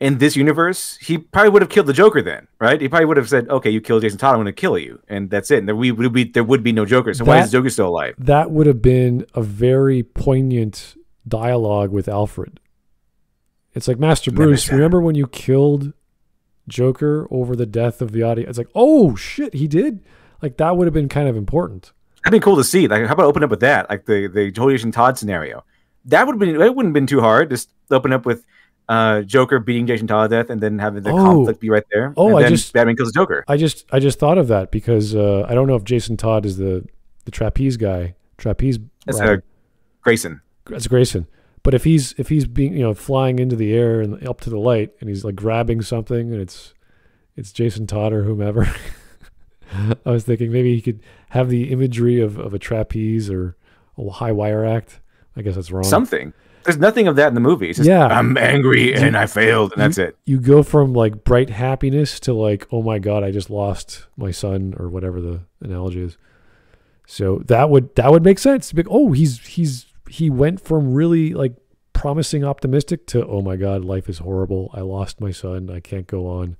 in this universe, he probably would have killed the Joker then, right? He probably would have said, "Okay, you killed Jason Todd. I'm going to kill you," and that's it. And there we would be there would be no Joker. So why is That- Joker still alive? that would have been a very poignant dialogue with Alfred. It's like Master Bruce, remember when you killed Joker over the death of the audience? It's like, oh shit, he did. Like that would have been kind of important. That'd be cool to see. Like, how about open up with that? Like the the Jason Todd scenario. That would have been. It wouldn't have been too hard. Just open up with uh, Joker beating Jason Todd to death, and then having the Oh. conflict be right there. Oh, and I just- Batman kills Joker. I just I just thought of that because uh, I don't know if Jason Todd is the the trapeze guy, trapeze. That's uh, Grayson. That's Grayson. But if he's if he's being you know flying into the air and up to the light and he's like grabbing something and it's it's Jason Todd or whomever, [laughs] I was thinking maybe he could have the imagery of, of a trapeze or a high wire act. I guess that's wrong. Something. There's nothing of that in the movie. It's just, Yeah. I'm angry and I failed, and that's it. you go from like bright happiness to like oh my god I just lost my son or whatever the analogy is. So that would that would make sense. Like, oh, he's he's he went from really like promising optimistic to oh my god life is horrible. I lost my son. I can't go on.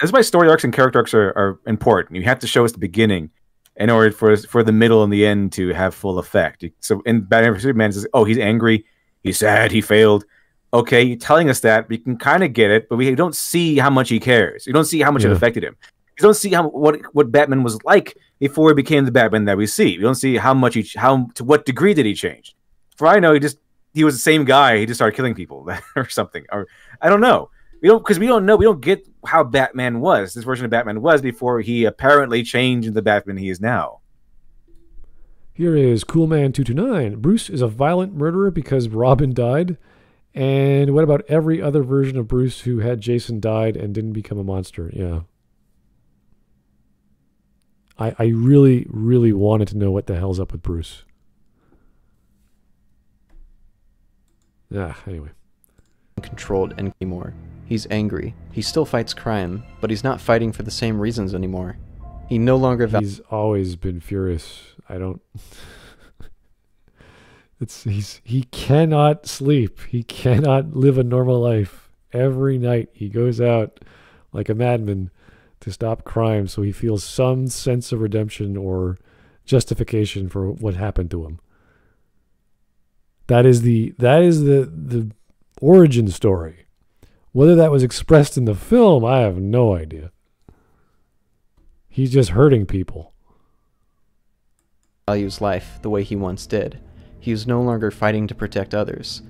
That's why story arcs and character arcs are, are important. You have to show us the beginning in order for for the middle and the end to have full effect. So in Batman vs Superman, says, "Oh, he's angry, he's sad, he failed." Okay, you're telling us that we can kind of get it, but we don't see how much he cares. You don't see how much it affected him. You don't see how what what Batman was like before he became the Batman that we see. We don't see how much he how to what degree did he change. For I know, he just he was the same guy. He just started killing people [laughs] or something, or I don't know. We don't because we don't know. We don't get how Batman was. This version of Batman was before he apparently changed into the Batman he is now. Here is Cool Coolman229. Bruce is a violent murderer because Robin died. And what about every other version of Bruce who had Jason died and didn't become a monster? Yeah. I, I really, really wanted to know what the hell's up with Bruce. Yeah, anyway. controlled anymore. He's angry. He still fights crime, but he's not fighting for the same reasons anymore. He no longer He's always been furious. I don't. [laughs] it's he's he cannot sleep. He cannot live a normal life. Every night he goes out like a madman to stop crime, so he feels some sense of redemption or justification for what happened to him. That is the that is the the origin story. Whether that was expressed in the film, I have no idea. He's just hurting people. Values life the way he once did. He is no longer fighting to protect others.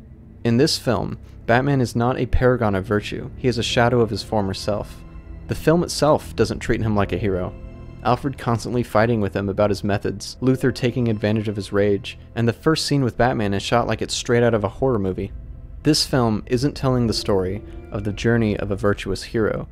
In this film, Batman is not a paragon of virtue, he is a shadow of his former self. The film itself doesn't treat him like a hero. Alfred constantly fighting with him about his methods, Luther taking advantage of his rage, and the first scene with Batman is shot like it's straight out of a horror movie. This film isn't telling the story of the journey of a virtuous hero.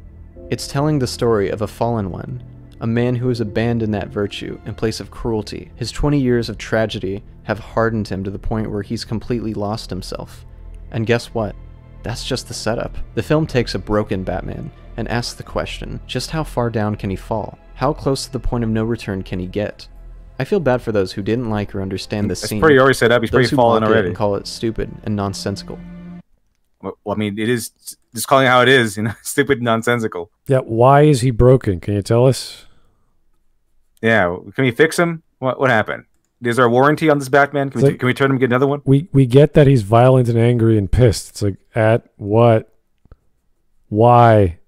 It's telling the story of a fallen one, a man who has abandoned that virtue in place of cruelty. His 20 years of tragedy have hardened him to the point where he's completely lost himself. And guess what? That's just the setup. The film takes a broken Batman and asks the question just how far down can he fall? How close to the point of no return can he get? I feel bad for those who didn't like or understand this It's scene. pretty already set up. He's those pretty who fallen already. and call it stupid and nonsensical. Well, I mean, it is just calling it how it is, you know, [laughs] stupid, nonsensical. Yeah, why is he broken? Can you tell us? Yeah, can we fix him? What what happened? Is there a warranty on this Batman? Can It's we, like- can we turn him and get another one? We we get that he's violent and angry and pissed. It's like at what? Why?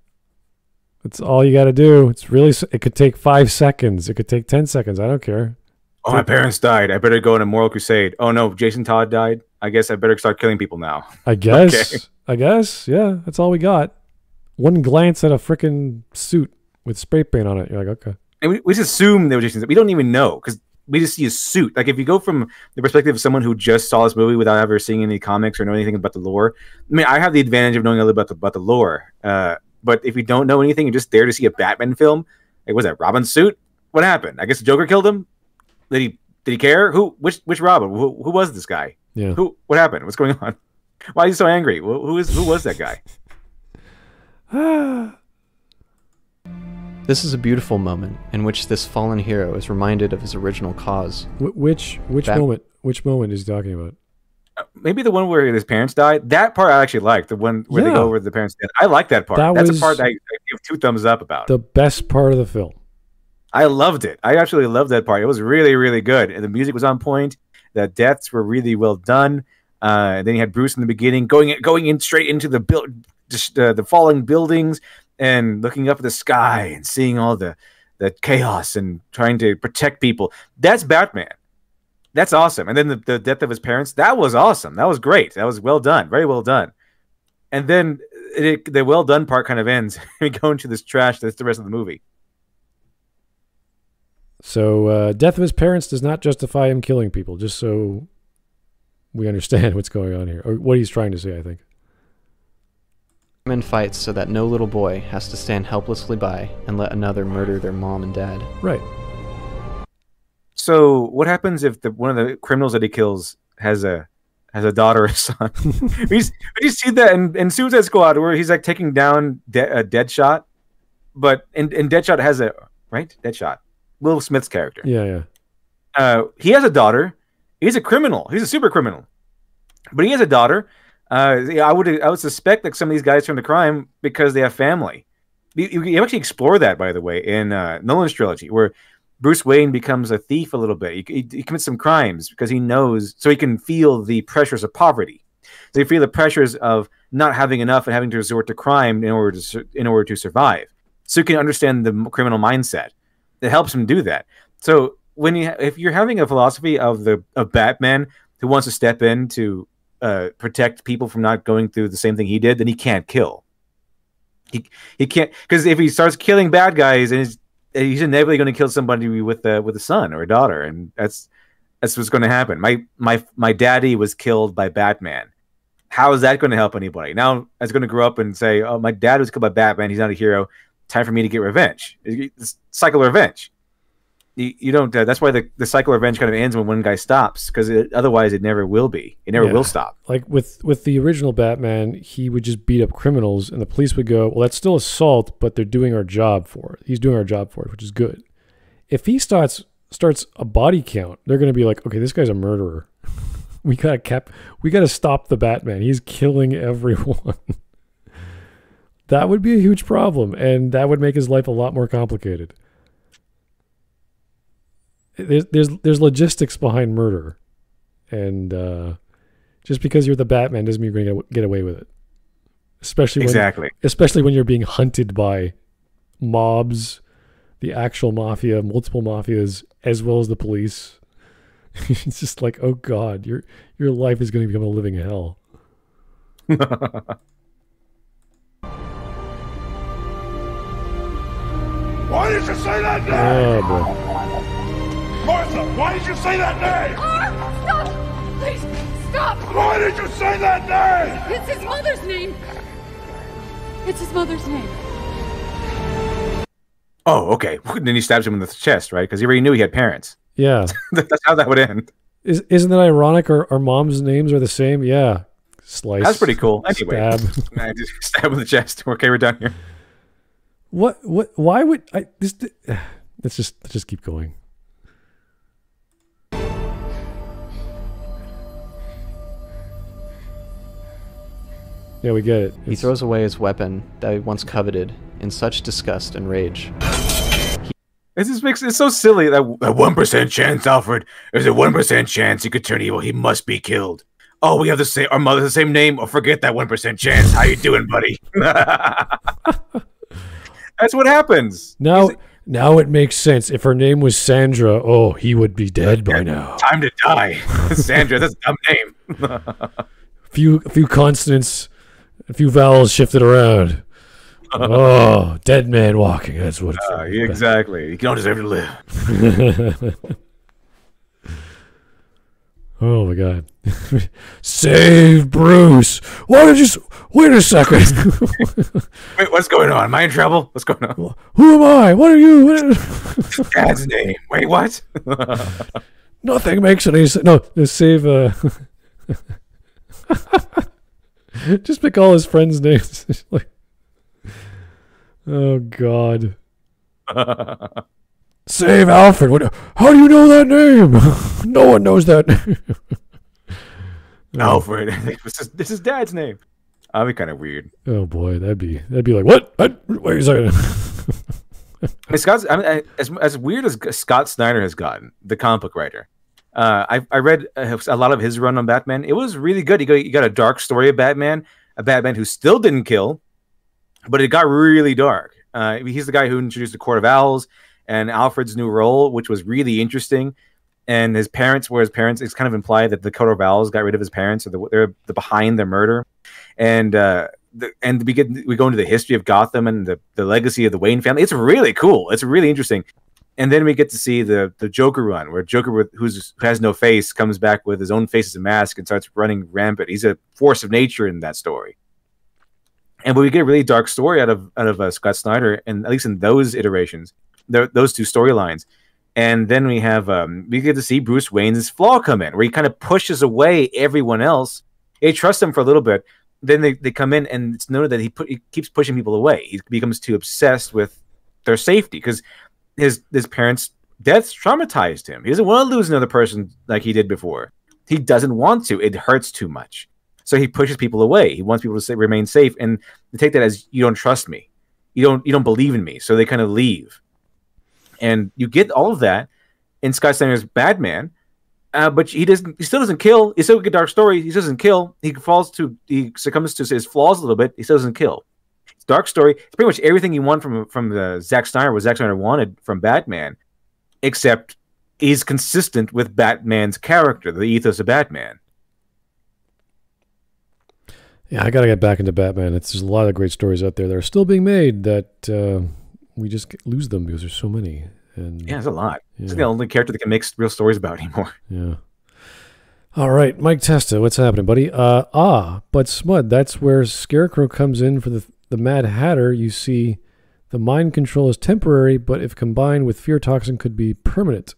That's all you got to do. It's really it could take 5 seconds. It could take 10 seconds. I don't care. Oh, my parents died. I better go on a moral crusade. Oh no, Jason Todd died. I guess I better start killing people now. I [laughs] guess. I guess. Yeah, that's all we got. One glance at a freaking suit with spray paint on it. You're like, okay. And we, we just assume they were Jason. We don't even know because we just see his suit. Like if you go from the perspective of someone who just saw this movie without ever seeing any comics or know anything about the lore. I mean, I have the advantage of knowing a little about the about the lore. Uh, but if you don't know anything, you're just there to see a Batman film. Like, was that Robin's suit? What happened? I guess the Joker killed him. Did he? Did he care? Who? Which? Which Robin? Who, who was this guy? Yeah. Who? What happened? What's going on? [laughs] Why are you so angry? Who, who is? Who was that guy? [sighs] [sighs] [sighs] This is a beautiful moment in which this fallen hero is reminded of his original cause. Wh- which which Bat- moment? Which moment is he talking about? Maybe the one where his parents died. That part I actually like. The one where they go over the parents' death. I like that part. That That's was a part I, I give two thumbs up about. The best part of the film. I loved it. I actually loved that part. It was really, really good. And the music was on point. The deaths were really well done. Uh, and then you had Bruce in the beginning going going in straight into the build, just uh, the falling buildings and looking up at the sky and seeing all the the chaos and trying to protect people. That's Batman. That's awesome. And then the, the death of his parents. That was awesome. That was great. That was well done. Very well done. And then it, the well done part kind of ends. [laughs] we go into this trash. That's the rest of the movie. So, uh, death of his parents does not justify him killing people. Just so we understand [laughs] what's going on here, or what he's trying to say. I think. Batman fights so that no little boy has to stand helplessly by and let another murder their mom and dad. Right. So what happens if the one of the criminals that he kills has a has a daughter or [laughs] son? we, just, we see that in, in Suicide Squad where he's like taking down De- a Deadshot, but and, in Deadshot has a right Deadshot, Will Smith's character. Yeah. Yeah. Uh, he has a daughter. He's a criminal. He's a super criminal, but he has a daughter. Uh, I would I would suspect that some of these guys turn to crime because they have family. You, you, you actually explore that, by the way, in uh, Nolan's trilogy, where Bruce Wayne becomes a thief a little bit. He, he, he commits some crimes because he knows, so he can feel the pressures of poverty. So he feel the pressures of not having enough and having to resort to crime in order to in order to survive. So he can understand the criminal mindset. It helps him do that. So when you if you're having a philosophy of the of Batman who wants to step in to uh, protect people from not going through the same thing he did, then he can't kill. He he can't because if he starts killing bad guys and he's he's inevitably going to kill somebody with a with a son or a daughter, and that's That's what's going to happen. My my my daddy was killed by Batman. How is that going to help anybody? Now I was going to grow up and say, "Oh, my dad was killed by Batman. He's not a hero. Time for me to get revenge." It's cycle of revenge. You, you don't. Uh, that's why the, the cycle of revenge kind of ends when one guy stops, because it, otherwise it never will be. It never Yeah. will stop. like with with the original Batman, he would just beat up criminals, and the police would go, "Well, that's still assault, but they're doing our job for it. He's doing our job for it, which is good." If he starts starts a body count, they're going to be like, "Okay, this guy's a murderer. [laughs] we gotta cap. We gotta stop the Batman. He's killing everyone." [laughs] that would be a huge problem, and that would make his life a lot more complicated. There's there's there's logistics behind murder, and. uh just because you're the Batman doesn't mean you're going to get away with it. Especially when, Exactly. especially when you're being hunted by mobs, the actual mafia, multiple mafias, as well as the police. [laughs] it's just like, oh god, your your life is going to become a living hell. [laughs] Why did you say that name? Oh boy. Martha, why did you say that name? Ah, stop! Please, stop! Why did you say that name? It's his mother's name. It's his mother's name. Oh, okay. And [laughs] Then he stabs him in the chest, right? Because he already knew he had parents. [laughs] Yeah. That's how that would end. Is, isn't that ironic? Our, our mom's names are the same? Yeah. Slice. That's pretty cool. Anyway, Stab. [laughs] I just stab in the chest. Okay, we're done here. What? What? Why would I? This. [sighs] Let's just let's just keep going. Yeah, we get it. He throws away his weapon that he once coveted in such disgust and rage. It just makes it's so silly that a one percent chance, Alfred. There's a one percent chance he could turn evil. He must be killed. Oh, we have the same. Our mother's the same name. Oh, forget that one percent chance. How you doing, buddy? [laughs] That's what happens. now. Now it makes sense. If her name was Sandra, oh, he would be dead by now. Time to die, [laughs] Sandra. That's a dumb name. [laughs] few a few consonants, a few vowels shifted around. [laughs] oh, dead man walking. That's what it's Uh, exactly. You don't deserve to live. [laughs] Oh my god. [laughs] Save Bruce. Why did you wait a second? Wait, what's going on? Am I in trouble? What's going on? Who am I? What are you? What Dad's name. Wait, what? Nothing makes any sense. No, save uh [laughs] Just pick all his friends' names. [laughs] like, oh god. [laughs] Save Alfred. What, how do you know that name? no one knows that name. Oh. Alfred. this is this is Dad's name. That'd be kind of weird. Oh boy, that'd be that'd be like what? what? Wait a second. Scott's I mean, as as weird as Scott Snyder has gotten, the comic book writer. Uh, I I read uh, a lot of his run on Batman. It was really good. You got you got a dark story of Batman, a Batman who still didn't kill, but it got really dark. Uh, he's the guy who introduced the Court of Owls and Alfred's new role, which was really interesting. And his parents were his parents. It's kind of implied that the Court of Owls got rid of his parents, or the, they're the behind the murder. And uh, the, and we get we go into the history of Gotham and the, the legacy of the Wayne family. It's really cool. It's really interesting. And then we get to see the the Joker run, where Joker, with, who's who has no face, comes back with his own face as a mask and starts running rampant. He's a force of nature in that story. And we get a really dark story out of out of uh, Scott Snyder, and at least in those iterations, th- those two storylines. And then we have um, we get to see Bruce Wayne's flaw come in, where he kind of pushes away everyone else. They trust him for a little bit, then they, they come in and it's noted that he he keeps pushing people away. He becomes too obsessed with their safety because his his parents' deaths traumatized him. He doesn't want to lose another person like he did before. He doesn't want to. It hurts too much. So he pushes people away. He wants people to say, remain safe, and they take that as you don't trust me, you don't you don't believe in me. So they kind of leave, and you get all of that in Scott Snyder's Batman. Uh, but he doesn't. He still doesn't kill. He still get dark story. He doesn't kill. He falls to. He succumbs to his flaws a little bit. He still doesn't kill. It's dark story. It's pretty much everything you want from from the Zack Snyder. What Zack Snyder wanted from Batman, except he's consistent with Batman's character, the ethos of Batman. Yeah, I gotta get back into Batman. It's there's a lot of great stories out there that are still being made that uh, we just lose them because there's so many. And Yeah, there's a lot. Yeah. the only character that can make real stories about [laughs] anymore. Yeah. All right, Mike Testa, what's happening, buddy? Uh, ah, but Smud, that's where Scarecrow comes in for the the Mad Hatter. You see, the mind control is temporary, but if combined with fear toxin, could be permanent.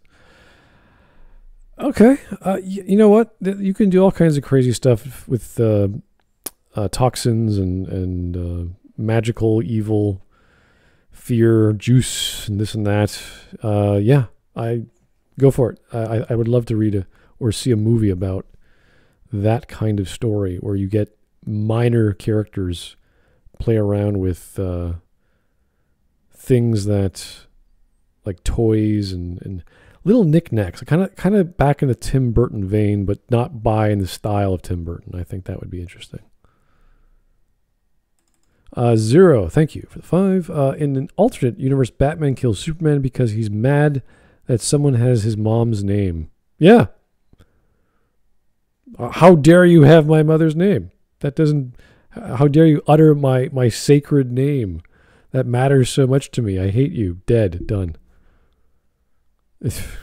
Okay, uh, y- you know what? You can do all kinds of crazy stuff with uh, uh, toxins and and uh, magical evil fear juice and this and that. Uh, yeah, I go for it. I, I- I would love to read a or see a movie about that kind of story where you get minor characters play around with uh, things that like toys and, and little knickknacks, kind of kind of back in the Tim Burton vein, but not by in the style of Tim Burton. I think that would be interesting. Uh, zero, thank you for the five. Uh, in an alternate universe, Batman kills Superman because he's mad that someone has his mom's name. Yeah. Uh, How dare you have my mother's name? That doesn't. How dare you utter my my sacred name? That matters so much to me. I hate you. Dead. Done. If,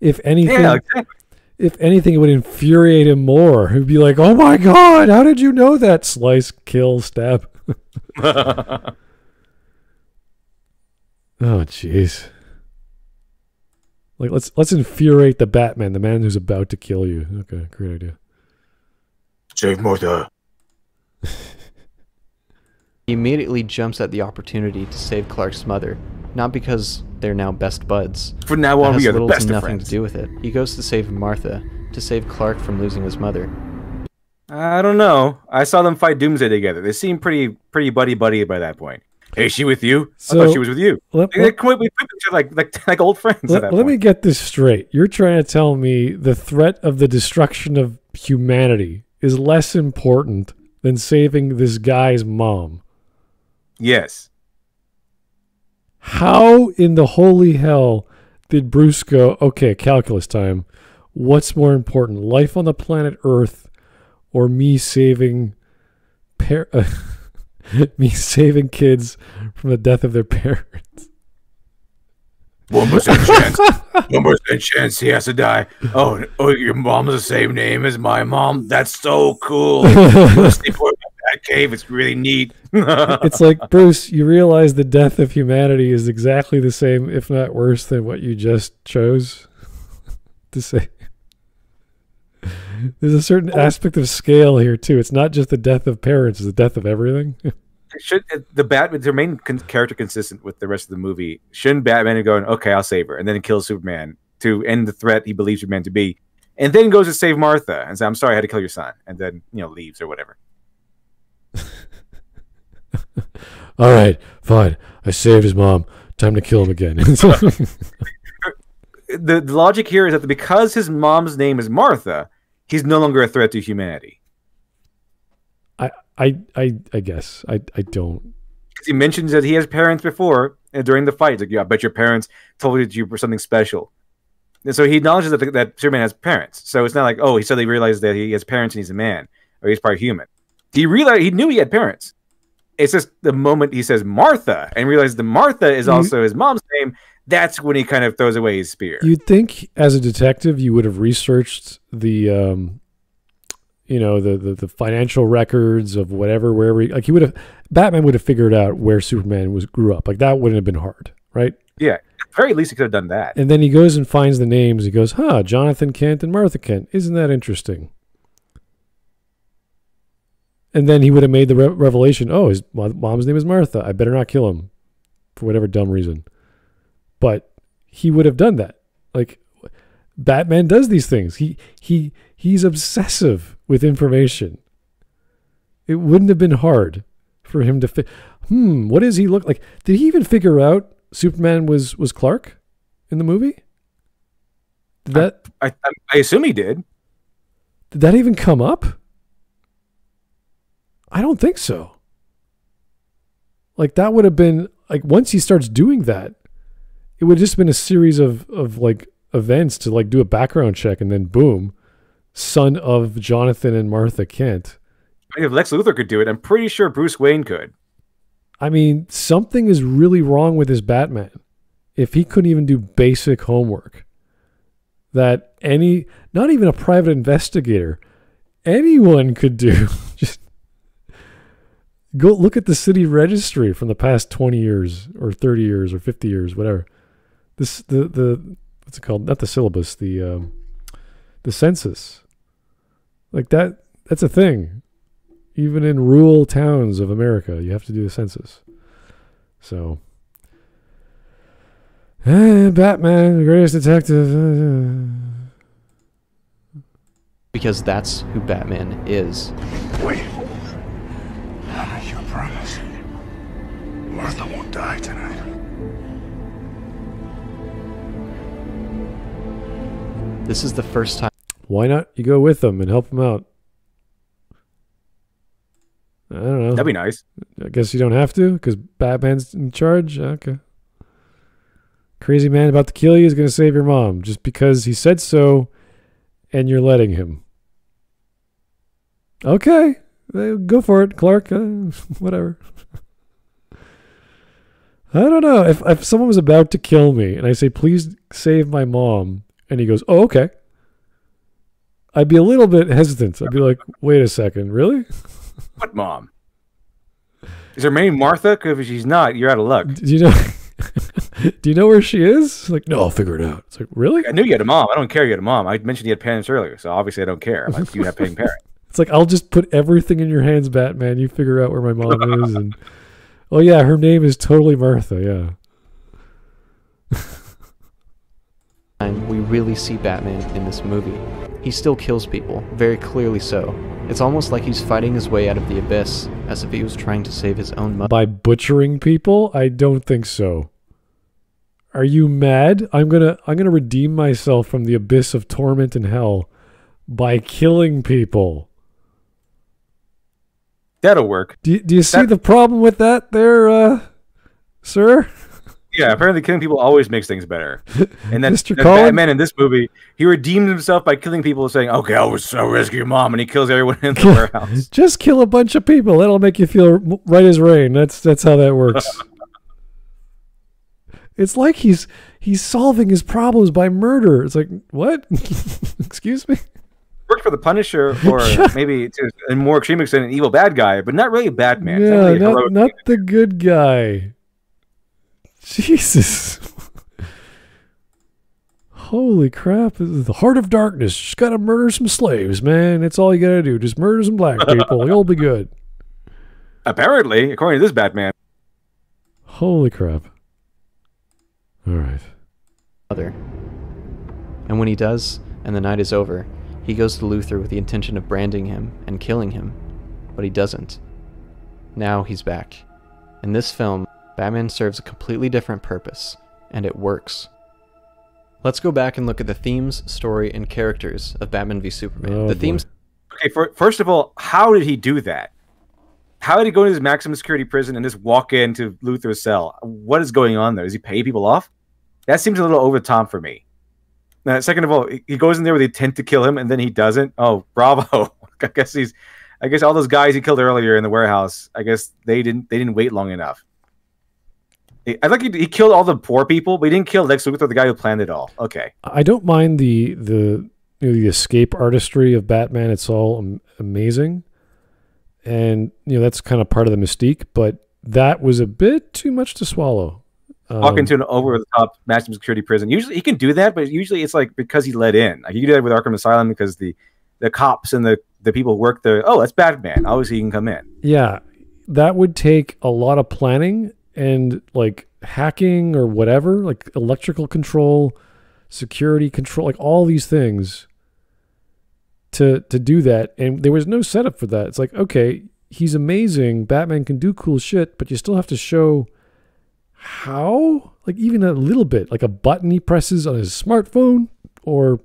if anything, Yeah, exactly. if anything, it would infuriate him more. He'd be like, "Oh my god, how did you know that?" Slice, kill, stab. [laughs] oh, jeez. Like let's let's infuriate the Batman, the man who's about to kill you. Okay, great idea. Save Martha. [laughs] He immediately jumps at the opportunity to save Clark's mother, not because they're now best buds. From now on, we are the little best to of nothing friends. to do with it. He goes to save Martha, to save Clark from losing his mother. I don't know. I saw them fight Doomsday together. They seem pretty pretty buddy buddy by that point. Hey, is she with you? I thought she was with you. let- they, they completely flipped each other like like [laughs] like old friends at Let, that let me get this straight. You're trying to tell me the threat of the destruction of humanity is less important than saving this guy's mom. Yes. How in the holy hell did Bruce go, okay, calculus time. What's more important, life on the planet Earth or me saving par- [laughs] me saving kids from the death of their [laughs] parents? One percent chance. [laughs] One percent chance he has to die. Oh, oh, your mom's the same name as my mom. That's so cool. [laughs] That cave. It's really neat. [laughs] it's like Bruce, you realize the death of humanity is exactly the same, if not worse, than what you just chose [laughs] to say. There's a certain oh. aspect of scale here too. It's not just the death of parents; it's the death of everything. Should the Batman to remain con- character consistent with the rest of the movie? Shouldn't Batman be going, okay, I'll save her, and then kill Superman to end the threat he believes Superman to be, and then goes to save Martha and say, "I'm sorry, I had to kill your son," and then you know leaves or whatever. [laughs] All right, fine. I saved his mom. Time to kill him again. [laughs] The, the logic here is that because his mom's name is Martha, he's no longer a threat to humanity. I, I, I, guess I, I don't. he mentions that he has parents before and during the fight. He's like, yeah, I bet your parents told you you were something special. And so he acknowledges that, that Superman has parents. So it's not like, oh, he suddenly realized that he has parents and he's a man or he's part human. He realized he knew he had parents. It's just the moment he says Martha and realizes that Martha is You- also his mom's name. That's when he kind of throws away his spear. You'd think, as a detective, you would have researched the, um, you know, the, the the financial records of whatever, wherever. He, like he would have, Batman would have figured out where Superman was grew up. Like that wouldn't have been hard, right? yeah, at very least he could have done that. And then he goes and finds the names. He goes, "Huh, Jonathan Kent and Martha Kent. Isn't that interesting?" And then he would have made the re- revelation, "Oh, his mom's name is Martha. I better not kill him for whatever dumb reason." But he would have done that. Like Batman does these things. He he he's obsessive with information. It wouldn't have been hard for him to fi- hmm, what does he look like? Did he even figure out Superman was was Clark in the movie? Did that I, I, I assume he did. did that even come up? I don't think so. Like that would have been like once he starts doing that, it would have just been a series of of like events to like do a background check and then boom, son of Jonathan and Martha Kent. If Lex Luthor could do it, I'm pretty sure Bruce Wayne could. I mean, something is really wrong with his Batman. if he couldn't even do basic homework that any not even a private investigator anyone could do [laughs] just go look at the city registry from the past 20 years or 30 years or 50 years whatever this the the what's it called not the syllabus the um, the census like that that's a thing even in rural towns of america you have to do the census so eh, batman the greatest detective uh, uh. because that's who Batman is. Wait. Ah, I'll make promise. Martha won't die tonight. This is the first time. why not you go with them and help them out i don't know That'd be nice. I guess you don't have to because Batman's in charge. Okay. Crazy man about to kill you is going to save your mom just because he said so and you're letting him. Okay. Go for it, Clark. Uh, [laughs] whatever. I don't know. If, if someone was about to kill me and I say, please save my mom, and he goes, oh, okay. I'd be a little bit hesitant. I'd be like, wait a second, really? What mom? Is her name Martha? Because if she's not, you're out of luck. Do you know? [laughs] do you know where she is? Like, no, I'll figure it out. It's like, really? I knew you had a mom. I don't care you had a mom. I mentioned you had parents earlier, so obviously I don't care. I'm like, you have paying parents. [laughs] It's like I'll just put everything in your hands, Batman. You figure out where my mom is, and [laughs] oh yeah, her name is totally Martha. Yeah. Time we really see Batman in this movie. He still kills people, very clearly so. It's almost like he's fighting his way out of the abyss, as if he was trying to save his own mother. By butchering people, I don't think so. Are you mad? I'm gonna I'm gonna redeem myself from the abyss of torment and hell by killing people. That'll work. Do you, do you see That- the problem with that, there, uh, sir? Yeah, apparently killing people always makes things better. [laughs] And then Mr. that Colin? Batman in this movie, he redeemed himself by killing people, saying, "Okay, I was so rescue your mom," and he kills everyone in the [laughs] warehouse. Just kill a bunch of people. That'll make you feel right as rain. That's that's how that works. [laughs] it's like he's he's solving his problems by murder. It's like what? Excuse me. Worked for the Punisher, or maybe to a more extreme extent, an evil bad guy, but not really a bad man. Not yeah, really not, not the good guy. Jesus. Holy crap. This is the heart of darkness. Just gotta murder some slaves, man. That's all you gotta do. Just murder some black people. You'll be good. Apparently, according to this Batman. Holy crap. All right. mother. And when he does, and the night is over, he goes to Luthor with the intention of branding him and killing him, but he doesn't. Now he's back. In this film, Batman serves a completely different purpose, and it works. Let's go back and look at the themes, story, and characters of Batman v Superman. Oh, the boy. themes Okay, for, first of all, how did he do that? How did he go into this maximum security prison and just walk into Luthor's cell? What is going on there? Does he pay people off? That seems a little over the top for me. Now, second of all, he- he goes in there with the intent to kill him, and then he doesn't. Oh, [laughs] bravo! I guess he's. I guess all those guys he killed earlier in the warehouse. I guess they didn't. They didn't wait long enough. I like he, he killed all the poor people, but he didn't kill Lex Luthor, the guy who planned it all. Okay, I don't mind the the you know, the escape artistry of Batman. It's all amazing, and you know that's kind of part of the mystique. But that was a bit too much to swallow. walk Um, into an over the top maximum security prison. Usually he can do that, but usually it's like because he let in. Like he can do that with Arkham Asylum because the the cops and the the people who work there. Oh, that's Batman. Obviously he can come in. yeah, that would take a lot of planning and like hacking or whatever, like electrical control, security control, like all these things to to do that. And there was no setup for that. It's like okay, he's amazing. Batman can do cool shit, but you still have to show how like even a little bit like a button he presses on his smartphone or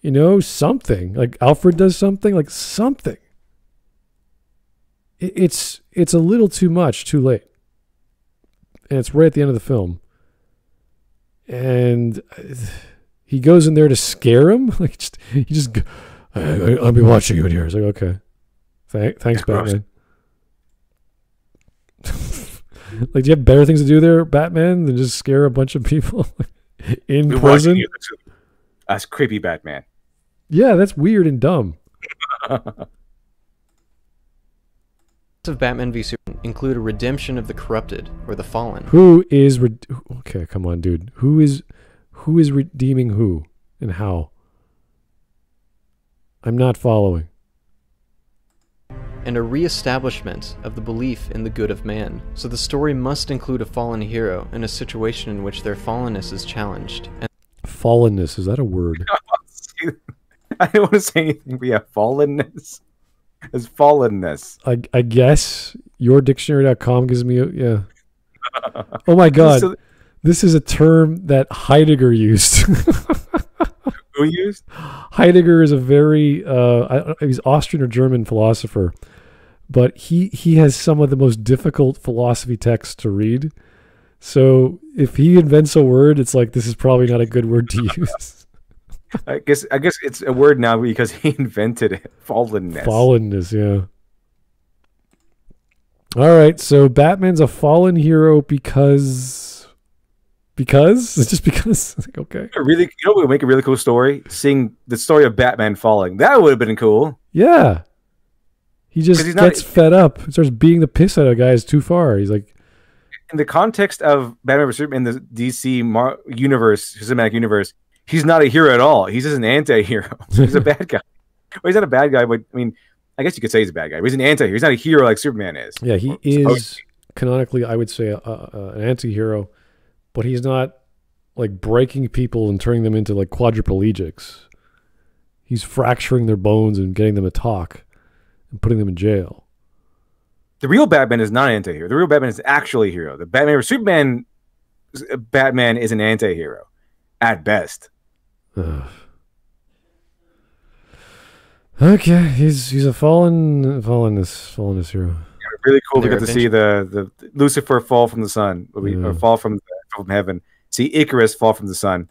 you know something like alfred does something like something it's it's a little too much too late and it's right at the end of the film and uh, he goes in there to scare him [laughs] like just he just go, I, I, i'll be watching you in here it's like okay Thank, thanks batman [laughs] Like, do you have better things to do there, Batman, than just scare a bunch of people [laughs] in We're prison? you. That's creepy Batman. Yeah, that's weird and dumb. Of Batman v Superman include a redemption of the corrupted or the fallen. Who is re- okay? Come on, dude. Who is who is redeeming who and how? I'm not following. and a re-establishment of the belief in the good of man. So the story must include a fallen hero in a situation in which their fallenness is challenged. And Fallenness is that a word? [laughs] I don't want to say anything, but yeah, fallenness. [laughs] It's fallenness. I I guess your dictionary.com gives me a, yeah. Oh my [laughs] god. So- This is a term that Heidegger used. [laughs] Who used? Heidegger is a very uh, I, he's Austrian or German philosopher, but he he has some of the most difficult philosophy texts to read. So if he invents a word, it's like this is probably not a good word to use. I guess I guess it's a word now because [laughs] he invented it. Fallenness. Fallenness, yeah. All right, so Batman's a fallen hero because because it's [laughs] just because [laughs] Like, okay. Really, you know, we would make a really cool story? Seeing the story of Batman falling. That would have been cool. Yeah. He just he's not- gets fed up. He starts beating the piss out of guys too far. He's like, In the context of Batman vs Superman in the DC Mar- universe, cinematic universe, he's not a hero at all. He's just an anti-hero. [laughs] he's a bad guy. Well, he's not a bad guy, but I mean, I guess you could say he's a bad guy. But he's an anti-hero. He's not a hero like Superman is. yeah, he is canonically, I would say, a, a, an anti-hero, but he's not like breaking people and turning them into like quadriplegics. He's fracturing their bones and getting them to talk and putting them in jail. The real Batman is not an anti-hero. The real Batman is actually a hero. The Batman vs Superman uh, Batman is an anti-hero at best. Ugh. Okay, he's he's a fallen fallenness fallenness hero. really cool. We They're got to see the the Lucifer fall from the sun, or we, or fall from from heaven. See Icarus fall from the sun.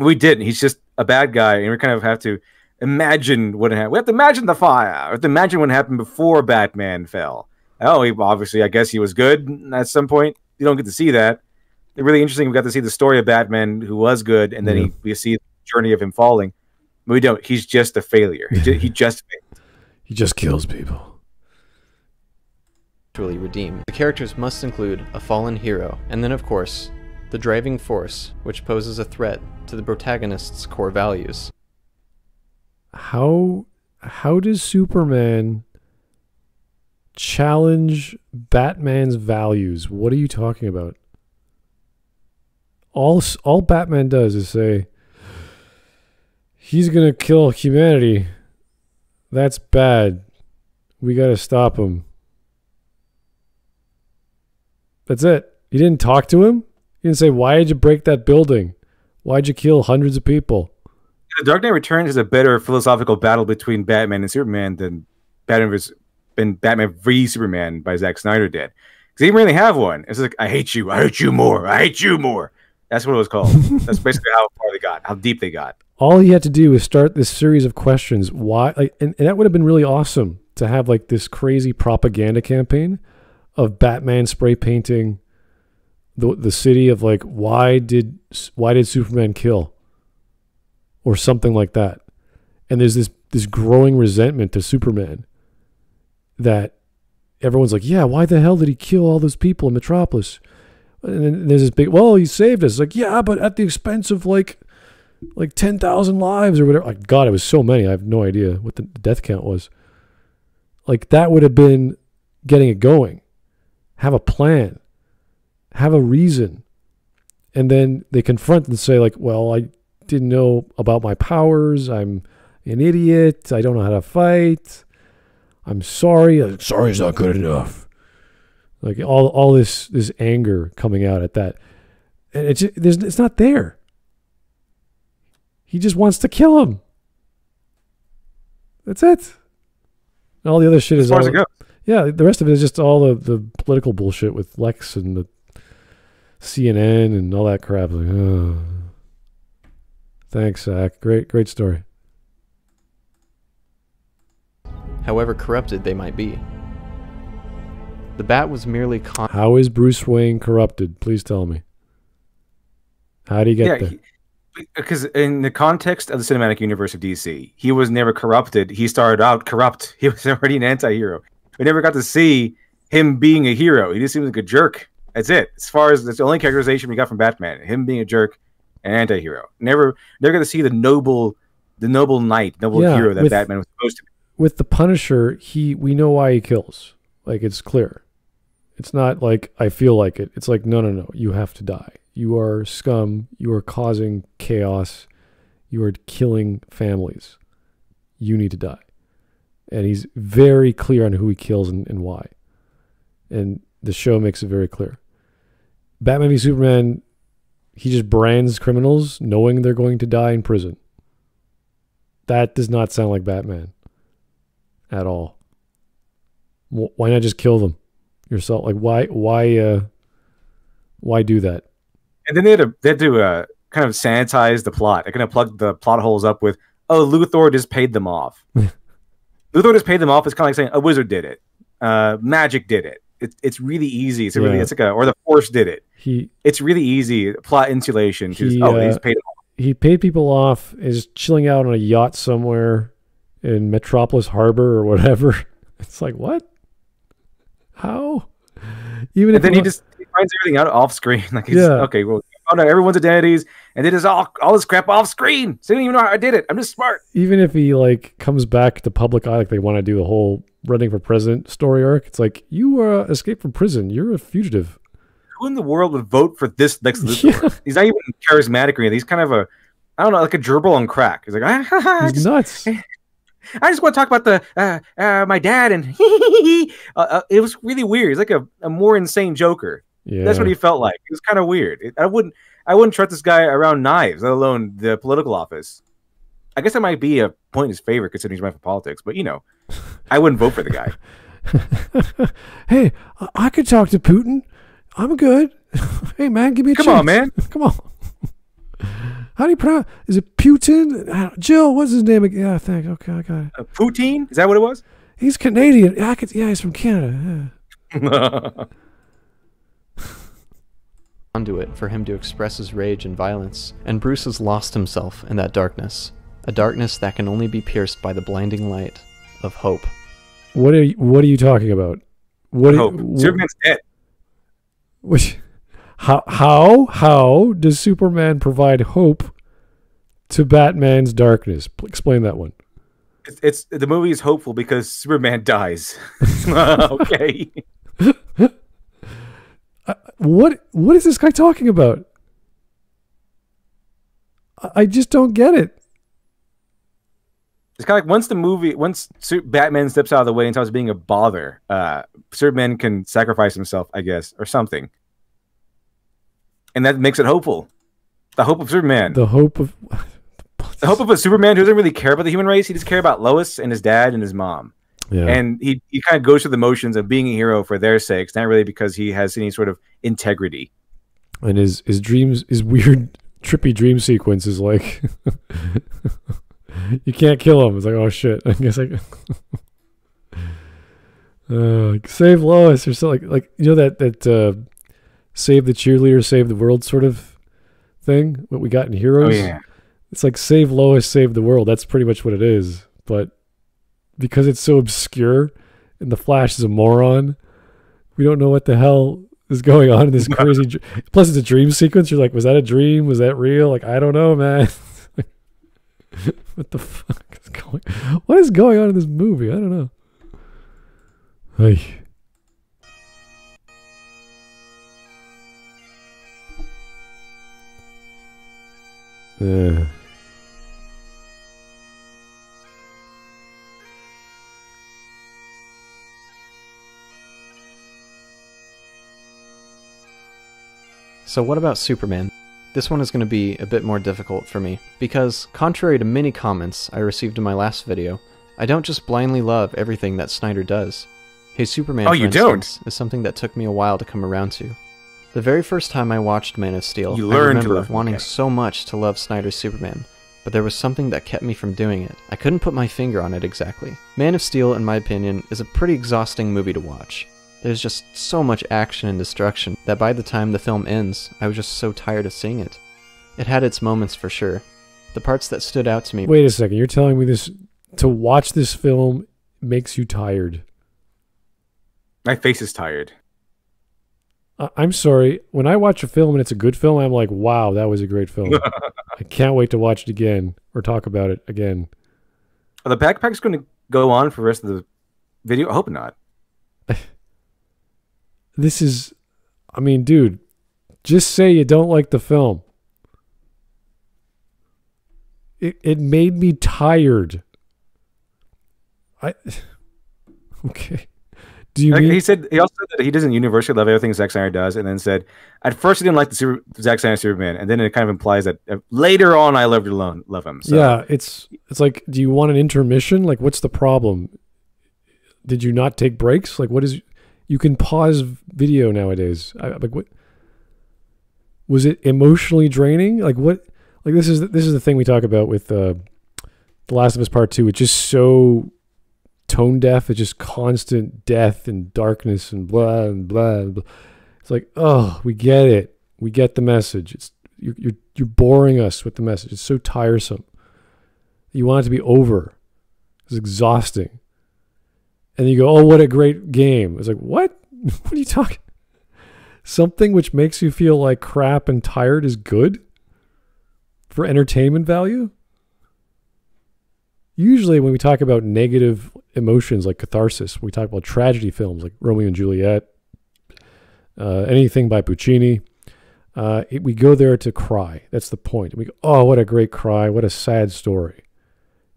We didn't. He's just a bad guy, and we kind of have to imagine what happened. We have to imagine the fire. We have to imagine what happened before Batman fell. Oh, he obviously, I guess he was good at some point. You don't get to see that. It's really interesting. We got to see the story of Batman who was good, and then Yeah. he we see the journey of him falling. But we don't. He's just a failure. He just, he [laughs] just failed. He just kills people. actually redeem. The characters must include a fallen hero, and then, of course, the driving force, which poses a threat to the protagonist's core values. How how does Superman challenge Batman's values? What are you talking about? All all Batman does is say he's going to kill humanity. That's bad. We got to stop him. That's it. You didn't talk to him? You didn't say why did you break that building? Why'd you kill hundreds of people? The Dark Knight Returns is a better philosophical battle between Batman and Superman than Batman vs. Batman v Superman by Zack Snyder did. Because he didn't really have one. It's like I hate you, I hate you more, I hate you more. That's what it was called. [laughs] That's basically how far they got, how deep they got. all he had to do was start this series of questions why like and, and that would have been really awesome to have like this crazy propaganda campaign of batman spray painting the the city of like why did why did superman kill or something like that and there's this this growing resentment to superman that everyone's like yeah why the hell did he kill all those people in metropolis and then there's this big well he saved us like yeah but at the expense of like like 10,000 lives or whatever. Like, God, it was so many. I have no idea what the death count was. Like, that would have been getting it going. Have a plan, have a reason. And then they confront and say, like, well, I didn't know about my powers. I'm an idiot. I don't know how to fight. I'm sorry. Sorry is not good enough. Like all, all this, this anger coming out at that, and it's there's, it's not there. He just wants to kill him. That's it. And all the other shit As is far as all, it goes. yeah. The rest of it is just all the, the political bullshit with Lex and the CNN and all that crap. Like, oh. Thanks, Zach. Great, great story. however corrupted they might be. The bat was merely con- How is Bruce Wayne corrupted? Please tell me. How do you get yeah, there? because uh, in the context of the cinematic universe of DC, he was never corrupted. He started out corrupt. [laughs] He was already an anti-hero. We never got to see him being a hero. He just seems like a jerk. That's it. As far as that's the only characterization we got from Batman, him being a jerk, an anti-hero. Never, never gonna see the noble, the noble knight, noble Yeah, hero that with- Batman was supposed to be. With the Punisher, he we know why he kills. Like it's clear. It's not like I feel like it. It's like no, no, no. You have to die. You are scum. You are causing chaos. You are killing families. You need to die. And he's very clear on who he kills and, and why. And the show makes it very clear. Batman v Superman, he just brands criminals knowing they're going to die in prison. That does not sound like Batman at all. Why not just kill them yourself? Like why why uh why do that? And then they had to, they had to uh, kind of sanitize the plot. They kind of plugged the plot holes up with, oh, Luthor just paid them off. [laughs] Luthor just paid them off. It's kind of like saying a wizard did it, uh, magic did it. it. It's really easy. It's a really it's like a or the Force did it. He It's really easy plot insulation. To just, oh, uh, he's paid he paid people off, is chilling out on a yacht somewhere in Metropolis Harbor or whatever. [laughs] It's like what? How? Even And if then he wa- just he finds everything out off screen. [laughs] Like, Yeah. okay, well, found out everyone's identities, and did this all all this crap off screen. So they didn't even know how I did it. I'm just smart. even if he like comes back to public eye, like they want to do the whole running for president story arc, it's like you uh, escaped from prison. You're a fugitive. Who in the world would vote for this next [laughs] Luthor? He's not even charismatic or anything. He's kind of a I don't know, like a gerbil on crack. He's like, [laughs] I He's just, nuts. I just want to talk about the uh, uh, my dad and [laughs] uh, uh, it was really weird. He's like a, a more insane Joker. Yeah. That's what he felt like. It was kind of weird. It- I wouldn't I wouldn't trust this guy around knives, let alone the political office. I guess that might be a point in his favor considering he's running for politics, but you know, I wouldn't vote for the guy. [laughs] hey, I, I could talk to Putin. I'm good. [laughs] hey man, give me a Come chance. on, man. Come on. How do you pronounce? Is it Putin? Uh, Jill, what's his name? again? Yeah, I think. Okay, I got it. Uh, Poutine? Is that what it was? He's Canadian. Yeah, I could, yeah he's from Canada. Yeah. [laughs] conduit for him to express his rage and violence, and Bruce has lost himself in that darkness. A darkness that can only be pierced by the blinding light of hope. What are you, What are you talking about? What? Hope. wh- Superman's dead. Which, how how how does Superman provide hope to Batman's darkness? Explain that one. It's, it's the movie is hopeful because Superman [laughs] dies. [laughs] okay. [laughs] What what is this guy talking about? I, I just don't get it. It's kind of like once the movie, once Batman steps out of the way and stops being a bother, uh, Superman can sacrifice himself, I guess, or something, and that makes it hopeful. The hope of Superman, The hope of [laughs] the hope of a Superman who doesn't really care about the human race. He just cares about Lois and his dad and his mom, yeah. and he he kind of goes through the motions of being a hero for their sakes, not really because he has any sort of integrity. and his his dreams his weird [laughs] trippy dream sequence is like [laughs] you can't kill him it's like oh shit i guess i uh, like, save lois or something like, like you know that that uh save the cheerleader save the world sort of thing what we got in Oh heroes yeah, it's like save lois save the world. That's pretty much what it is. But because it's so obscure and the flash is a moron we don't know what the hell is going on in this [laughs] crazy dr- plus it's a dream sequence. You're like was that a dream? Was that real? Like i don't know man. [laughs] What the fuck is going what is going on in this movie? I don't know. Ay. Yeah. So, what about Superman? This one is going to be a bit more difficult for me, because, contrary to many comments I received in my last video, I don't just blindly love everything that Snyder does. His Superman, Oh, you don't? is something that took me a while to come around to. The very first time I watched Man of Steel, You I remember wanting okay. so much to love Snyder's Superman, but there was something that kept me from doing it. I couldn't put my finger on it exactly. Man of Steel, in my opinion, is a pretty exhausting movie to watch. There's just so much action and destruction that by the time the film ends, I was just so tired of seeing it. It had its moments for sure. The parts that stood out to me Wait a second. You're telling me this to watch this film makes you tired? My face is tired. I- I'm sorry. When I watch a film and it's a good film, I'm like, wow, that was a great film. [laughs] I can't wait to watch it again or talk about it again. Are the backpacks going to go on for the rest of the video? I hope not. [laughs] This is, I mean, dude, just say you don't like the film. It it made me tired. I [laughs] okay. Do you Like, mean he said he also said that he doesn't universally love everything Zack Snyder does, and then said at first he didn't like the Super, Zack Snyder Superman, and then it kind of implies that uh, later on I loved alone love him. So. Yeah, it's it's like, do you want an intermission? Like, what's the problem? Did you not take breaks? Like, what is? You can pause video nowadays. I, like, what? Was it emotionally draining? Like, what? Like, this is this is the thing we talk about with uh, the Last of Us Part Two. which is so tone deaf. It's just constant death and darkness and blah and blah. Blah. It's like, oh, we get it. We get the message. It's you're, you're you're boring us with the message. It's so tiresome. You want it to be over. It's exhausting. And you go, oh, what a great game. It's like, what? [laughs] what are you talking? Something which makes you feel like crap and tired is good for entertainment value? Usually, when we talk about negative emotions like catharsis, we talk about tragedy films like Romeo and Juliet, uh, anything by Puccini, uh, it, we go there to cry. That's the point. We go, oh, what a great cry. What a sad story.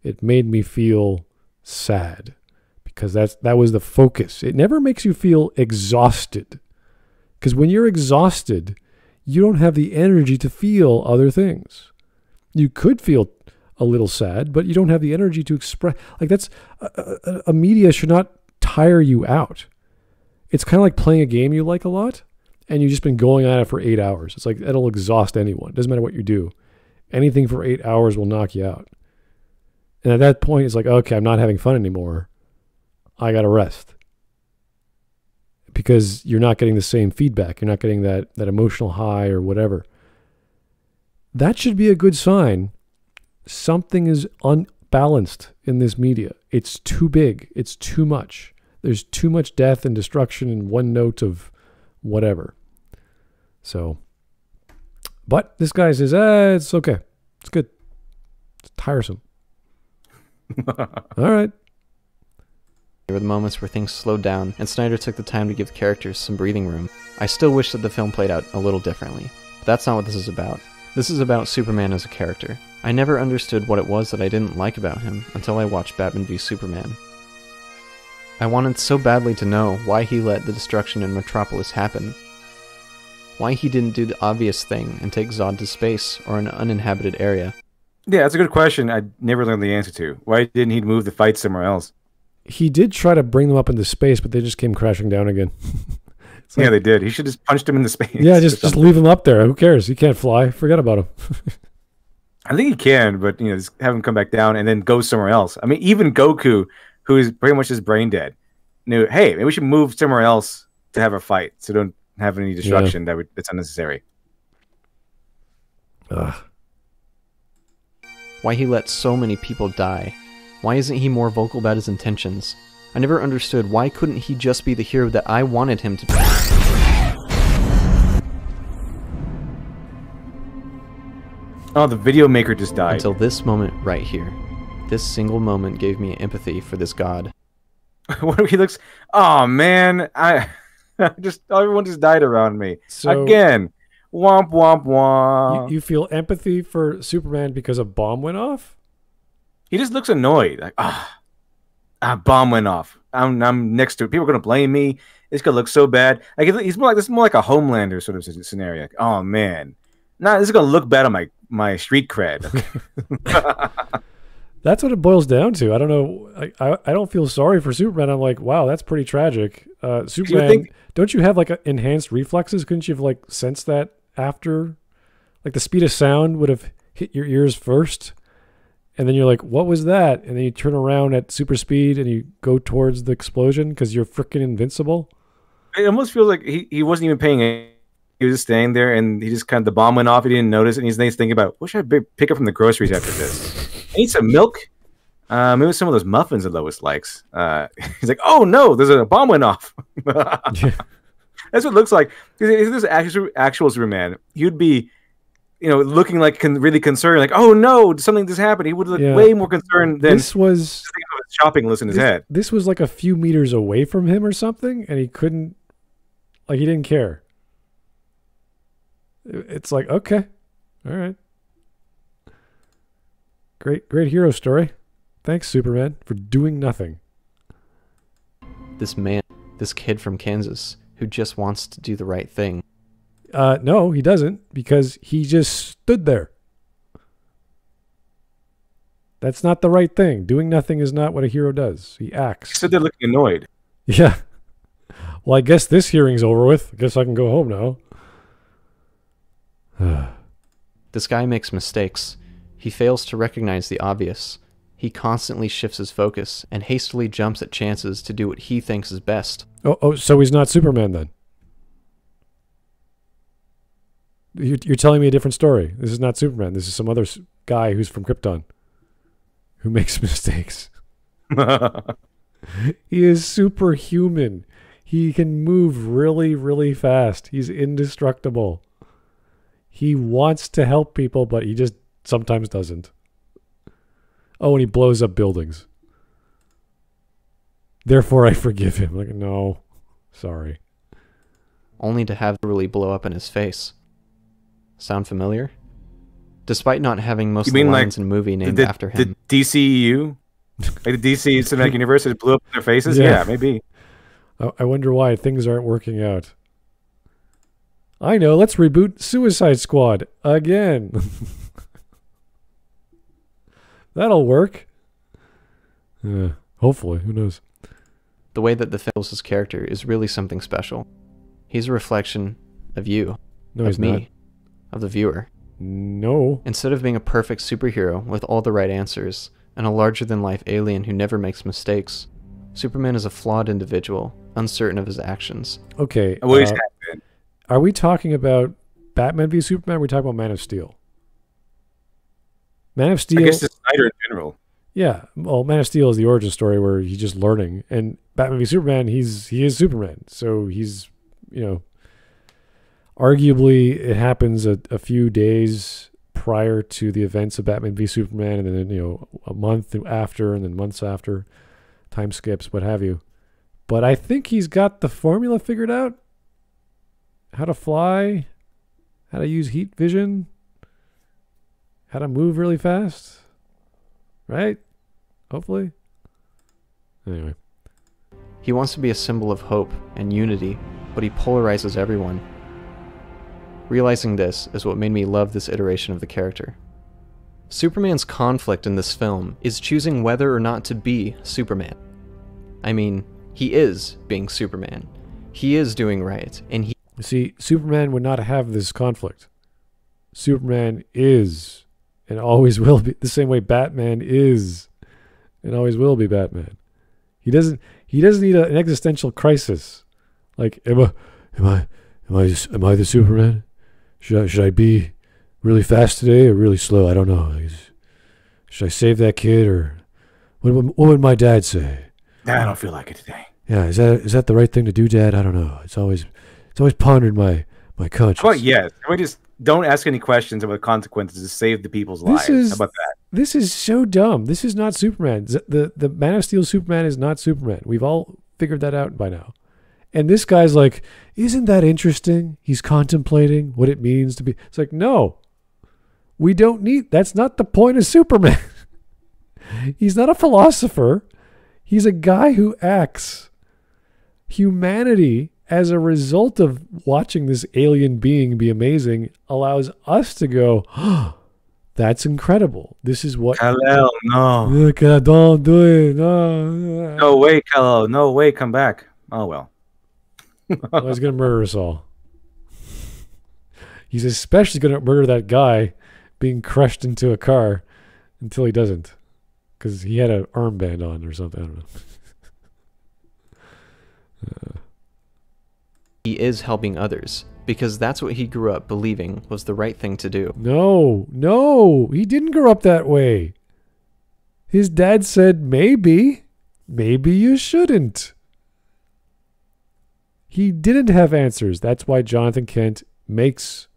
It made me feel sad because that's that was the focus. It never makes you feel exhausted. Because when you're exhausted, you don't have the energy to feel other things. You could feel a little sad, but you don't have the energy to express. Like that's a, a, a media should not tire you out. It's kind of like playing a game you like a lot, and you've just been going at it for eight hours. It's like that'll exhaust anyone. Doesn't matter what you do. Anything for eight hours will knock you out. And at that point, it's like, okay, I'm not having fun anymore. I got to rest because you're not getting the same feedback. You're not getting that that emotional high or whatever. That should be a good sign. Something is unbalanced in this media. It's too big. It's too much. There's too much death and destruction in one note of whatever. So, but this guy says, eh, it's okay. It's good. It's tiresome. [laughs] All right. There were the moments where things slowed down, and Snyder took the time to give the characters some breathing room. I still wish that the film played out a little differently, but that's not what this is about. This is about Superman as a character. I never understood what it was that I didn't like about him until I watched Batman v Superman. I wanted so badly to know why he let the destruction in Metropolis happen. Why he didn't do the obvious thing and take Zod to space or an uninhabited area. Yeah, that's a good question. I never learned the answer to. Why didn't he move the fight somewhere else? He did try to bring them up into space, but they just came crashing down again. [laughs] It's yeah, like- they did. He should just punched him in the [laughs] space. yeah, just just leave him up there. Who cares? He can't fly. Forget about him. [laughs] I think he can, but you know, just have him come back down and then go somewhere else. I mean, even Goku, who is pretty much just brain dead, knew, hey, maybe we should move somewhere else to have a fight, so don't have any destruction that would that's unnecessary. Ugh. Why he let so many people die. Why isn't he more vocal about his intentions? I never understood why couldn't he just be the hero that I wanted him to be. Oh, the video maker just died. Until this moment right here. This single moment gave me empathy for this god. [laughs] what if he looks? Oh man, [laughs] I just everyone just died around me So- again. Womp womp womp. you, you feel empathy for Superman because a bomb went off? he just looks annoyed. Like ah, ah, bomb went off. I'm I'm next to it. People are gonna blame me. It's gonna look so bad. Like he's more like this is more like a Homelander sort of scenario. Like, oh man, nah, this is gonna look bad on my my street cred. [laughs] [laughs] That's what it boils down to. I don't know. I, I, I don't feel sorry for Superman. I'm like, wow, that's pretty tragic. Uh, Superman, think- don't you have like a, enhanced reflexes? Couldn't you have like sensed that after? Like the speed of sound would have hit your ears first, and then you're like, what was that? And then you turn around at super speed and you go towards the explosion because you're freaking invincible. it almost feels like he, he wasn't even paying. any- He was just standing there, and he just kind of the bomb went off. He didn't notice, and he's, he's thinking about what should I pick up from the groceries after this. I need some milk. Uh, maybe some of those muffins that Lois likes. Uh, [laughs] he's like, oh no, there's a bomb went off. [laughs] That's what it looks like. If this actual actual Superman, he'd be, you know, looking like con- really concerned, like, oh no, something just happened. He would look Yeah. way more concerned than this was thinking of his shopping list in his this, head. this was like a few meters away from him or something, and he couldn't, like, he didn't care. It's like, okay, all right. Great, great hero story. Thanks, Superman, for doing nothing. This man, this kid from Kansas, who just wants to do the right thing. Uh, no, he doesn't because he just stood there. That's not the right thing. Doing nothing is not what a hero does. He acts. He acts. stood there looking annoyed. Yeah. Well, I guess this hearing's over with. I guess I can go home now. [sighs] This guy makes mistakes. He fails to recognize the obvious. He constantly shifts his focus and hastily jumps at chances to do what he thinks is best. Oh, oh, so he's not Superman then? You're, you're telling me a different story. This is not Superman. This is some other guy who's from Krypton who [laughs] makes mistakes. [laughs] He is superhuman. He can move really, really fast. He's indestructible. He wants to help people, but he just sometimes doesn't. Oh, and he blows up buildings. Therefore, I forgive him. Like, no, sorry. only to have really blow up in his face. Sound familiar? Despite not having most You of the mean like lines in the movie named the, after him, the DCEU, like the DC [laughs] Cinematic Universe, that blew up in their faces. Yeah. Yeah, maybe. I, I wonder why things aren't working out. I know. Let's reboot Suicide Squad again. [laughs] That'll work. Uh, hopefully. Who knows? the way that the film his character is really something special. He's a reflection of you, No, of he's me, not. Of the viewer. No. Instead of being a perfect superhero with all the right answers and a larger than life alien who never makes mistakes, Superman is a flawed individual, uncertain of his actions. Okay. Always uh, are we talking about Batman v Superman? Or are we talking about Man of Steel? Man of Steel. I Steel. guess the Snyder in general. Yeah, well, Man of Steel is the origin story where he's just learning, and Batman v Superman, he's he is Superman, so he's you know, arguably it happens a, a few days prior to the events of Batman v Superman, and then you know a month after, and then months after, time skips, what have you. But I think he's got the formula figured out. How to fly, how to use heat vision, how to move really fast, right? Hopefully. Anyway. He wants to be a symbol of hope and unity, but he polarizes everyone. Realizing this is what made me love this iteration of the character. Superman's conflict in this film is choosing whether or not to be Superman. I mean, he is being Superman. He is doing right, and he see, Superman would not have this conflict. Superman is and always [laughs] will be the same way Batman is and always will be Batman. He doesn't he doesn't need a, an existential crisis. Like am I am I am I am I the Superman? Should I, should I be really fast today or really slow? I don't know. Should I save that kid or what would, what would my dad say? I don't feel like it today. Yeah, is that is that the right thing to do, Dad? I don't know. It's always it's always pondered my my conscience. About yes? Can we just don't ask any questions about consequences to save the people's This lives? is- How about that? This is so dumb. This is not Superman. The the Man of Steel Superman is not Superman. We've all figured that out by now. And this guy's like, isn't that interesting? He's contemplating what it means to be. It's like, no, we don't need. That's not the point of Superman. [laughs] He's not a philosopher. He's a guy who acts. Humanity, as a result of watching this alien being be amazing, allows us to go, oh, [gasps] that's incredible. This is what. Kal-El, no, don't do it. No. no way, Kal-El, no way, come back. Oh well. [laughs] Oh, he's going to murder us all. He's especially going to murder that guy being crushed into a car until he doesn't. Because he had an armband on or something. I don't know. Uh, [laughs] he is helping others because that's what he grew up believing was the right thing to do. No, no, he didn't grow up that way. His dad said, maybe, maybe you shouldn't. He didn't have answers. That's why Jonathan Kent makes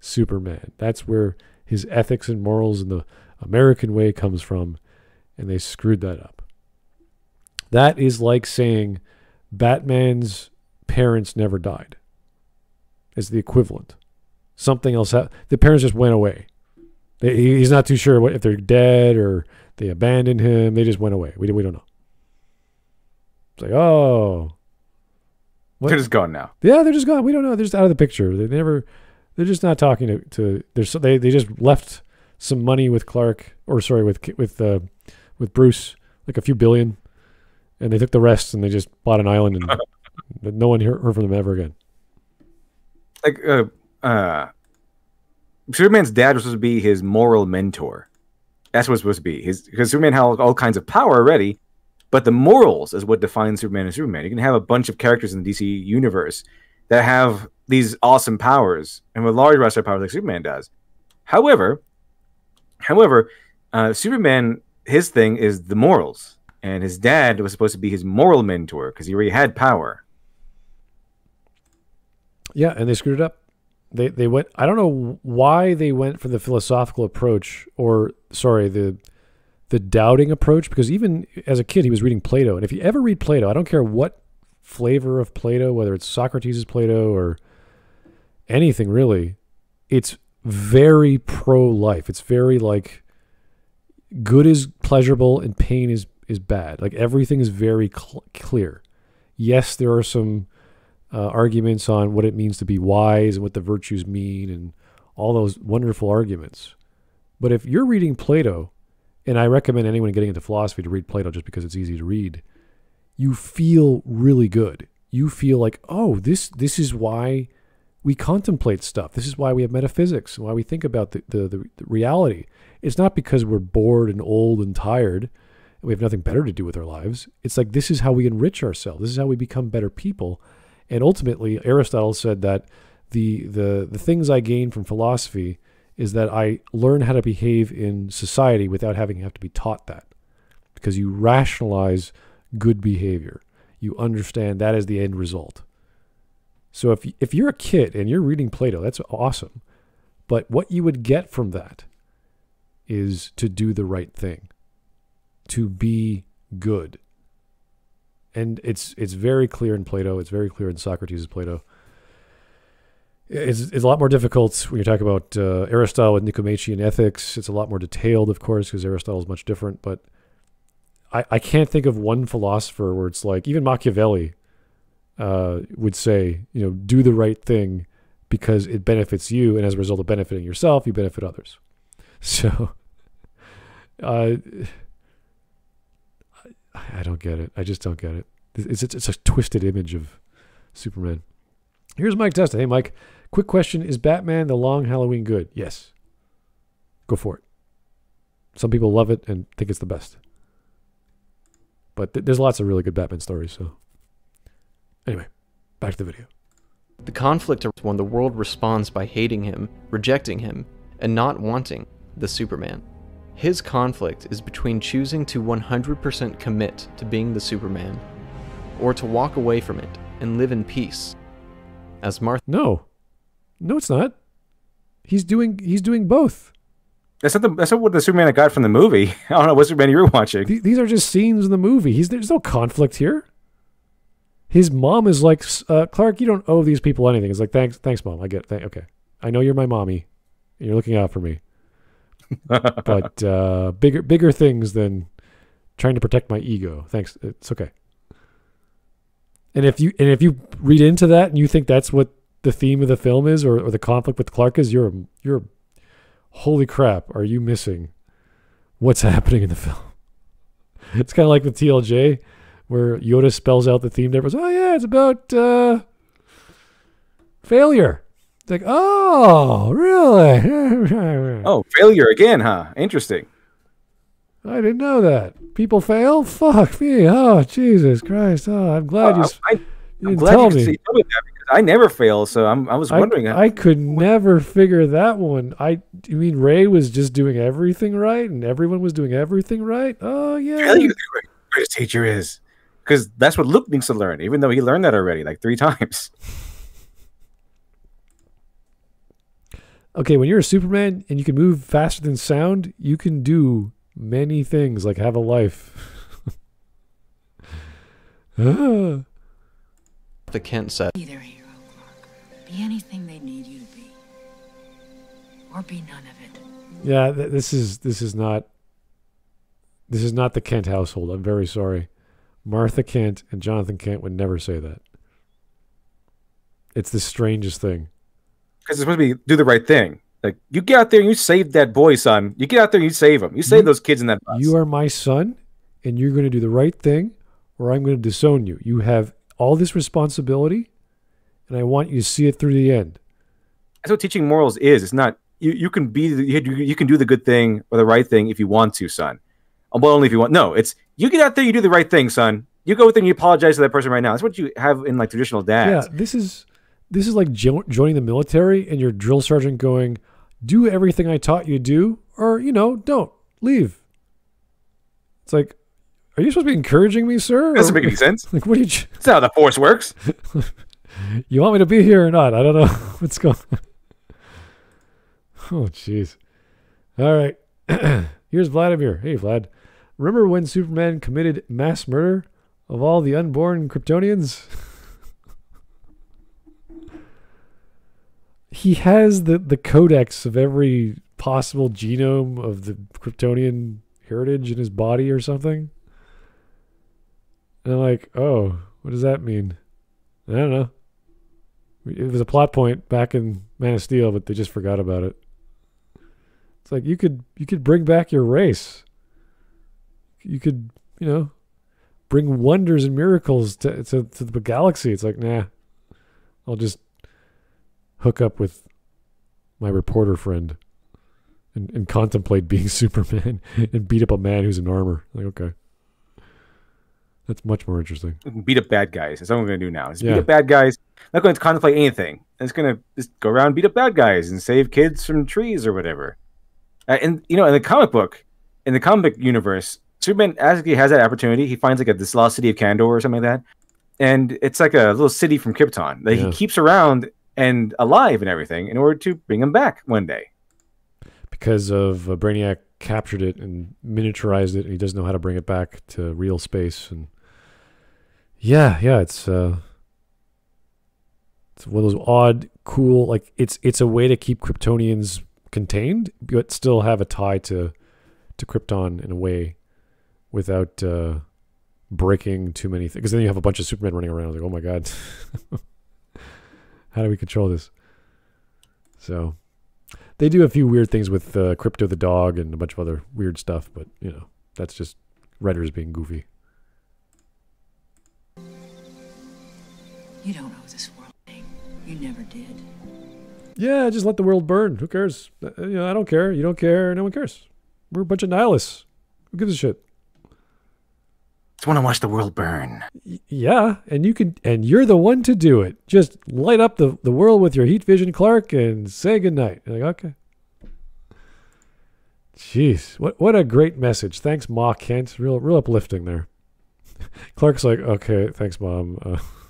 Superman. That's where his ethics and morals in the American way comes from, and they screwed that up. That is like saying Batman's parents never died. Is the equivalent. Something else. Ha- the parents just went away. They, he's not too sure what, if they're dead or they abandoned him. They just went away. We, we don't know. It's like, oh, What? They're just gone now. yeah, they're just gone. We don't know. They're just out of the picture. They never. They're just not talking to. to they're so, they they just left some money with Clark or sorry with with uh, with Bruce like a few billion, and they took the rest and they just bought an island and [laughs] no one heard, heard from them ever again. Like uh, uh, Superman's dad was supposed to be his moral mentor. That's what it's supposed to be. His because Superman had all, all kinds of power already, but the morals is what defines Superman and Superman. You can have a bunch of characters in the DC universe that have these awesome powers and with large roster powers like Superman does. However, however, uh, Superman his thing is the morals, and his dad was supposed to be his moral mentor because he already had power. Yeah, and they screwed it up. They they went. I don't know why they went for the philosophical approach, or sorry, the the doubting approach. Because even as a kid, he was reading Plato, and if you ever read Plato, I don't care what flavor of Plato, whether it's Socrates' Plato or anything really, it's very pro life. It's very like good is pleasurable and pain is is bad. Like everything is very cl- clear. Yes, there are some uh, arguments on what it means to be wise and what the virtues mean and all those wonderful arguments. But if you're reading Plato, and I recommend anyone getting into philosophy to read Plato just because it's easy to read, you feel really good. You feel like, oh, this this is why we contemplate stuff. This is why we have metaphysics, why we think about the, the, the, the reality. It's not because we're bored and old and tired and we have nothing better to do with our lives. It's like this is how we enrich ourselves. This is how we become better people. And ultimately, Aristotle said that the the the things I gain from philosophy is that I learn how to behave in society without having to have to be taught that. Because you rationalize good behavior. You understand that is the end result. So if if you're a kid and you're reading Plato, that's awesome. But what you would get from that is to do the right thing. To be good. And it's it's very clear in Plato, it's very clear in Socrates' Plato. It's, it's a lot more difficult when you talk about uh, Aristotle with Nicomachean ethics. It's a lot more detailed, of course, because Aristotle is much different. But I, I can't think of one philosopher where it's like, even Machiavelli uh, would say, you know, do the right thing because it benefits you. And as a result of benefiting yourself, you benefit others. [laughs] So uh, I, don't get it. I just don't get it. It's, it's, it's a twisted image of Superman. Here's Mike Testa. Hey, Mike, quick question. Is Batman the long Halloween good? Yes. Go for it. Some people love it and think it's the best. But th- there's lots of really good Batman stories. So, anyway, back to the video. The conflict is when the world responds by hating him, rejecting him, and not wanting the Superman. His conflict is between choosing to 100% commit to being the Superman, or to walk away from it and live in peace. As Martha No, no, it's not. He's doing he's doing both. That's not the, that's not what the Superman I got from the movie. [laughs] I don't know what Superman you were watching. Th- these are just scenes in the movie. He's there's no conflict here. His mom is like, uh, Clark, you don't owe these people anything. It's like, thanks, thanks, mom. I get. Thank- okay, I know you're my mommy, and you're looking out for me. [laughs] but uh, bigger, bigger things than trying to protect my ego. Thanks. It's okay. And if you and if you read into that and you think that's what the theme of the film is, or, or the conflict with Clark is, you're you're holy crap. Are you missing what's [laughs] happening in the film? It's kind of like the TLJ where Yoda spells out the theme to everyone. Oh yeah, it's about uh, failure. It's like, oh, really? [laughs] Oh, failure again, huh? Interesting. I didn't know that. People fail? Fuck me. Oh, Jesus Christ. Oh, I'm glad you, Uh, I, you I'm didn't glad you, me. see- me that I never fail, so I'm, I was wondering. I could never figure that one. I, you mean Rey was just doing everything right, and everyone was doing everything right? Oh yeah. tell you who the greatest teacher is, because that's what Luke needs to learn, even though he learned that already like three [laughs] times. Okay, when you're a Superman and you can move faster than sound, you can do many things, like have a life. [laughs] Ah. The Kent said, Be their hero, Clark. Be anything they need you to be. Or be none of it. Yeah, th- this is this is not this is not the Kent household. I'm very sorry. Martha Kent and Jonathan Kent would never say that. It's the strangest thing. Because it's supposed to be do the right thing. Like you get out there and you save that boy, son. You get out there and you save him. You save You- those kids in that bus. You are my son, and you're going to do the right thing, or I'm going to disown you. You have all this responsibility, and I want you to see it through the end. That's what teaching morals is. It's not you. You can be the, you, you can do the good thing or the right thing if you want to, son. Uh, Well, only if you want. No, it's you get out there, you do the right thing, son. You go with there and you apologize to that person right now. That's what you have in like traditional dads. Yeah, this is this is like jo- joining the military, and your drill sergeant going, "Do everything I taught you to do, or you know, don't leave." It's like, are you supposed to be encouraging me, sir? That Doesn't make any sense. Like, what do you? That's how the force works. [laughs] you want me to be here or not? I don't know [laughs] what's going. on. Oh, jeez. All right. [clears throat] Here's Vladimir. Hey, Vlad. Remember when Superman committed mass murder of all the unborn Kryptonians? [laughs] he has the, the codex of every possible genome of the Kryptonian heritage in his body or something. And I'm like, oh, what does that mean? I don't know. It was a plot point back in Man of Steel, but they just forgot about it. It's like you could you could bring back your race. You could, you know, bring wonders and miracles to to, to the galaxy. It's like, nah. I'll just hook up with my reporter friend and, and contemplate being [laughs] Superman and beat up a man who's in armor. Like, okay. That's much more interesting. beat up bad guys. That's what I'm going to do now. Is Yeah. beat up bad guys. Not going to contemplate anything. It's going to just go around beat up bad guys and save kids from trees or whatever. Uh, and you know, in the comic book, in the comic universe, Superman actually has that opportunity. He finds like a this lost city of Kandor or something like that, and it's like a little city from Krypton that Yeah. he keeps around and alive and everything in order to bring him back one day. because of uh, Brainiac captured it and miniaturized it, and he doesn't know how to bring it back to real space. And yeah, yeah, it's uh, it's one of those odd, cool. Like it's it's a way to keep Kryptonians contained, but still have a tie to to Krypton in a way, without uh, breaking too many things. Because then you have a bunch of Supermen running around. Like, oh my god, [laughs] how do we control this? So they do a few weird things with uh, Krypto the dog and a bunch of other weird stuff, but you know that's just writers being goofy. You don't know this world thing. You never did. Yeah, just let the world burn. Who cares? Uh, You know, I don't care. You don't care. No one cares. We're a bunch of nihilists. Who gives a shit? Just want to watch the world burn. Y- yeah, and you can, and you're the one to do it. Just light up the, the world with your heat vision, Clark, and say goodnight. You're like, okay. Jeez, what what a great message. Thanks, Ma Kent. Real real uplifting there. [laughs] Clark's like, okay, thanks, Mom. Uh, [laughs]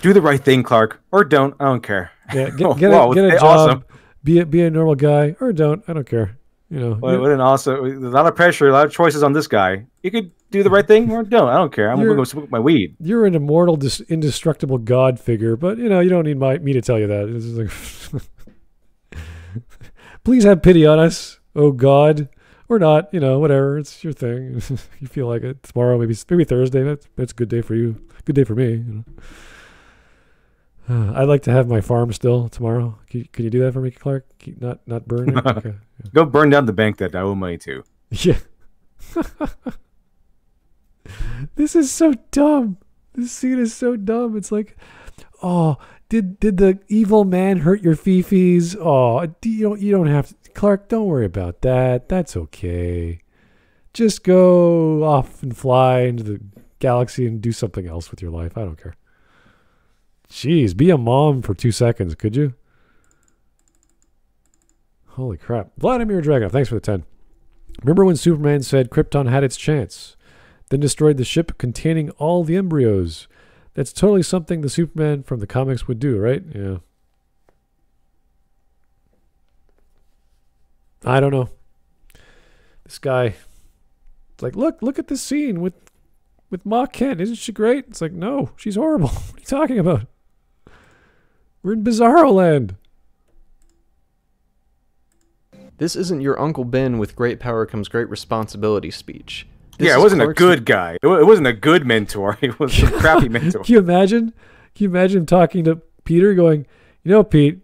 Do the right thing, Clark, or don't. I don't care. yeah, get, get, Wow, a, get a job. awesome. Be a, be a normal guy, or don't. I don't care. You know, What, what an awesome! A lot of pressure, a lot of choices on this guy. You could do the right thing or don't. I don't care. I'm You're- gonna go smoke my weed. you're an immortal, dis- indestructible God figure, but you know you don't need my me to tell you that. Like, [laughs] please have pity on us, oh God, or not. You know, whatever. It's your thing. [laughs] you feel like it tomorrow, maybe maybe Thursday. That's that's a good day for you. Good day for me. You know. Uh, [sighs] I'd like to have my farm still tomorrow. Can you, can you do that for me, Clark? Keep, not not burn it. [laughs] Okay. Go burn down the bank that I owe money to. Yeah. [laughs] this is so dumb. This scene is so dumb. It's like, oh, did did the evil man hurt your fifis? Oh, do you don't you don't have to, Clark. Don't worry about that. That's okay. Just go off and fly into the galaxy and do something else with your life. I don't care. Jeez, be a mom for two seconds, could you? Holy crap. Vladimir Dragon, thanks for the 10. Remember when Superman said Krypton had its chance, then destroyed the ship containing all the embryos? That's totally something the Superman from the comics would do, right? Yeah. I don't know. This guy, it's like, look, look at this scene with with Ma Kent. Isn't she great? It's like, no, she's horrible. [laughs] what are you talking about? We're in Bizarro Land. This isn't your Uncle Ben with great power comes great responsibility speech. This yeah, it wasn't a good guy. It, it wasn't a good mentor. [laughs] It was a crappy [laughs] mentor. Can you imagine? Can you imagine talking to Peter going, you know, Pete,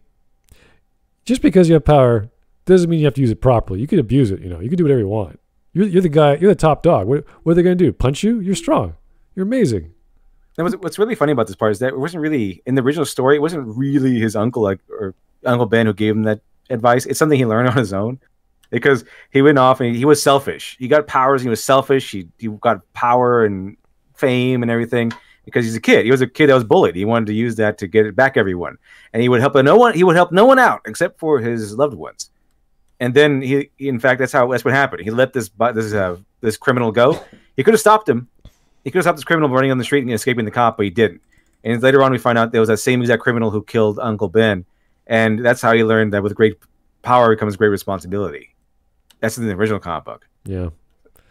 just because you have power doesn't mean you have to use it properly. You can abuse it, you know. You can do whatever you want. You're, you're the guy, you're the top dog. What, what are they going to do? Punch you? You're strong. You're amazing. Was what's really funny about this part is that it wasn't really in the original story. It wasn't really his uncle like or Uncle Ben who gave him that advice. It's something he learned [laughs] on his own because he went off and he was selfish. He got powers. He was selfish. He he got power and fame and everything because he's a kid. He was a kid that was bullied. He wanted to use that to get it back everyone, and he would help no one. He would help no one out except for his loved ones. And then he, he- in fact, that's how that's what happened. He let this this uh, this criminal go. He could have stopped him. He could have stopped this criminal running on the street and escaping the cop, but he didn't. And later on, we find out there was that same exact criminal who killed Uncle Ben, and that's how he learned that with great power comes great responsibility. That's in the original comic book. Yeah.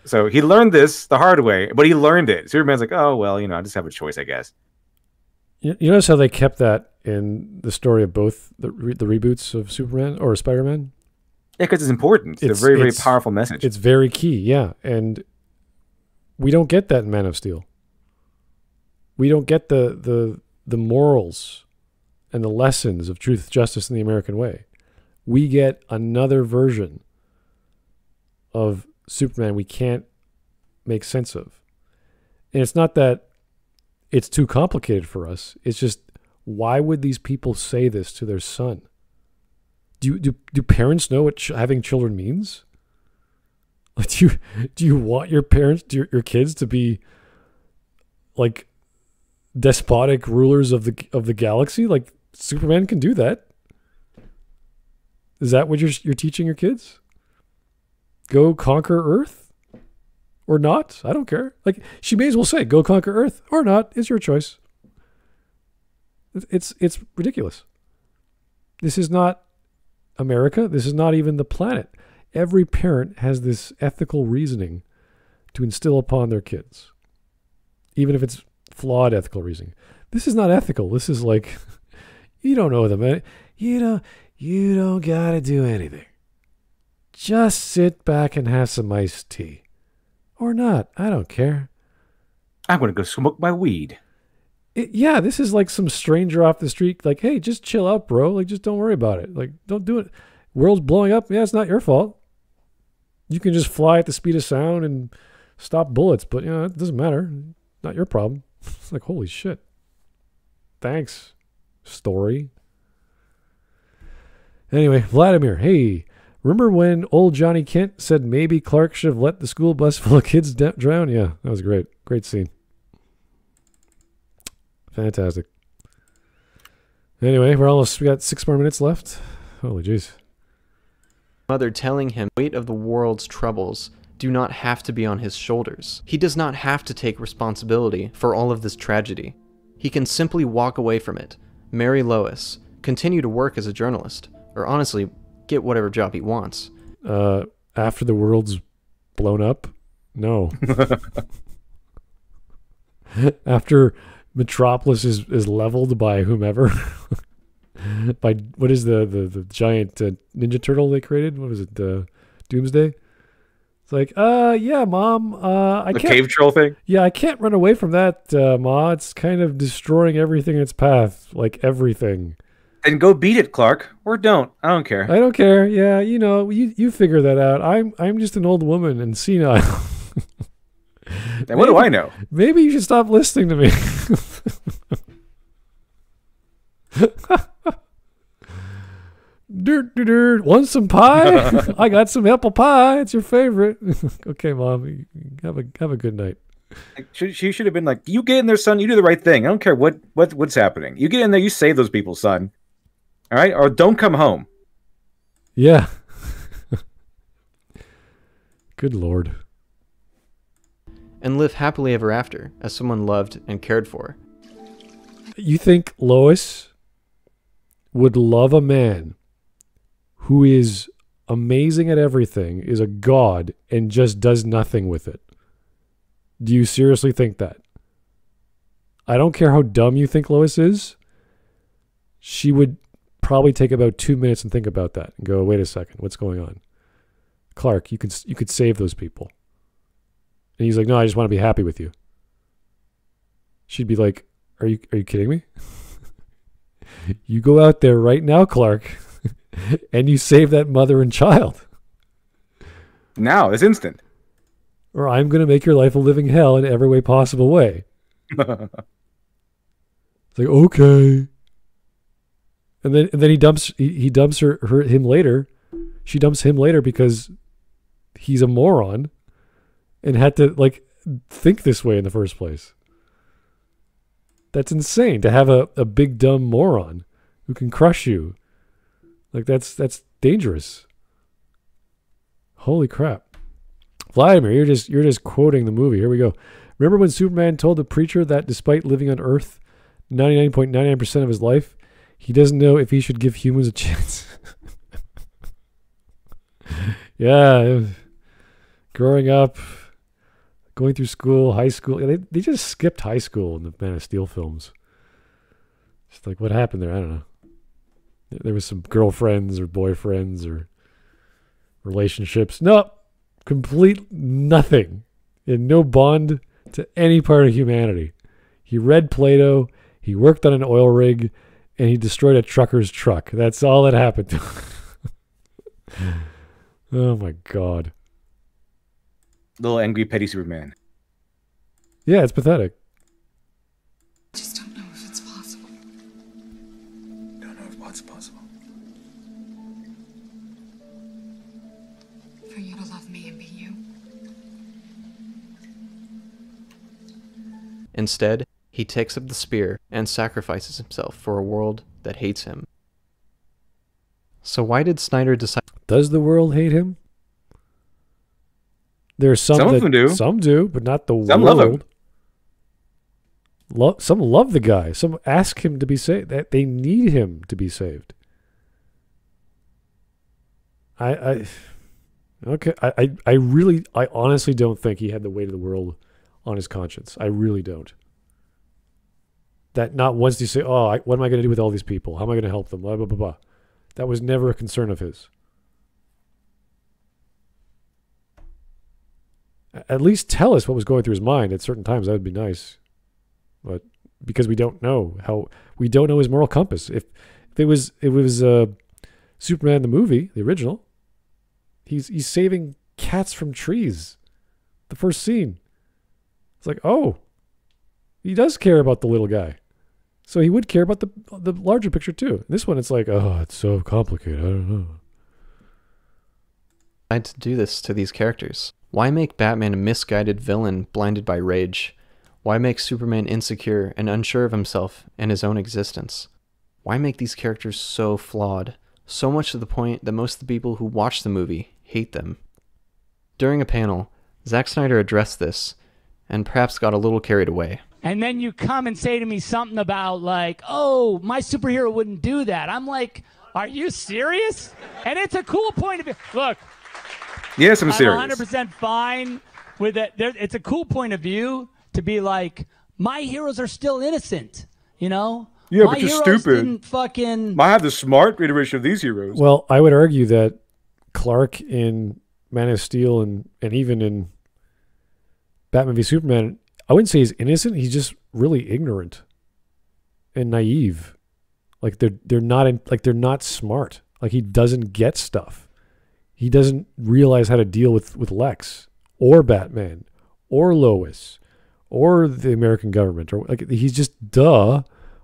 So he learned this the hard way, but he learned it. Superman's like, oh well, you know, I just have a choice, I guess. You, you notice how they kept that in the story of both the, re- the reboots of Superman or Spider Man? Yeah, because it's important. It's, a very, very powerful message. It's very key, yeah. And we don't get that in Man of Steel. We don't get the the the morals and the lessons of truth, justice, and the American way. We get another version of Superman we can't make sense of. And it's not that it's too complicated for us. It's just why would these people say this to their son? Do do do parents know what ch- having children means? Like, [laughs] do you do you want your parents, do your, your kids, to be like despotic rulers of the of the galaxy? Like Superman can do that. Is that what you're you're teaching your kids? Go conquer Earth, or not? I don't care. Like she may as well say, "Go conquer Earth" or not. It's your choice. It's it's, it's ridiculous. This is not America. This is not even the planet. Every parent has this ethical reasoning to instill upon their kids, even if it's flawed ethical reasoning. This is not ethical. This is like, [laughs] you don't know them. eh? You don't. You don't gotta do anything. Just sit back and have some iced tea, or not. I don't care. I'm gonna go smoke my weed. It, yeah, this is like some stranger off the street. Like, hey, just chill out, bro. Like, just don't worry about it. Like, don't do it. World's blowing up. Yeah, it's not your fault. You can just fly at the speed of sound and stop bullets, but you know it doesn't matter. Not your problem. It's like holy shit. Thanks, story. Anyway, Vladimir, hey, remember when old Johnny Kent said maybe Clark should have let the school bus [laughs] full of kids d- drown? Yeah, that was great. Great scene. Fantastic. Anyway, we're almost we got six more minutes left. Holy jeez. Mother telling him weight of the world's troubles do not have to be on his shoulders. He does not have to take responsibility for all of this tragedy. He can simply walk away from it, marry Lois, continue to work as a journalist, or honestly, get whatever job he wants. Uh, after the world's blown up, no. [laughs] [laughs] after Metropolis is, is leveled by whomever, [laughs] by what is the the, the giant uh, Ninja Turtle they created? What was it? Uh, Doomsday. It's like, uh, yeah, mom. Uh, I The can't. cave troll thing. Yeah, I can't run away from that, uh, ma. It's kind of destroying everything in its path, like everything. And go beat it, Clark, or don't. I don't care. I don't care. Yeah, you know, you you figure that out. I'm I'm just an old woman and senile. [laughs] And what do I know? Maybe you should stop listening to me. [laughs] [laughs] Dirt, dirt, dirt. Want some pie? [laughs] I got some apple pie. It's your favorite. [laughs] okay, mom. Have a have a good night. She, she should have been like, "You get in there, son. You do the right thing. I don't care what what what's happening. You get in there. You save those people, son. All right, or don't come home." Yeah. [laughs] Good lord. And live happily ever after as someone loved and cared for. You think Lois would love a man who is amazing at everything, is a god, and just does nothing with it? Do you seriously think that? I don't care how dumb you think Lois is. She would probably take about two minutes and think about that and go, "Wait a second, what's going on?" Clark, you could you could save those people. And he's like, "No, I just want to be happy with you." She'd be like, "Are you are you kidding me?" [laughs] you go out there right now, Clark, [laughs] and you save that mother and child. Now it's instant. Or I'm going to make your life a living hell in every way possible way. [laughs] It's like, okay. And then and then he dumps he, he dumps her, her him later. She dumps him later because he's a moron and had to like think this way in the first place. That's insane to have a, a big dumb moron who can crush you. Like that's that's dangerous. Holy crap. Vladimir, you're just you're just quoting the movie. Here we go. Remember when Superman told the preacher that despite living on Earth 99.99% of his life, he doesn't know if he should give humans a chance. [laughs] yeah, growing up, going through school, high school. They they just skipped high school in the Man of Steel films. Just like what happened there, I don't know. There was some girlfriends or boyfriends or relationships. No, complete nothing. And no bond to any part of humanity. He read Plato, he worked on an oil rig, and he destroyed a trucker's truck. That's all that happened [laughs] oh my god. Little angry petty Superman. Yeah, it's pathetic. Instead, he takes up the spear and sacrifices himself for a world that hates him. So why did Snyder decide Does the world hate him? There's some, Some of them do. Some do, but not the Some world. love him. Lo- some love the guy. Some ask him to be saved. That they need him to be saved. I, I, okay. I, I, I really, I honestly don't think he had the weight of the world on his conscience. I really don't. That not once did he say, "Oh, I, what am I going to do with all these people? How am I going to help them?" Blah blah blah blah. That was never a concern of his. At least tell us what was going through his mind at certain times. That would be nice. But because we don't know how we don't know his moral compass. If if it was it was uh, Superman the movie, the original, he's he's saving cats from trees. The first scene. It's like, oh, he does care about the little guy. So he would care about the the larger picture too. This one, it's like, oh, it's so complicated. I don't know. I had to do this to these characters? Why make Batman a misguided villain blinded by rage? Why make Superman insecure and unsure of himself and his own existence? Why make these characters so flawed? So much to the point that most of the people who watch the movie hate them. During a panel, Zack Snyder addressed this and perhaps got a little carried away. and then you come and say to me something about like, "Oh, my superhero wouldn't do that." I'm like, "Are you serious?" And it's a cool point of view. Look, Yes, I'm serious. 100% fine with it. There, it's a cool point of view to be like, "My heroes are still innocent," you know? Yeah, my but you're heroes stupid. Didn't fucking. I have the smart iteration of these heroes. Well, I would argue that Clark in Man of Steel and and even in Batman v Superman, I wouldn't say he's innocent. He's just really ignorant and naive. Like they're they're not in, like they're not smart. Like he doesn't get stuff. He doesn't realize how to deal with with Lex or Batman or Lois or the American government or like he's just duh.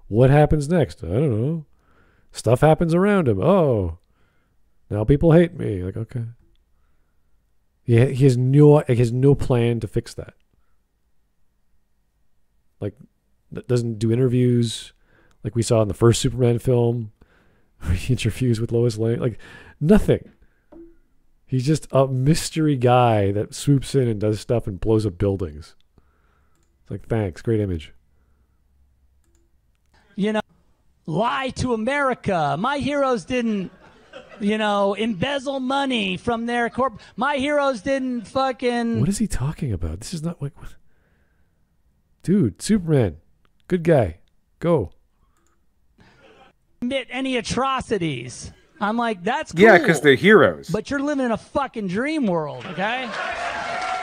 What happens next? I don't know. Stuff happens around him. Oh, now people hate me. Like okay. Yeah, he has no he has no plan to fix that. Like that doesn't do interviews like we saw in the first Superman film where [laughs] he interviews with Lois Lane. Like nothing. He's just a mystery guy that swoops in and does stuff and blows up buildings. It's like thanks, great image. you know, lie to America. My heroes didn't, you know, embezzle money from their corp. My heroes didn't fucking. What is he talking about? This is not like what Dude, Superman. Good guy. Go. commit any atrocities. I'm like, that's cool. Yeah, because they're heroes. But you're living in a fucking dream world, okay?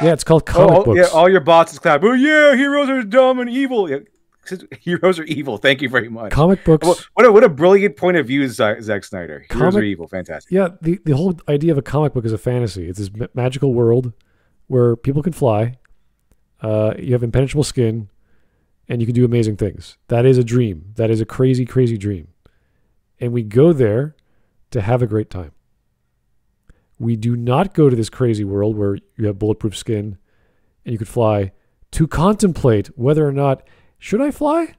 Yeah, it's called comic oh, books. Yeah, all your bosses clap. Oh yeah, heroes are dumb and evil. Yeah, [laughs] heroes are evil. Thank you very much. Comic books- What what a, what a brilliant point of view, Zack, Zack Snyder. Heroes are Comic- evil. Fantastic. Yeah, the, the whole idea of a comic book is a fantasy. It's this magical world where people can fly, uh, you have impenetrable skin, and you can do amazing things. That is a dream. That is a crazy, crazy dream. And we go there to have a great time. We do not go to this crazy world where you have bulletproof skin and you could fly to contemplate whether or not should I fly?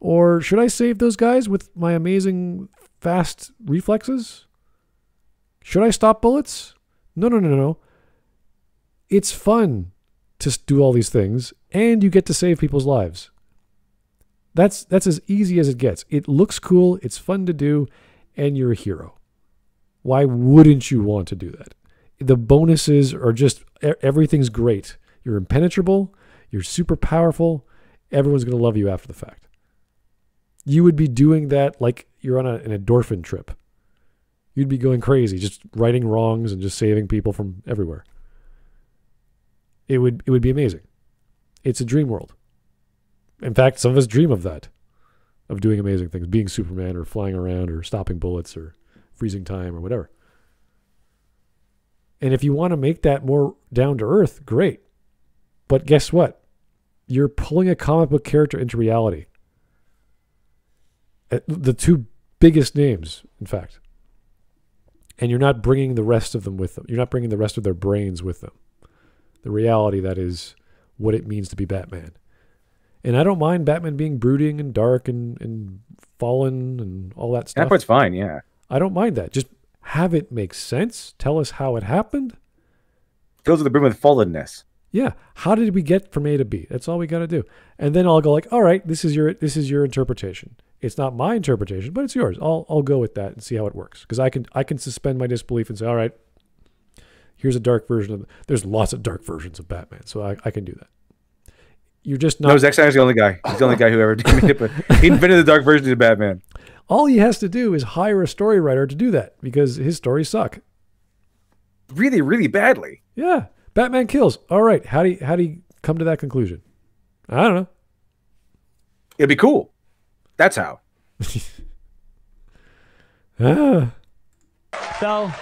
Or should I save those guys with my amazing fast reflexes? Should I stop bullets? No, no, no, no. It's fun to do all these things and you get to save people's lives. That's that's as easy as it gets. It looks cool, it's fun to do, and you're a hero. Why wouldn't you want to do that? The bonuses are just everything's great. You're impenetrable, you're super powerful, everyone's going to love you after the fact. You would be doing that like you're on a, an endorphin trip. You'd be going crazy, just righting wrongs and just saving people from everywhere. It would it would be amazing. It's a dream world. In fact, some of us dream of that, of doing amazing things, being Superman or flying around or stopping bullets or freezing time or whatever. And if you want to make that more down to earth, great. But guess what? You're pulling a comic book character into reality. Uh, The two biggest names, in fact. And you're not bringing the rest of them with them. You're not bringing the rest of their brains with them. The reality that is what it means to be Batman. And I don't mind Batman being brooding and dark and, and fallen and all that stuff. That part's fine. Yeah. I don't mind that. Just have it make sense. Tell us how it happened. Fills with the brim with fallenness. Yeah. How did we get from A to B? That's all we got to do. And then I'll go like, all right, this is your this is your interpretation. It's not my interpretation, but it's yours. I'll I'll go with that and see how it works because I can I can suspend my disbelief and say, all right, here's a dark version of. There's lots of dark versions of Batman, so I, I can do that. You're just not. No, Zack Snyder's the only guy. He's the only guy who ever [laughs] did it, but he invented the dark version of Batman. all he has to do is hire a story writer to do that because his stories suck. Really, really badly. Yeah, Batman kills. All right, how do you, how do you come to that conclusion? I don't know. It'd be cool. That's how. [laughs] Ah. So,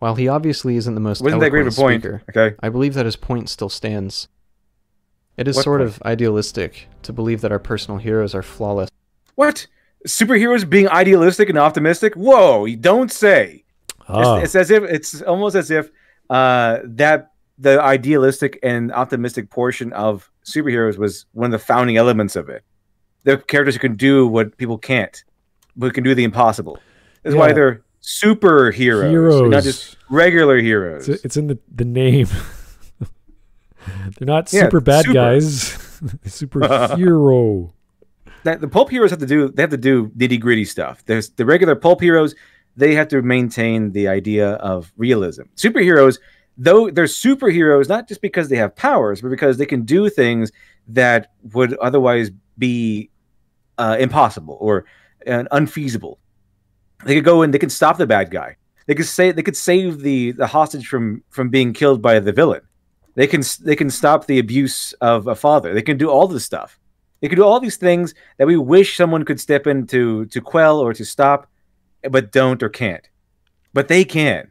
While he obviously isn't the most Wasn't that great of a eloquent point? speaker, Okay. I believe that his point still stands. It is What sort point? of idealistic to believe that our personal heroes are flawless. What? Superheroes being idealistic and optimistic? Whoa, you don't say. Ah. It's, it's as if it's almost as if uh, that the idealistic and optimistic portion of superheroes was one of the founding elements of it. They're characters who can do what people can't, who can do the impossible. That's why they're superheroes, Heroes. not just regular heroes. It's, it's in the, the name. [laughs] They're not Yeah, super bad super. guys. [laughs] Superhero. [laughs] that the pulp heroes have to do they have to do nitty gritty stuff. There's the regular pulp heroes, they have to maintain the idea of realism. Superheroes, though they're superheroes not just because they have powers, but because they can do things that would otherwise be uh, impossible or uh, unfeasible. They could go in, they could stop the bad guy. They could say they could save the the hostage from from being killed by the villain. They can they can stop the abuse of a father. They can do all this stuff. They can do all these things that we wish someone could step in to to quell or to stop, but don't or can't. But they can.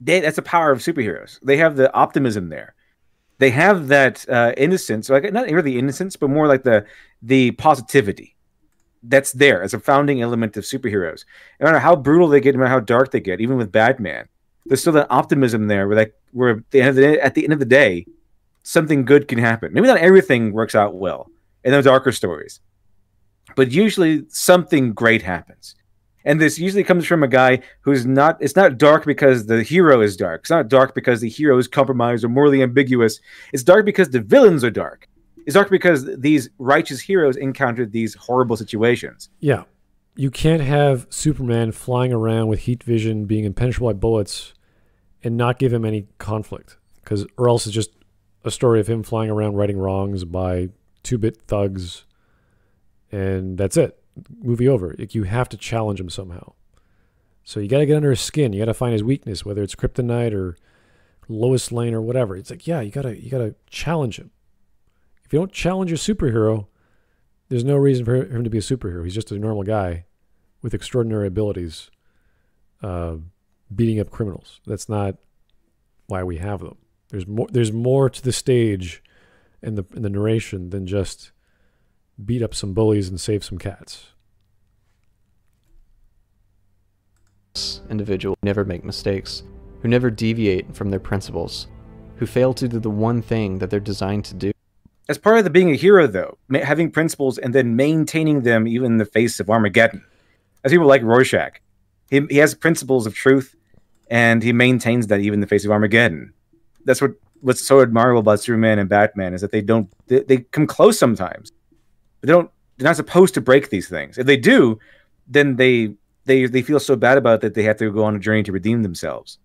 They, that's the power of superheroes. They have the optimism there. They have that uh, innocence, like not really innocence, but more like the the positivity that's there as a founding element of superheroes. No matter how brutal they get, no matter how dark they get, even with Batman, there's still that optimism there. Where like, where at the end of the, at the end of the day, something good can happen. Maybe not everything works out well in those darker stories, but usually something great happens. And this usually comes from a guy who's not, it's not dark because the hero is dark. It's not dark because the hero is compromised or morally ambiguous. It's dark because the villains are dark. It's dark because these righteous heroes encountered these horrible situations. Yeah. You can't have Superman flying around with heat vision, being impenetrable by bullets, and not give him any conflict. Because, or else it's just a story of him flying around righting wrongs by two bit thugs, and that's it. Movie over. Like, you have to challenge him somehow. So you got to get under his skin. You got to find his weakness, whether it's kryptonite or Lois Lane or whatever. It's like, yeah, you gotta you gotta challenge him. If you don't challenge your superhero, there's no reason for him to be a superhero. He's just a normal guy with extraordinary abilities, uh, beating up criminals. That's not why we have them. There's more. There's more to the stage, and the in the narration than just beat up some bullies and save some cats. individual never make mistakes, who never deviate from their principles, who fail to do the one thing that they're designed to do. As part of the being a hero, though, having principles and then maintaining them even in the face of Armageddon. As people like Rorschach, he, he has principles of truth, and he maintains that even in the face of Armageddon. That's what what's so admirable about Superman and Batman is that they don't they, they come close sometimes, but they don't. They're not supposed to break these things. If they do, then they they they feel so bad about it that they have to go on a journey to redeem themselves.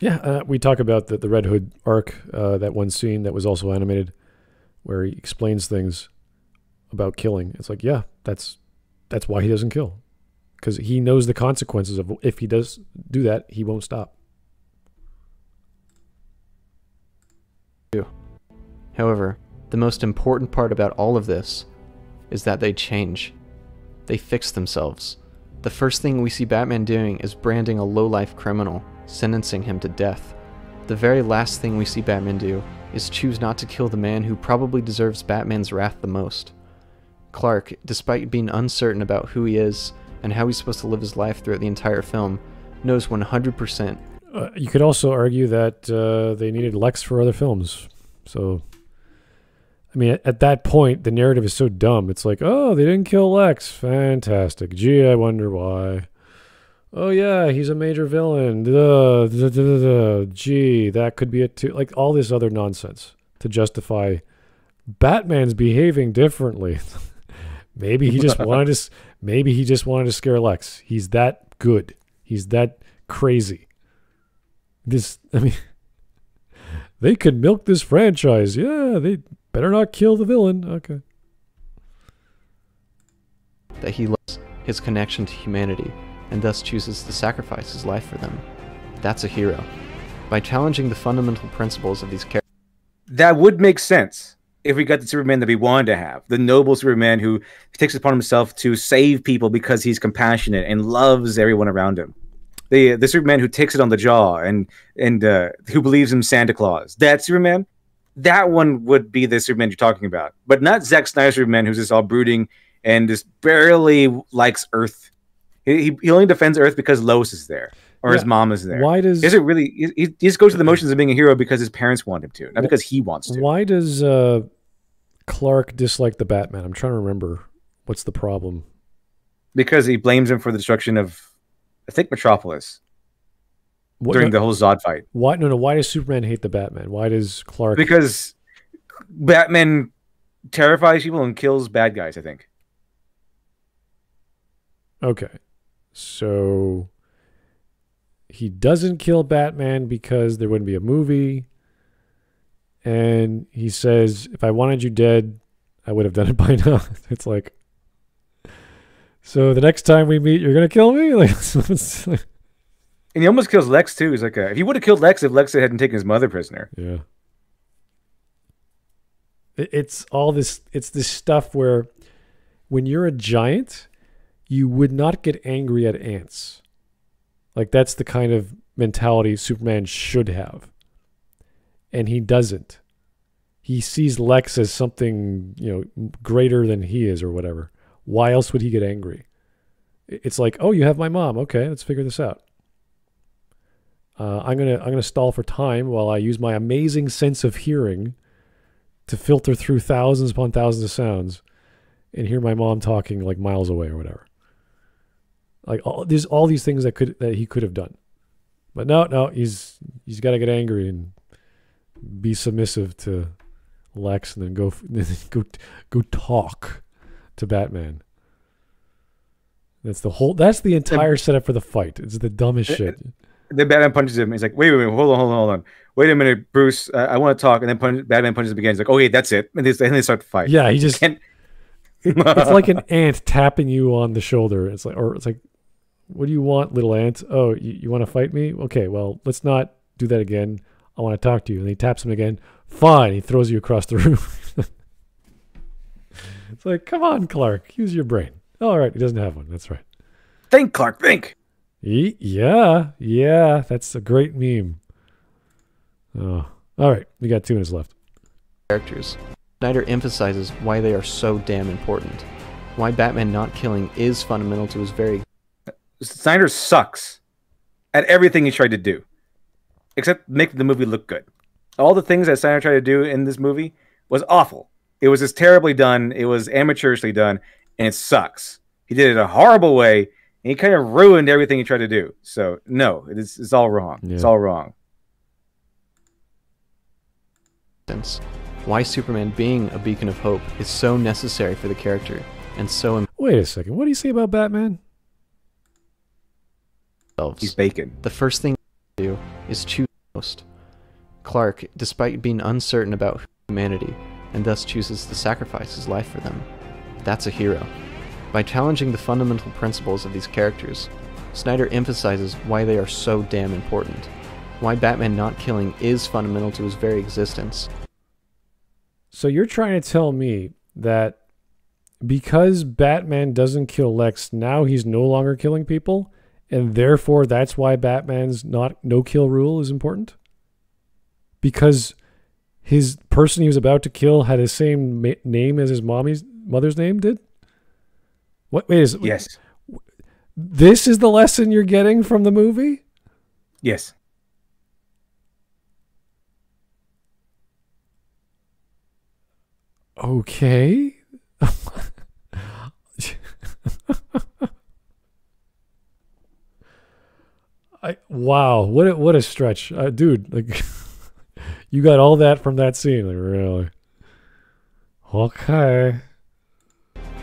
Yeah, uh, we talk about the, the Red Hood arc, uh, that one scene that was also animated, where he explains things about killing. It's like, yeah, that's that's why he doesn't kill, because he knows the consequences of if he does do that, he won't stop. However, the most important part about all of this is that they change. They fix themselves. The first thing we see Batman doing is branding a low-life criminal, sentencing him to death. The very last thing we see Batman do is choose not to kill the man who probably deserves Batman's wrath the most. Clark, despite being uncertain about who he is and how he's supposed to live his life throughout the entire film, knows 100% Uh, you could also argue that uh, they needed Lex for other films. So, I mean, at, at that point, the narrative is so dumb. It's like, oh, they didn't kill Lex. Fantastic. Gee, I wonder why. Oh yeah, he's a major villain. Duh, duh, duh, duh, duh. Gee, that could be it too. Like all this other nonsense to justify Batman's behaving differently. [laughs] maybe he just wanted to. [laughs] Maybe he just wanted to scare Lex. He's that good. He's that crazy. This, I mean, [laughs] they could milk this franchise. Yeah, they better not kill the villain. Okay. that he loves his connection to humanity and thus chooses to sacrifice his life for them. That's a hero. By challenging the fundamental principles of these characters, that would make sense if we got the Superman that we wanted to have, the noble Superman who takes upon himself to save people because he's compassionate and loves everyone around him. The the Superman who takes it on the jaw and and uh, who believes in Santa Claus. That Superman, that one would be the Superman you're talking about, but not Zack Snyder's Superman who's just all brooding and just barely likes Earth. He, he- only defends Earth because Lois is there or his mom is there. Why does- Is it really? He, he just goes through the motions of being a hero because his parents want him to, not because he wants to. Why does uh, Clark dislike the Batman? I'm trying to remember. What's the problem? because he blames him for the destruction of, I think, Metropolis What- during no- the whole Zod fight. Why? No, no. Why does Superman hate the Batman? Why does Clark? Because Batman terrifies people and kills bad guys. I think. Okay, so he doesn't kill Batman because there wouldn't be a movie, and he says, "If I wanted you dead, I would have done it by now." [laughs] it's like, so the next time we meet, you're gonna kill me? [laughs] Like, And he almost kills Lex too. He's like, uh, if he would have killed Lex if Lex hadn't taken his mother prisoner. Yeah. It's all this it's this stuff where when you're a giant, you would not get angry at ants. Like that's the kind of mentality Superman should have. And he doesn't. He sees Lex as something, you know, greater than he is or whatever. Why else would he get angry? It's like, "Oh, you have my mom. Okay, let's figure this out." Uh, I'm gonna I'm gonna stall for time while I use my amazing sense of hearing to filter through thousands upon thousands of sounds and hear my mom talking like miles away or whatever. Like all there's all these things that could that he could have done, but no, no, he's he's got to get angry and be submissive to Lex and then go [laughs] go go talk to Batman. That's the whole. That's the entire setup for the fight. It's the dumbest shit. Then Batman punches him. He's like, "Wait, wait, wait, hold on, hold on, hold on. Wait a minute, Bruce. Uh, I want to talk." And then punch, Batman punches him again. He's like, "Okay, that's it." And they, and they start to fight. Yeah, he just. It's like an ant tapping you on the shoulder. It's like, or it's like, what do you want, little ant? Oh, you, you want to fight me? Okay, well, let's not do that again. I want to talk to you. And he taps him again. Fine. He throws you across the room. [laughs] it's like, come on, Clark, use your brain. All right, he doesn't have one. That's right. Think, Clark. Think. Ye- Yeah, yeah, that's a great meme. Oh, all right, we got two minutes left. characters. Snyder emphasizes why they are so damn important. Why Batman not killing is fundamental to his very Snyder sucks at everything he tried to do, except make the movie look good. All the things that Snyder tried to do in this movie was awful. It was just terribly done. It was amateurishly done, and it sucks. He did it a horrible way, and he kind of ruined everything he tried to do. So no, it's, it's all wrong. It's all wrong. sense. Why Superman being a beacon of hope is so necessary for the character and so im- Wait a second. What do you say about Batman? Themselves. He's bacon. The first thing to do is choose most. Clark, despite being uncertain about humanity, and thus chooses to sacrifice his life for them. That's a hero. By challenging the fundamental principles of these characters, Snyder emphasizes why they are so damn important. Why Batman not killing is fundamental to his very existence. So you're trying to tell me that because Batman doesn't kill Lex, now he's no longer killing people, and therefore that's why Batman's not no kill rule is important? Because his person he was about to kill had the same ma- name as his mommy's mother's name did? What wait is Yes. this is the lesson you're getting from the movie? Yes. Okay. [laughs] I wow, what a, what a stretch, uh, dude! Like, [laughs] you got all that from that scene, like really? Okay.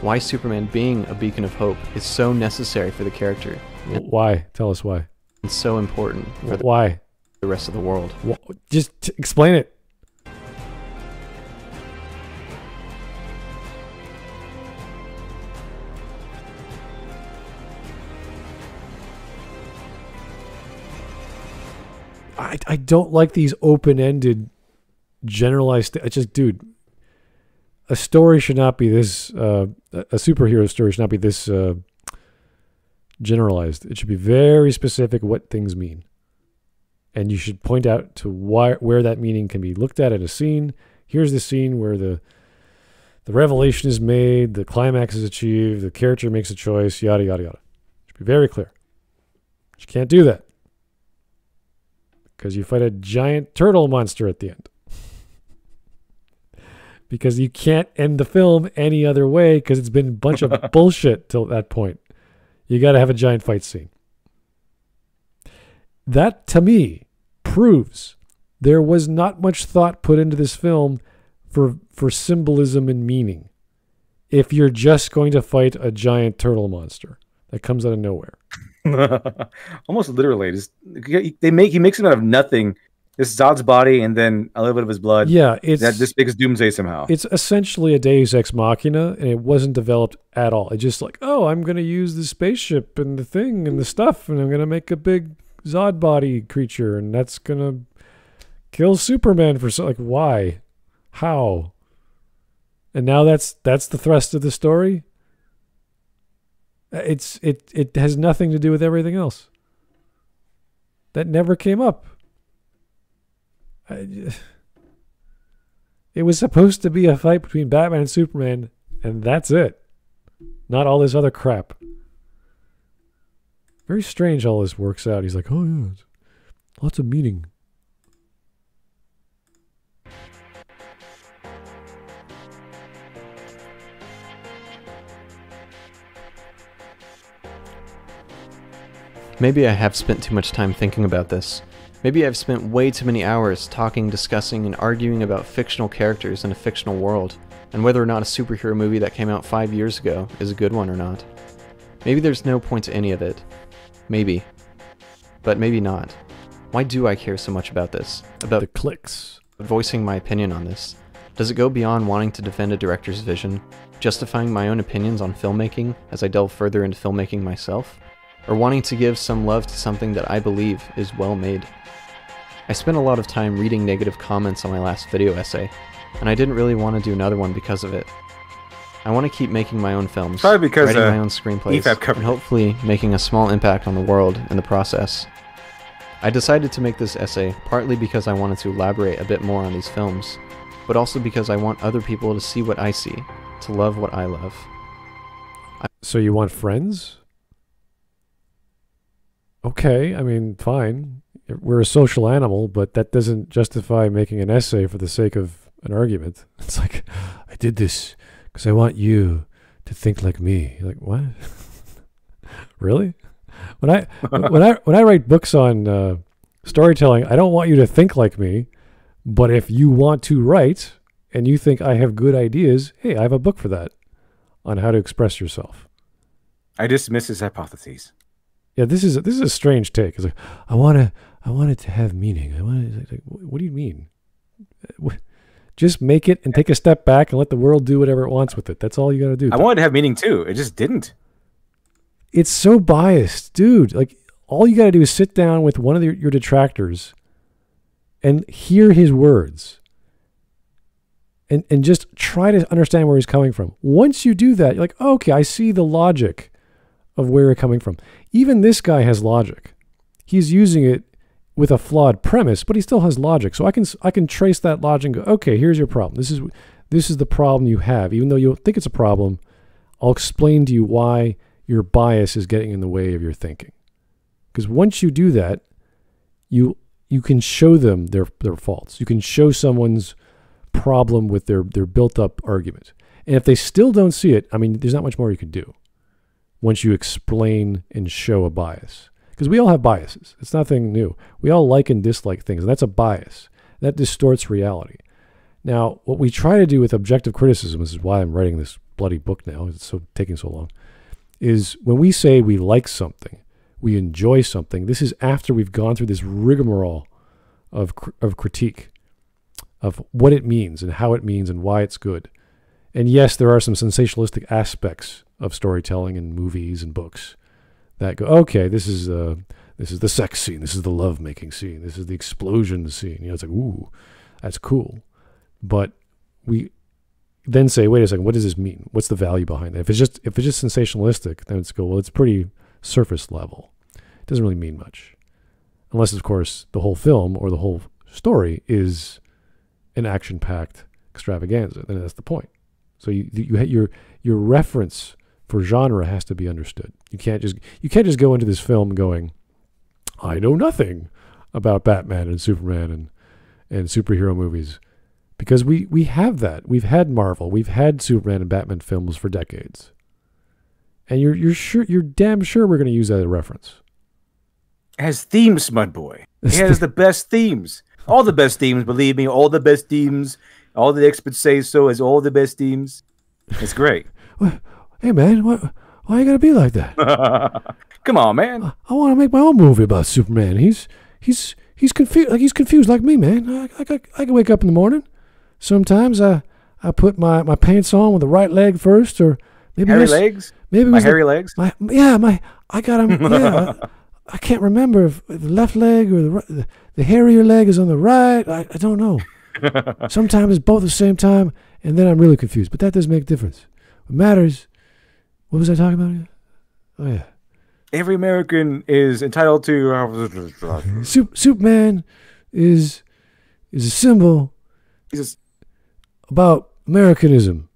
Why Superman being a beacon of hope is so necessary for the character Why? Tell us why. It's so important for the Why? the rest of the world. Just t- explain it. I, I don't like these open-ended generalized st- it's just dude a story should not be this uh, a superhero story should not be this uh, generalized it should be very specific what things mean and you should point out to why where that meaning can be looked at in a scene. Here's the scene where the the revelation is made, the climax is achieved, the character makes a choice, yada yada yada. Should be very clear. But you can't do that because you fight a giant turtle monster at the end. because you can't end the film any other way because it's been a bunch of [laughs] bullshit till that point. You got to have a giant fight scene that to me proves there was not much thought put into this film for for symbolism and meaning if you're just going to fight a giant turtle monster that comes out of nowhere [laughs] Almost literally, just they make he makes him out of nothing. This Zod's body and then a little bit of his blood. yeah it's that this big as Doomsday somehow. it's essentially a deus ex machina and it wasn't developed at all it's just like oh i'm going to use the spaceship and the thing and the stuff and i'm going to make a big zod body creature and that's going to kill superman for so like why how and now that's that's the thrust of the story Uh, it's it it has nothing to do with everything else that never came up I, [sighs] it was supposed to be a fight between Batman and Superman, and that's it. Not all this other crap. Very strange all this works out. He's like, oh, yeah. Lots of meaning. Maybe I have spent too much time thinking about this. Maybe I've spent way too many hours talking, discussing, and arguing about fictional characters in a fictional world, and whether or not a superhero movie that came out five years ago is a good one or not. Maybe there's no point to any of it. Maybe. But maybe not. Why do I care so much about this? About The clicks. voicing my opinion on this? Does it go beyond wanting to defend a director's vision, justifying my own opinions on filmmaking as I delve further into filmmaking myself? Or wanting to give some love to something that I believe is well made? I spent a lot of time reading negative comments on my last video essay, and I didn't really want to do another one because of it. I want to keep making my own films, Probably because, writing uh, my own screenplays, and hopefully making a small impact on the world in the process. I decided to make this essay partly because I wanted to elaborate a bit more on these films, but also because I want other people to see what I see, to love what I love. So you want friends? Okay, I mean, fine. We're a social animal, but that doesn't justify making an essay for the sake of an argument. [laughs] It's like, I did this because I want you to think like me. You're like, what? [laughs] really? When I [laughs] when I when I write books on uh, storytelling, I don't want you to think like me. But if you want to write and you think I have good ideas, hey, I have a book for that on how to express yourself. I dismiss his hypotheses. Yeah, this is this is a strange take. It's like I want to I want it to have meaning. I want it. Like, what do you mean? Uh, what- Just make it and take a step back and let the world do whatever it wants with it. That's all you got to do. I wanted to have meaning too. It just didn't. it's so biased, dude. Like all you got to do is sit down with one of your, your detractors and hear his words. And and just try to understand where he's coming from. Once you do that, you're like, okay, I see the logic of where you're coming from. Even this guy has logic. He's using it with a flawed premise, but he still has logic. So I can I can trace that logic and go, okay, here's your problem. This is this is the problem you have. Even though you think it's a problem, I'll explain to you why your bias is getting in the way of your thinking. Because once you do that, you you can show them their their faults. You can show someone's problem with their their built up argument. And if they still don't see it, I mean, there's not much more you can do once you explain and show a bias. Because we all have biases. It's nothing new. We all like and dislike things, and that's a bias. That distorts reality. Now, what we try to do with objective criticism, this is why I'm writing this bloody book now, it's so taking so long, is when we say we like something, we enjoy something, this is after we've gone through this rigmarole of, of critique, of what it means and how it means and why it's good. And yes, there are some sensationalistic aspects of storytelling and movies and books that go, okay, this is uh, this is the sex scene, this is the love making scene, this is the explosion scene. You know, it's like, ooh, that's cool. But we then say, wait a second, what does this mean? What's the value behind it? If it's just if it's just sensationalistic, then it's go, well, it's pretty surface level. It doesn't really mean much, unless of course the whole film or the whole story is an action packed extravaganza. Then that's the point. So you you your your reference for genre has to be understood. You can't just you can't just go into this film going, I know nothing about Batman and Superman and and superhero movies because we we have that. We've had Marvel, we've had Superman and Batman films for decades. And you're you're sure you're damn sure we're going to use that as a reference. Has themes, Mudboy. It has the best themes. All the best themes, believe me, all the best themes. All the experts say so as all the best themes. It's great. [laughs] Hey man, what why you got to be like that? [laughs] Come on, man. I want to make my own movie about Superman. He's he's he's confused like he's confused like me, man. I, I, I, I can wake up in the morning. Sometimes I I put my, my pants on with the right leg first, or maybe Hairy legs? Maybe My was the- hairy legs? My yeah, my I got 'em- Yeah, I, [laughs] I can't remember if the left leg or the the, the hairier leg is on the right. I, I don't know. [laughs] Sometimes it's both at the same time, and then I'm really confused. But that doesn't make a difference. What matters. What was I talking about? Oh yeah. Every American is entitled to. Uh, Sup- Superman is is a symbol about Americanism.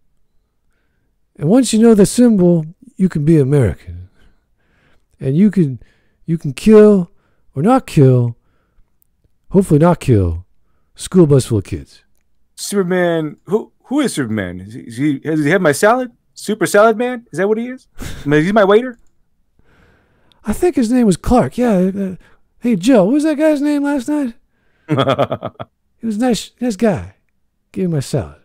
And once you know the symbol, you can be American. And you can you can kill or not kill Hopefully not kill. School bus full of kids. Superman. Who who is Superman? Is he, is he, does he have my salad? Super Salad Man? Is that what he is? I he's my waiter. I think his name was Clark. Yeah. Uh, hey, Joe, what was that guy's name last night? [laughs] he was a nice, nice guy. Give him my salad.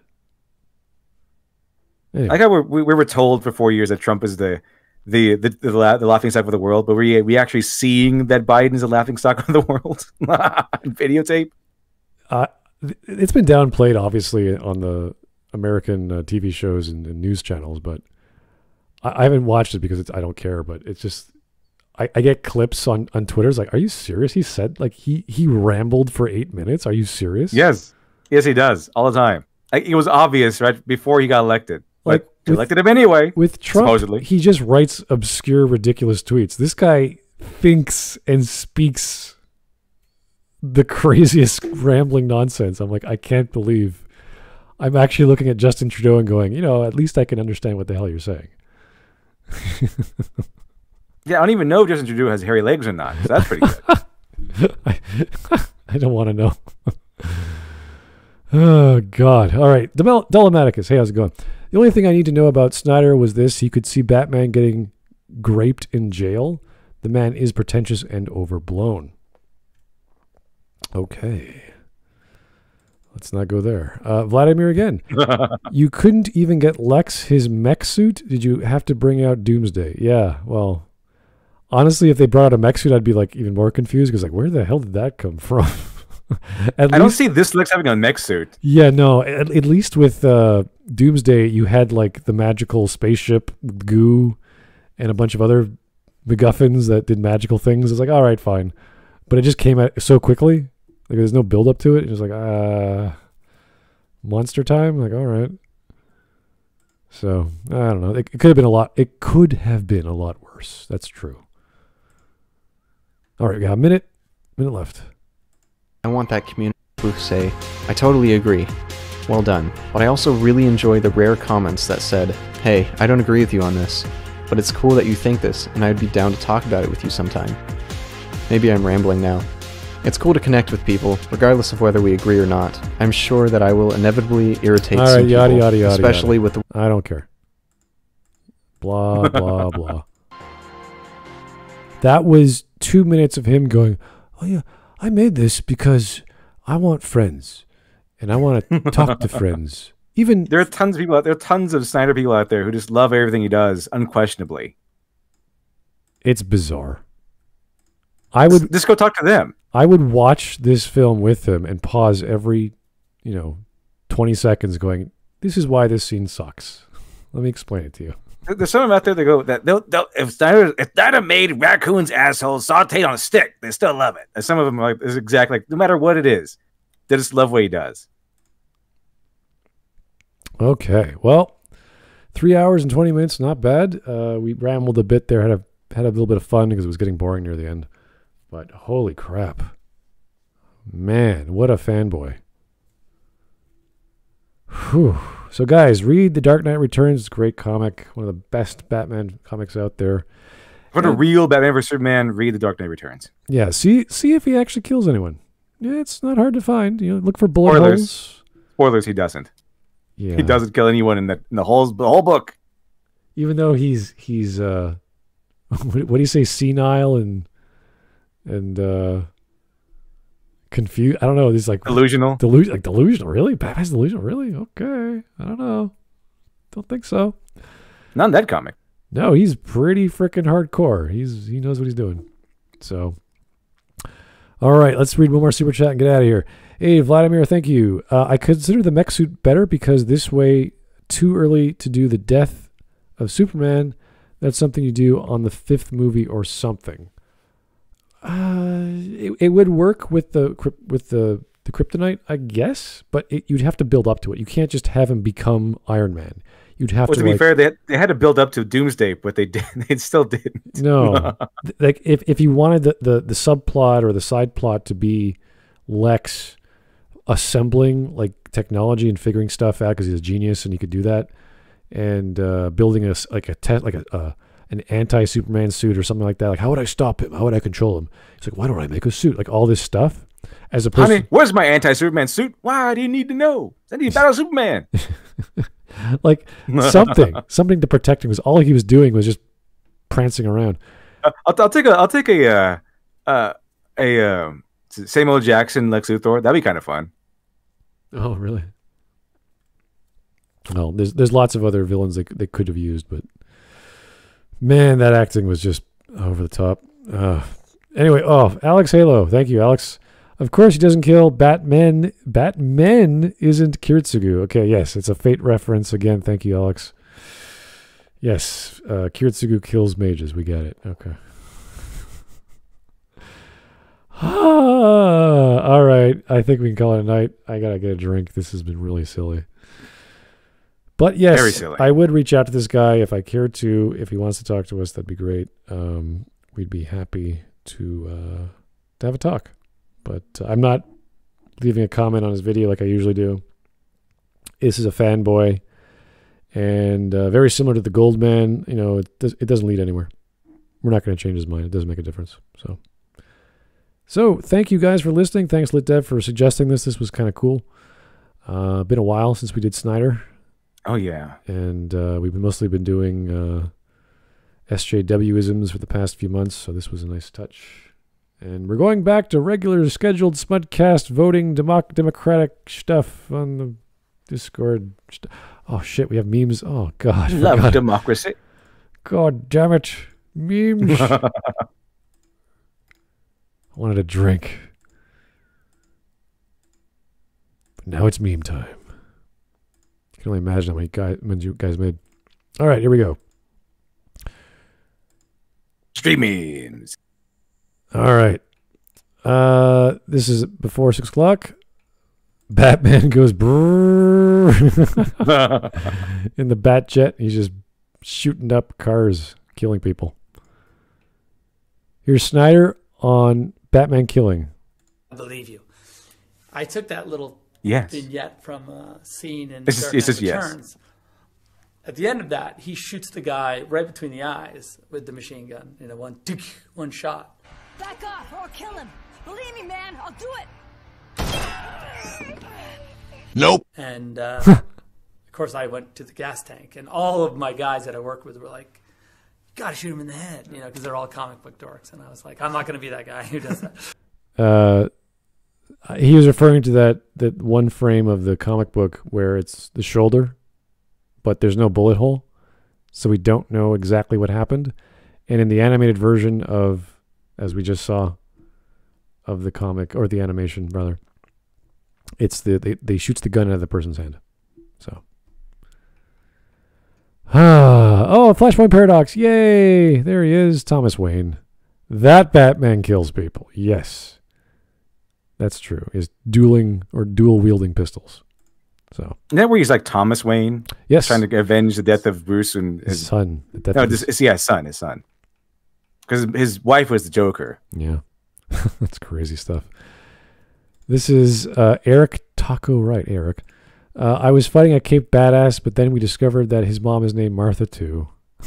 Anyway. How we're, we, we were told for four years that Trump is the the the, the, la- the laughing stock of the world, but we we actually seeing that Biden is a laughing stock of the world [laughs] videotape. Uh, it's been downplayed, obviously, on the American uh, TV shows and, and, news channels, but I, I haven't watched it because I don't care. But it's just I, I, get clips on on Twitter. It's like, are you serious? He said like he he rambled for eight minutes. Are you serious? Yes, yes, he does all the time. Like, it was obvious right before he got elected. Like with, elected him anyway. With Trump, supposedly. he just writes obscure, ridiculous tweets. This guy thinks and speaks the [laughs] craziest rambling nonsense. I'm like, I can't believe I'm actually looking at Justin Trudeau and going, you know, at least I can understand what the hell you're saying. [laughs] yeah, I don't even know if Justin Trudeau has hairy legs or not. So that's pretty good. [laughs] I, [laughs] I don't want to know. oh God! All right, Dolomaticus. Hey, how's it going? The only thing I need to know about Snyder was this: he could see Batman getting graped in jail. The man is pretentious and overblown. Okay. Let's not go there. Uh, Vladimir again. [laughs] you couldn't even get Lex his mech suit. Did you have to bring out Doomsday? Yeah. Well, honestly, if they brought out a mech suit, I'd be like even more confused because like, where the hell did that come from? [laughs] I least, don't see this Lex having a mech suit. Yeah, no. At, at least with uh, Doomsday, you had like the magical spaceship goo and a bunch of other MacGuffins that did magical things. It's like, all right, fine, but it just came out so quickly like there's no build up to it. It's like uh monster time. Like all right. So I don't know. It, it could have been a lot. It could have been a lot worse. That's true. All right, we got a minute. Minute left. I want that community to say, I totally agree. Well done. But I also really enjoy the rare comments that said, Hey, I don't agree with you on this, but it's cool that you think this, and I'd be down to talk about it with you sometime. Maybe I'm rambling now. It's cool to connect with people, regardless of whether we agree or not. I'm sure that I will inevitably irritate All right, some yada, people, yada, yada, especially yada. with the. I don't care. Blah [laughs] blah blah. That was two minutes of him going, "Oh yeah, I made this because I want friends, and I want to [laughs] talk to friends." Even there are tons of people out there, are tons of Snyder people out there who just love everything he does, unquestionably. It's bizarre. I would just go talk to them. I would watch this film with him and pause every, you know, 20 seconds going, this is why this scene sucks. [laughs] Let me explain it to you. There's some out there that go that they'll, they'll if Snyder if Snyder made raccoons assholes sauteed on a stick, they still love it. And some of them are like is exactly like no matter what it is, they just love what he does. Okay, well, three hours and twenty minutes, not bad. Uh, we rambled a bit there, had a had a little bit of fun because it was getting boring near the end. But holy crap. Man, what a fanboy. Whew. So, guys, read The Dark Knight Returns. It's a great comic, one of the best Batman comics out there. For the real Batman vs Superman, read The Dark Knight Returns. Yeah, see see if he actually kills anyone. Yeah, it's not hard to find. You know, look for bullet Spoilers. holes. Spoilers, he doesn't. Yeah, He doesn't kill anyone in the in the whole the whole book. Even though he's he's uh, [laughs] what, what do you say, senile and and uh confused. I don't know. He's like delusional. Delusion, like delusional. Really? Batman's delusional. Really? Okay. I don't know. Don't think so. Not in that comic. No, he's pretty freaking hardcore. He's he knows what he's doing. So, all right, let's read one more super chat and get out of here. Hey, Vladimir, thank you. Uh, I consider the mech suit better because this way, too early to do the death of Superman. That's something you do on the fifth movie or something. Uh, it, it would work with the with the the kryptonite, I guess, but it, you'd have to build up to it. You can't just have him become Iron Man. You'd have Well, to. to be like- fair, they had, they had to build up to Doomsday, but they did. [laughs] They still didn't. No, [laughs] like if if you wanted the, the the subplot or the side plot to be Lex assembling like technology and figuring stuff out because he's a genius and he could do that, and uh, building a like a test like a. Uh, an anti-Superman suit or something like that. Like, how would I stop him? How would I control him? He's like, why don't I make a suit? Like all this stuff. As opposed Honey, where's my anti-Superman suit? Why do you need to know? I need to battle Superman. [laughs] like something, [laughs] something to protect him. Because all he was doing was just prancing around. Uh, I'll, I'll take a I'll take a uh, uh, a um, Samuel Jackson Lex Luthor. That'd be kind of fun. Oh, really? Well, there's there's lots of other villains they they could have used, but man, that acting was just over the top. Uh, anyway, oh, Alex Halo, thank you, Alex. Of course, he doesn't kill Batman. Batman isn't Kiritsugu. Okay, yes, it's a Fate reference again. Thank you, Alex. Yes, uh, Kiritsugu kills mages. We get it. Okay. Ah, all right. I think we can call it a night. I gotta get a drink. This has been really silly. But yes. I would reach out to this guy if I cared to. If he wants to talk to us, that'd be great. Um, we'd be happy to uh, to have a talk. But uh, I'm not leaving a comment on his video like I usually do. This is a fanboy, and uh, very similar to the Goldman. You know, it does, it doesn't lead anywhere. We're not going to change his mind. It doesn't make a difference. So. So, thank you guys for listening. Thanks, LitDev, for suggesting this. This was kind of cool. Uh, been a while since we did Snyder, Oh yeah. and uh, we've mostly been doing uh, SJWisms for the past few months, so this was a nice touch. And we're going back to regular scheduled Smudcast voting democ- democratic stuff on the Discord. St- oh, shit, we have memes. Oh, God. Love forgot. democracy. God damn it. Memes. [laughs] I wanted a drink. But now it's meme time. I can only imagine how many guys, many you guys made. All right, here we go. Street memes. All right. Uh, this is before six o'clock. Batman [laughs] goes brrrr [laughs] in the bat jet. He's just shooting up cars, killing people. Here's Snyder on Batman killing. I believe you. I took that little Yes. vignette from a scene in It's just- Dark it's Knight just yes. Returns. At the end of that, he shoots the guy right between the eyes with the machine gun in a one tick, one shot. Back off or I'll kill him. Believe me, man, I'll do it. Nope. And uh, [laughs] of course, I went to the gas tank, and all of my guys that I work with were like, "You gotta shoot him in the head," you know, because they're all comic book dorks. And I was like, "I'm not gonna be that guy who does that." [laughs] Uh, he was referring to that that one frame of the comic book where it's the shoulder, but there's no bullet hole, so we don't know exactly what happened. And in the animated version of, as we just saw, of the comic or the animation rather, it's the they, they shoots the gun out of the person's hand. So. Ah, [sighs] oh, Flashpoint Paradox. Yay! There he is, Thomas Wayne. That Batman kills people. Yes. That's true. Is dueling or dual wielding pistols. So Isn't that where he's like Thomas Wayne? Yes. Trying to avenge the death of Bruce and his his, son. no, his- it's, yeah, his son, his son. Because his wife was the Joker. yeah. [laughs] That's crazy stuff. This is uh, Eric Taco Right, Eric. Uh, I was fighting at Cape Badass, but then we discovered that his mom is named Martha too. [laughs]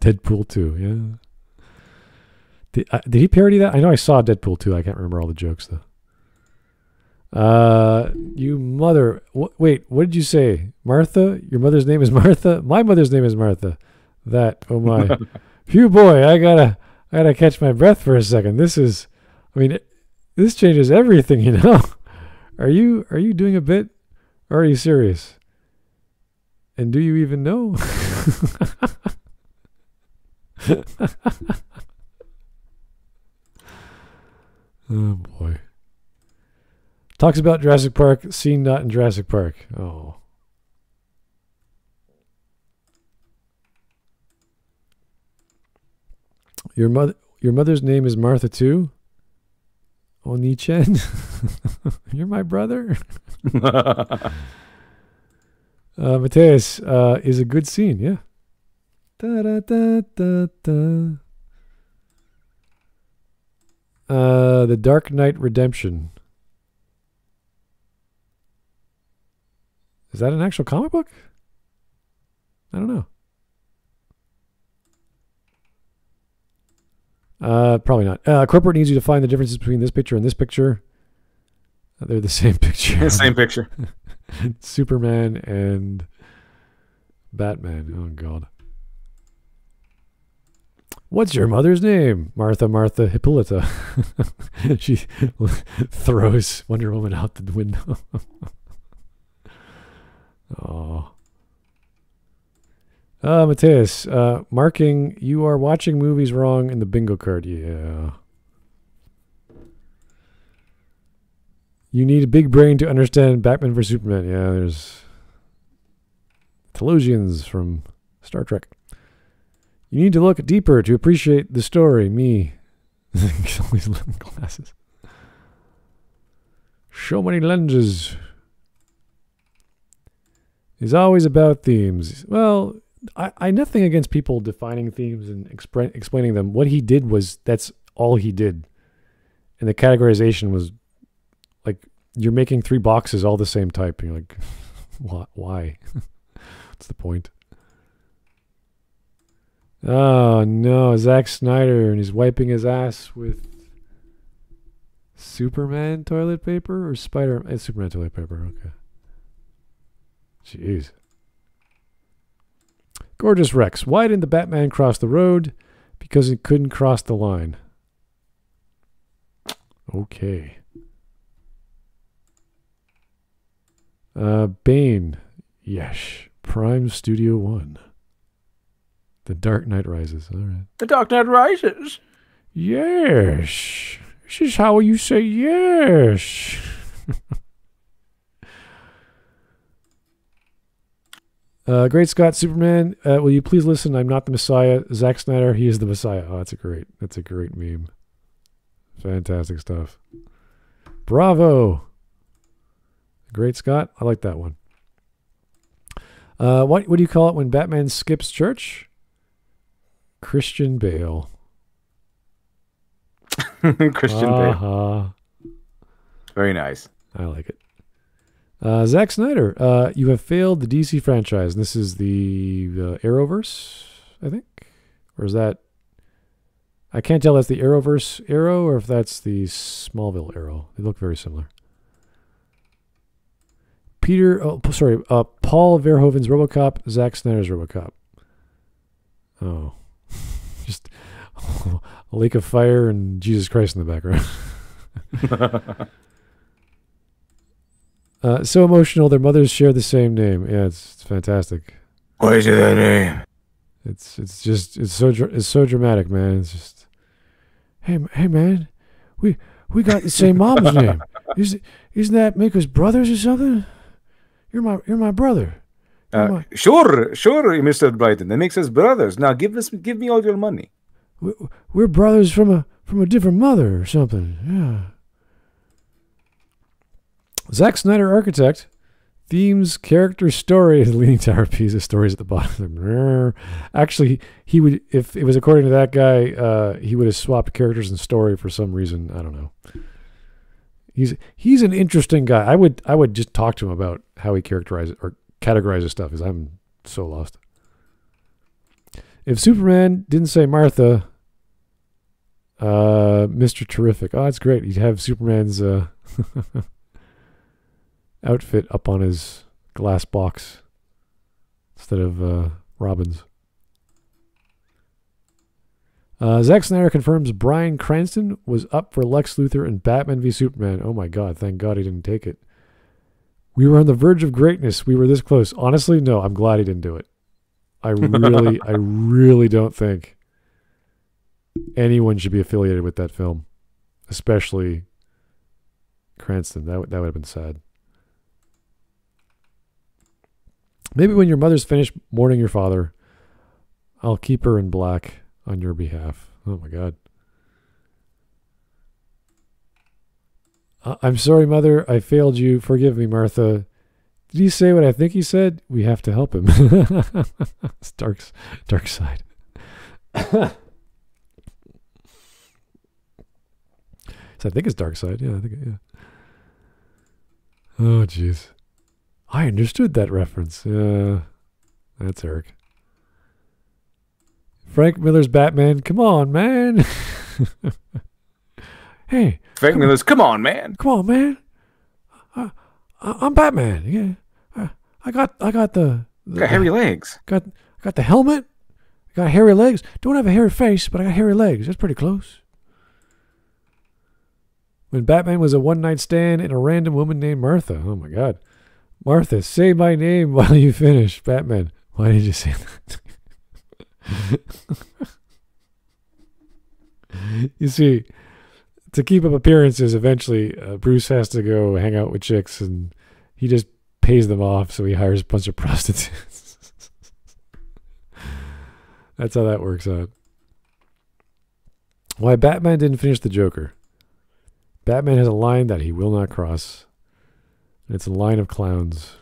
Deadpool too, yeah. Did, uh, did he parody that? I know I saw Deadpool 2. I can't remember all the jokes though. Uh, you mother. Wh- wait, what did you say? Martha? Your mother's name is Martha? My mother's name is Martha. That, oh my. [laughs] Phew, boy, I gotta, I gotta catch my breath for a second. This is, I mean, it, this changes everything, you know? [laughs] Are you, are you doing a bit? Or are you serious? And do you even know? [laughs] oh boy. Talks about Jurassic Park, scene not in Jurassic Park. Oh. Your mother your mother's name is Martha too? Onii-chan? [laughs] You're my brother? [laughs] uh, Mateus, uh, is a good scene, yeah. Da, da, da, da, da. Uh, the Dark Knight Redemption. Is that an actual comic book? I don't know. Uh, probably not. Uh, corporate needs you to find the differences between this picture and this picture. Uh, they're the [laughs] same picture. Same picture. [laughs] Superman and Batman. Oh God. What's your mother's name? Martha, Martha, Hippolyta. [laughs] she throws Wonder Woman out the window. [laughs] oh. Uh, Mateus, uh, marking you are watching movies wrong in the bingo card. Yeah. You need a big brain to understand Batman vs Superman. Yeah, there's Talosians from Star Trek. You need to look deeper to appreciate the story. Me. [laughs] All these glasses. So many lenses. He's always about themes. Well, I, I nothing against people defining themes and expre- explaining them. What he did was that's all he did, and the categorization was like you're making three boxes all the same type. And you're like? [laughs] Why? [laughs] What's the point? Oh no, Zack Snyder, and he's wiping his ass with Superman toilet paper or Spider? It's Superman toilet paper. Okay. Jeez. Gorgeous Rex. Why didn't the Batman cross the road? Because he couldn't cross the line. Okay. Uh, Bane. Yes. Prime Studio One. The Dark Knight Rises. All right. The Dark Knight Rises. Yes. This is how you say yes. [laughs] uh, Great Scott Superman. Uh, will you please listen? I'm not the Messiah. Zack Snyder. He is the Messiah. Oh, that's a great. That's a great meme. Fantastic stuff. Bravo. Great Scott. I like that one. Uh, what what do you call it when Batman skips church? Christian Bale. [laughs] Christian uh-huh. Bale. Very nice. I like it. Uh, Zack Snyder, uh, you have failed the DC franchise. And this is the uh, Arrowverse, I think, or is that? I can't tell that's the Arrowverse Arrow or if that's the Smallville Arrow. They look very similar. Peter, oh, sorry, uh, Paul Verhoeven's RoboCop, Zack Snyder's RoboCop. Oh, just a [laughs] lake of fire and Jesus Christ in the background. [laughs] [laughs] uh, so emotional. Their mothers share the same name. Yeah, it's, it's fantastic. What is that name? It's it's just it's so it's so dramatic, man. It's just hey hey man, we we got the same mom's name. Is isn't that make us brothers or something? You're my you're my brother. Uh, sure, sure, Mr. Brighton. That makes us brothers. Now give us, give me all your money. we- we're brothers from a from a different mother or something. Yeah. Zack Snyder, architect, themes, character, story, [laughs] the leaning tower piece of stories at the bottom. Actually, he would if it was according to that guy, uh, he would have swapped characters and story for some reason. I don't know. He's he's an interesting guy. I would I would just talk to him about how he characterizes or categorizes stuff because I'm so lost. If Superman didn't say Martha, uh, Mr. Terrific. Oh, that's great. He'd have Superman's uh, [laughs] outfit up on his glass box instead of uh, Robin's. Uh, Zack Snyder confirms Bryan Cranston was up for Lex Luthor and Batman v Superman. Oh my God! Thank God he didn't take it. We were on the verge of greatness. We were this close. Honestly, no. I'm glad he didn't do it. I really, [laughs] I really don't think anyone should be affiliated with that film, especially Cranston. That would that would have been sad. Maybe when your mother's finished mourning your father, I'll keep her in black on your behalf. Oh my God. I'm sorry, mother. I failed you. Forgive me, Martha. Did he say what I think he said? We have to help him. [laughs] it's dark, dark side. [coughs] So I think it's Dark Side. Yeah, I think yeah. Oh jeez. I understood that reference. Yeah. That's Eric. Frank Miller's Batman. Come on, man. [laughs] hey, Frank Miller's, come on, man. come on, man. I, I, I'm Batman. Yeah, I, I got I got the, the Got hairy legs. got got the helmet. Got hairy legs. Don't have a hairy face, but I got hairy legs. That's pretty close. When Batman was a one night stand and a random woman named Martha. Oh my God. Martha, say my name while you finish. Batman, why did you say that? [laughs] you see, to keep up appearances, eventually uh, Bruce has to go hang out with chicks and he just pays them off, so he hires a bunch of [laughs] prostitutes. That's how that works out. Why Batman didn't finish the Joker. Batman has a line that he will not cross. It's a line of clowns.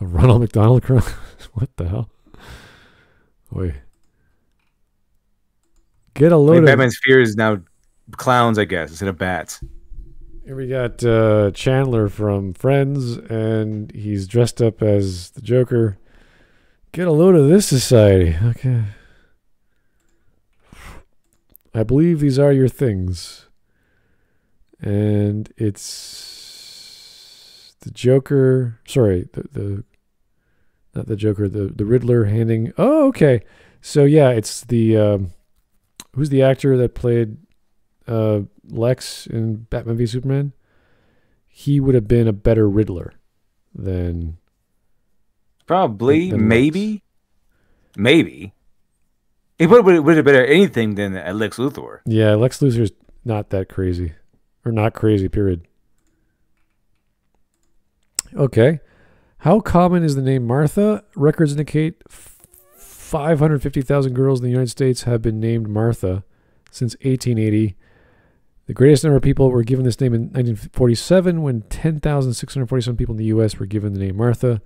A Ronald McDonald clown? [laughs] what the hell? Wait. Get a load think of Batman's fear is now clowns, I guess, instead of bats. Here we got uh, Chandler from Friends, and he's dressed up as the Joker. Get a load of this society. Okay. I believe these are your things. And it's the Joker. Sorry, the, the not the Joker, the, the Riddler handing. Oh, okay. So, yeah, it's the. Um, who's the actor that played uh, Lex in Batman v Superman, he would have been a better Riddler than Probably, Than Lex. maybe, maybe. It would would have been better anything than Lex Luthor. yeah. Lex Luthor's not that crazy, or not crazy. Period. Okay, how common is the name Martha? Records indicate five hundred fifty thousand girls in the United States have been named Martha since eighteen eighty. The greatest number of people were given this name in 1947 when 10,647 people in the U.S. were given the name Martha.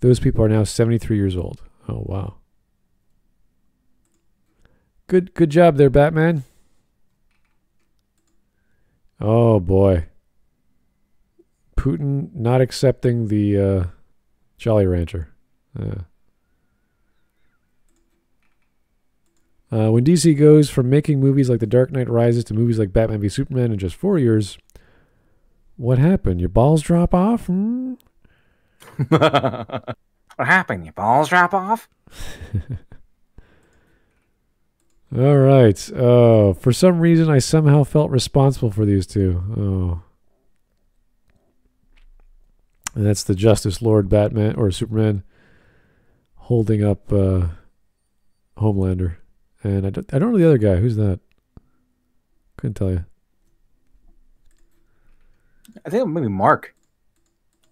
Those people are now 73 years old. Oh, wow. Good good job there, Batman. Oh, boy. Putin not accepting the uh, Jolly Rancher. Yeah. Uh, when DC goes from making movies like The Dark Knight Rises to movies like Batman v Superman in just four years, what happened? Your balls drop off? Hmm? [laughs] what happened? Your balls drop off? [laughs] All right. Oh, for some reason, I somehow felt responsible for these two. Oh. And that's the Justice Lord Batman or Superman holding up uh, Homelander. And I don't, I don't know the other guy. Who's that? Couldn't tell you. I think maybe Mark.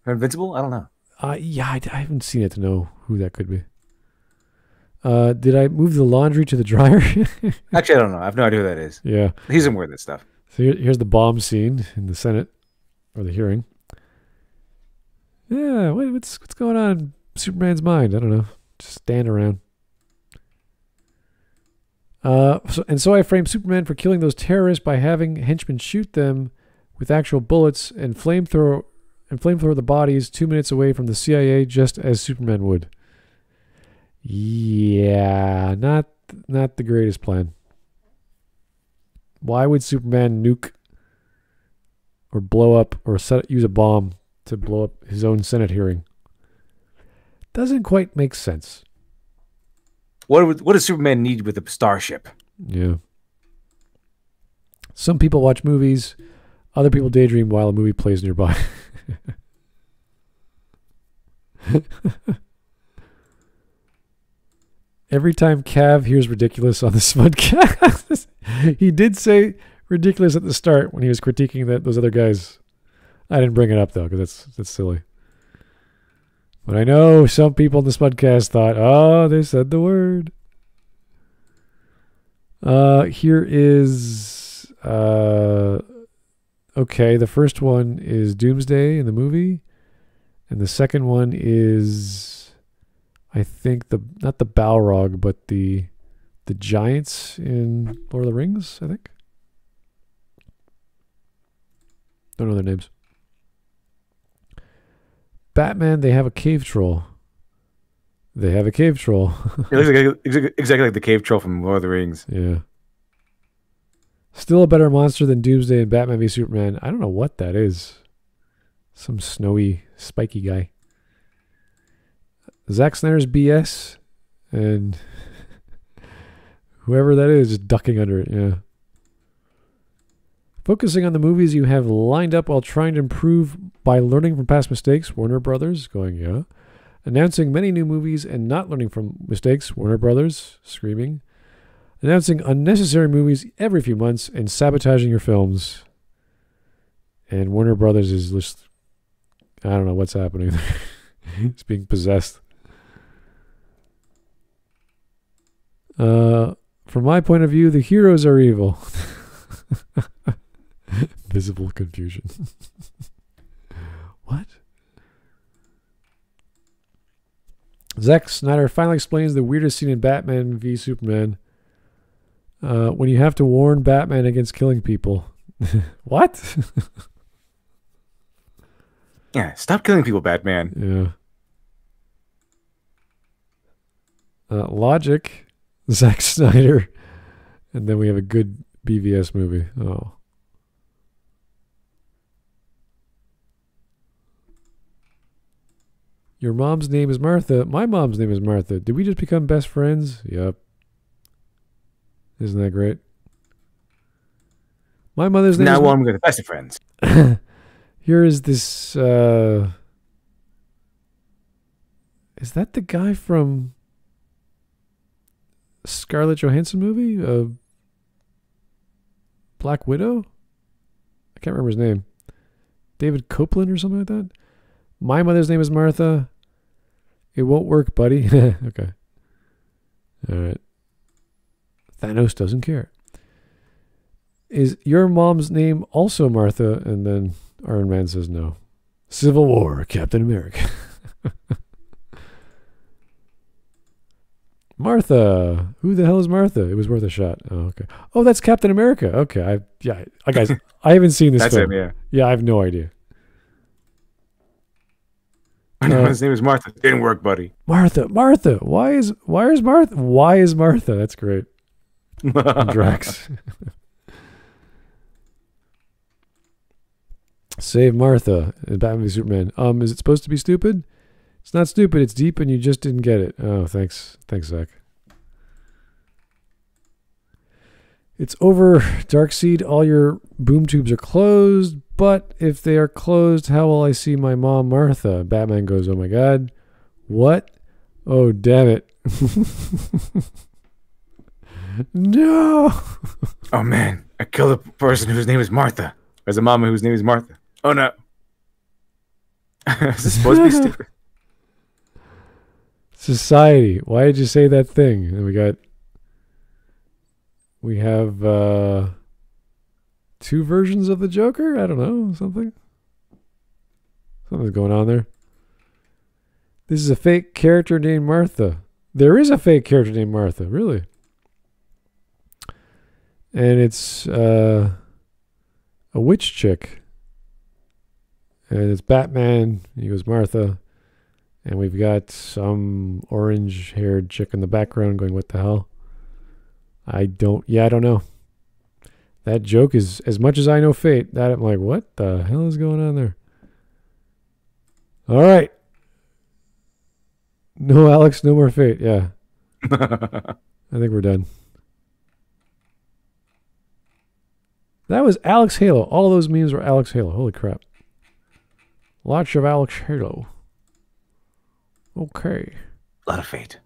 Invincible? I don't know. Uh, yeah, I, I haven't seen it to know who that could be. Uh, did I move the laundry to the dryer? [laughs] Actually, I don't know. I have no idea who that is. yeah. He's in weird this stuff. So here, here's the bomb scene in the Senate or the hearing. Yeah, what, what's what's going on in Superman's mind? I don't know. Just stand around. Uh, so, and so I framed Superman for killing those terrorists by having henchmen shoot them with actual bullets and flamethrower and flamethrower the bodies two minutes away from the CIA, just as Superman would. Yeah, not not the greatest plan. Why would Superman nuke or blow up or set use a bomb to blow up his own Senate hearing? Doesn't quite make sense. What would, what does Superman need with a starship? Yeah. Some people watch movies, other people daydream while a movie plays nearby. [laughs] Every time Cav hears ridiculous on the Smudcast, [laughs] he did say ridiculous at the start when he was critiquing that those other guys. I didn't bring it up though because that's that's silly. But I know some people in this podcast thought, "Oh, they said the word." Uh, here is uh, okay. The first one is Doomsday in the movie, and the second one is, I think the not the Balrog, but the the giants in Lord of the Rings. I think. Don't know their names. Batman. They have a cave troll. They have a cave troll. [laughs] It looks like exactly, like the cave troll from Lord of the Rings. Yeah. Still a better monster than Doomsday and Batman v Superman. I don't know what that is. Some snowy, spiky guy. Zack Snyder's BS and [laughs] whoever that is just ducking under it. Yeah. Focusing on the movies you have lined up while trying to improve by learning from past mistakes. Warner Brothers going, yeah. Announcing many new movies and not learning from mistakes. Warner Brothers screaming. Announcing unnecessary movies every few months and sabotaging your films. And Warner Brothers is just, I don't know what's happening. [laughs] it's being possessed. Uh, from my point of view, the heroes are evil. [laughs] Visible confusion. what? Zack Snyder finally explains the weirdest scene in Batman v Superman. Uh, when you have to warn Batman against killing people. [laughs] what? Yeah, stop killing people, Batman. Yeah. Uh, logic, [laughs] Zack Snyder, and then we have a good BVS movie. Oh. Your mom's name is Martha. My mom's name is Martha. Did we just become best friends? Yep. Isn't that great? My mother's name now is I'm going to best of friends. [laughs] Here is this. Uh, is that the guy from Scarlett Johansson movie? Uh, Black Widow? I can't remember his name. David Copeland or something like that? My mother's name is Martha. It won't work, buddy. [laughs] okay. All right. Thanos doesn't care. Is your mom's name also Martha? And then Iron Man says no. Civil War, Captain America. [laughs] Martha. Who the hell is Martha? It was worth a shot. Oh, okay. Oh, that's Captain America. Okay. I yeah, I guys I haven't seen this That's film. him, yeah. Yeah, I have no idea. Uh, His name is Martha. Didn't work, buddy. Martha, Martha. Why is why is Martha? Why is Martha? That's great. [laughs] Drax. Save Martha in Batman v Superman. Um, is it supposed to be stupid? It's not stupid. It's deep, and you just didn't get it. Oh, thanks, thanks, Zach. It's over, Darkseid. All your boom tubes are closed, but if they are closed, how will I see my mom, Martha? Batman goes, Oh my god. What? Oh, damn it. [laughs] no. Oh man, I killed a person whose name is Martha. There's a mama whose name is Martha. Oh no. [laughs] Is this supposed to be stupid? [laughs] Society. Why did you say that thing? And we got we have uh two versions of the Joker? I don't know, something. Something's going on there. This is a fake character named Martha. There is a fake character named Martha, really. And it's uh a witch chick. And it's Batman. He goes Martha. And we've got some orange haired chick in the background going, What the hell? I don't, yeah, I don't know. That joke is, as much as I know Fate, that I'm like, What the hell is going on there? All right. No, Alex, no more Fate. Yeah. [laughs] I think we're done. That was Alex Halo. All those memes were Alex Halo. Holy crap. Lots of Alex Halo. Okay. A lot of fate.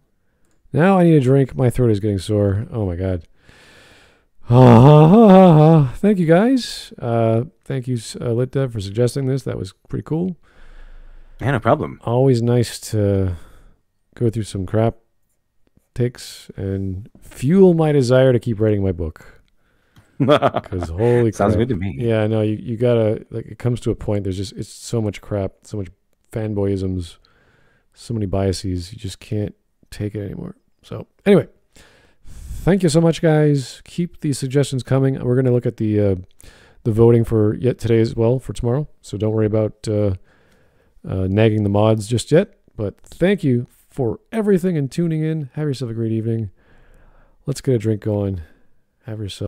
Now I need a drink. My throat is getting sore. Oh my god. Ah, thank you guys. Uh, thank you, uh, LitDev, for suggesting this. That was pretty cool. Yeah, no problem. Always nice to go through some crap takes and fuel my desire to keep writing my book. [laughs] Because holy crap. Sounds good to me. Yeah, no, you, you gotta like it comes to a point. There's just it's so much crap, so much fanboyisms, so many biases. You just can't take it anymore. So anyway, thank you so much, guys. Keep these suggestions coming. We're gonna look at the uh, the voting for yet today as well for tomorrow. So don't worry about uh, uh, nagging the mods just yet. But thank you for everything and tuning in. Have yourself a great evening. Let's get a drink going. Have yourself.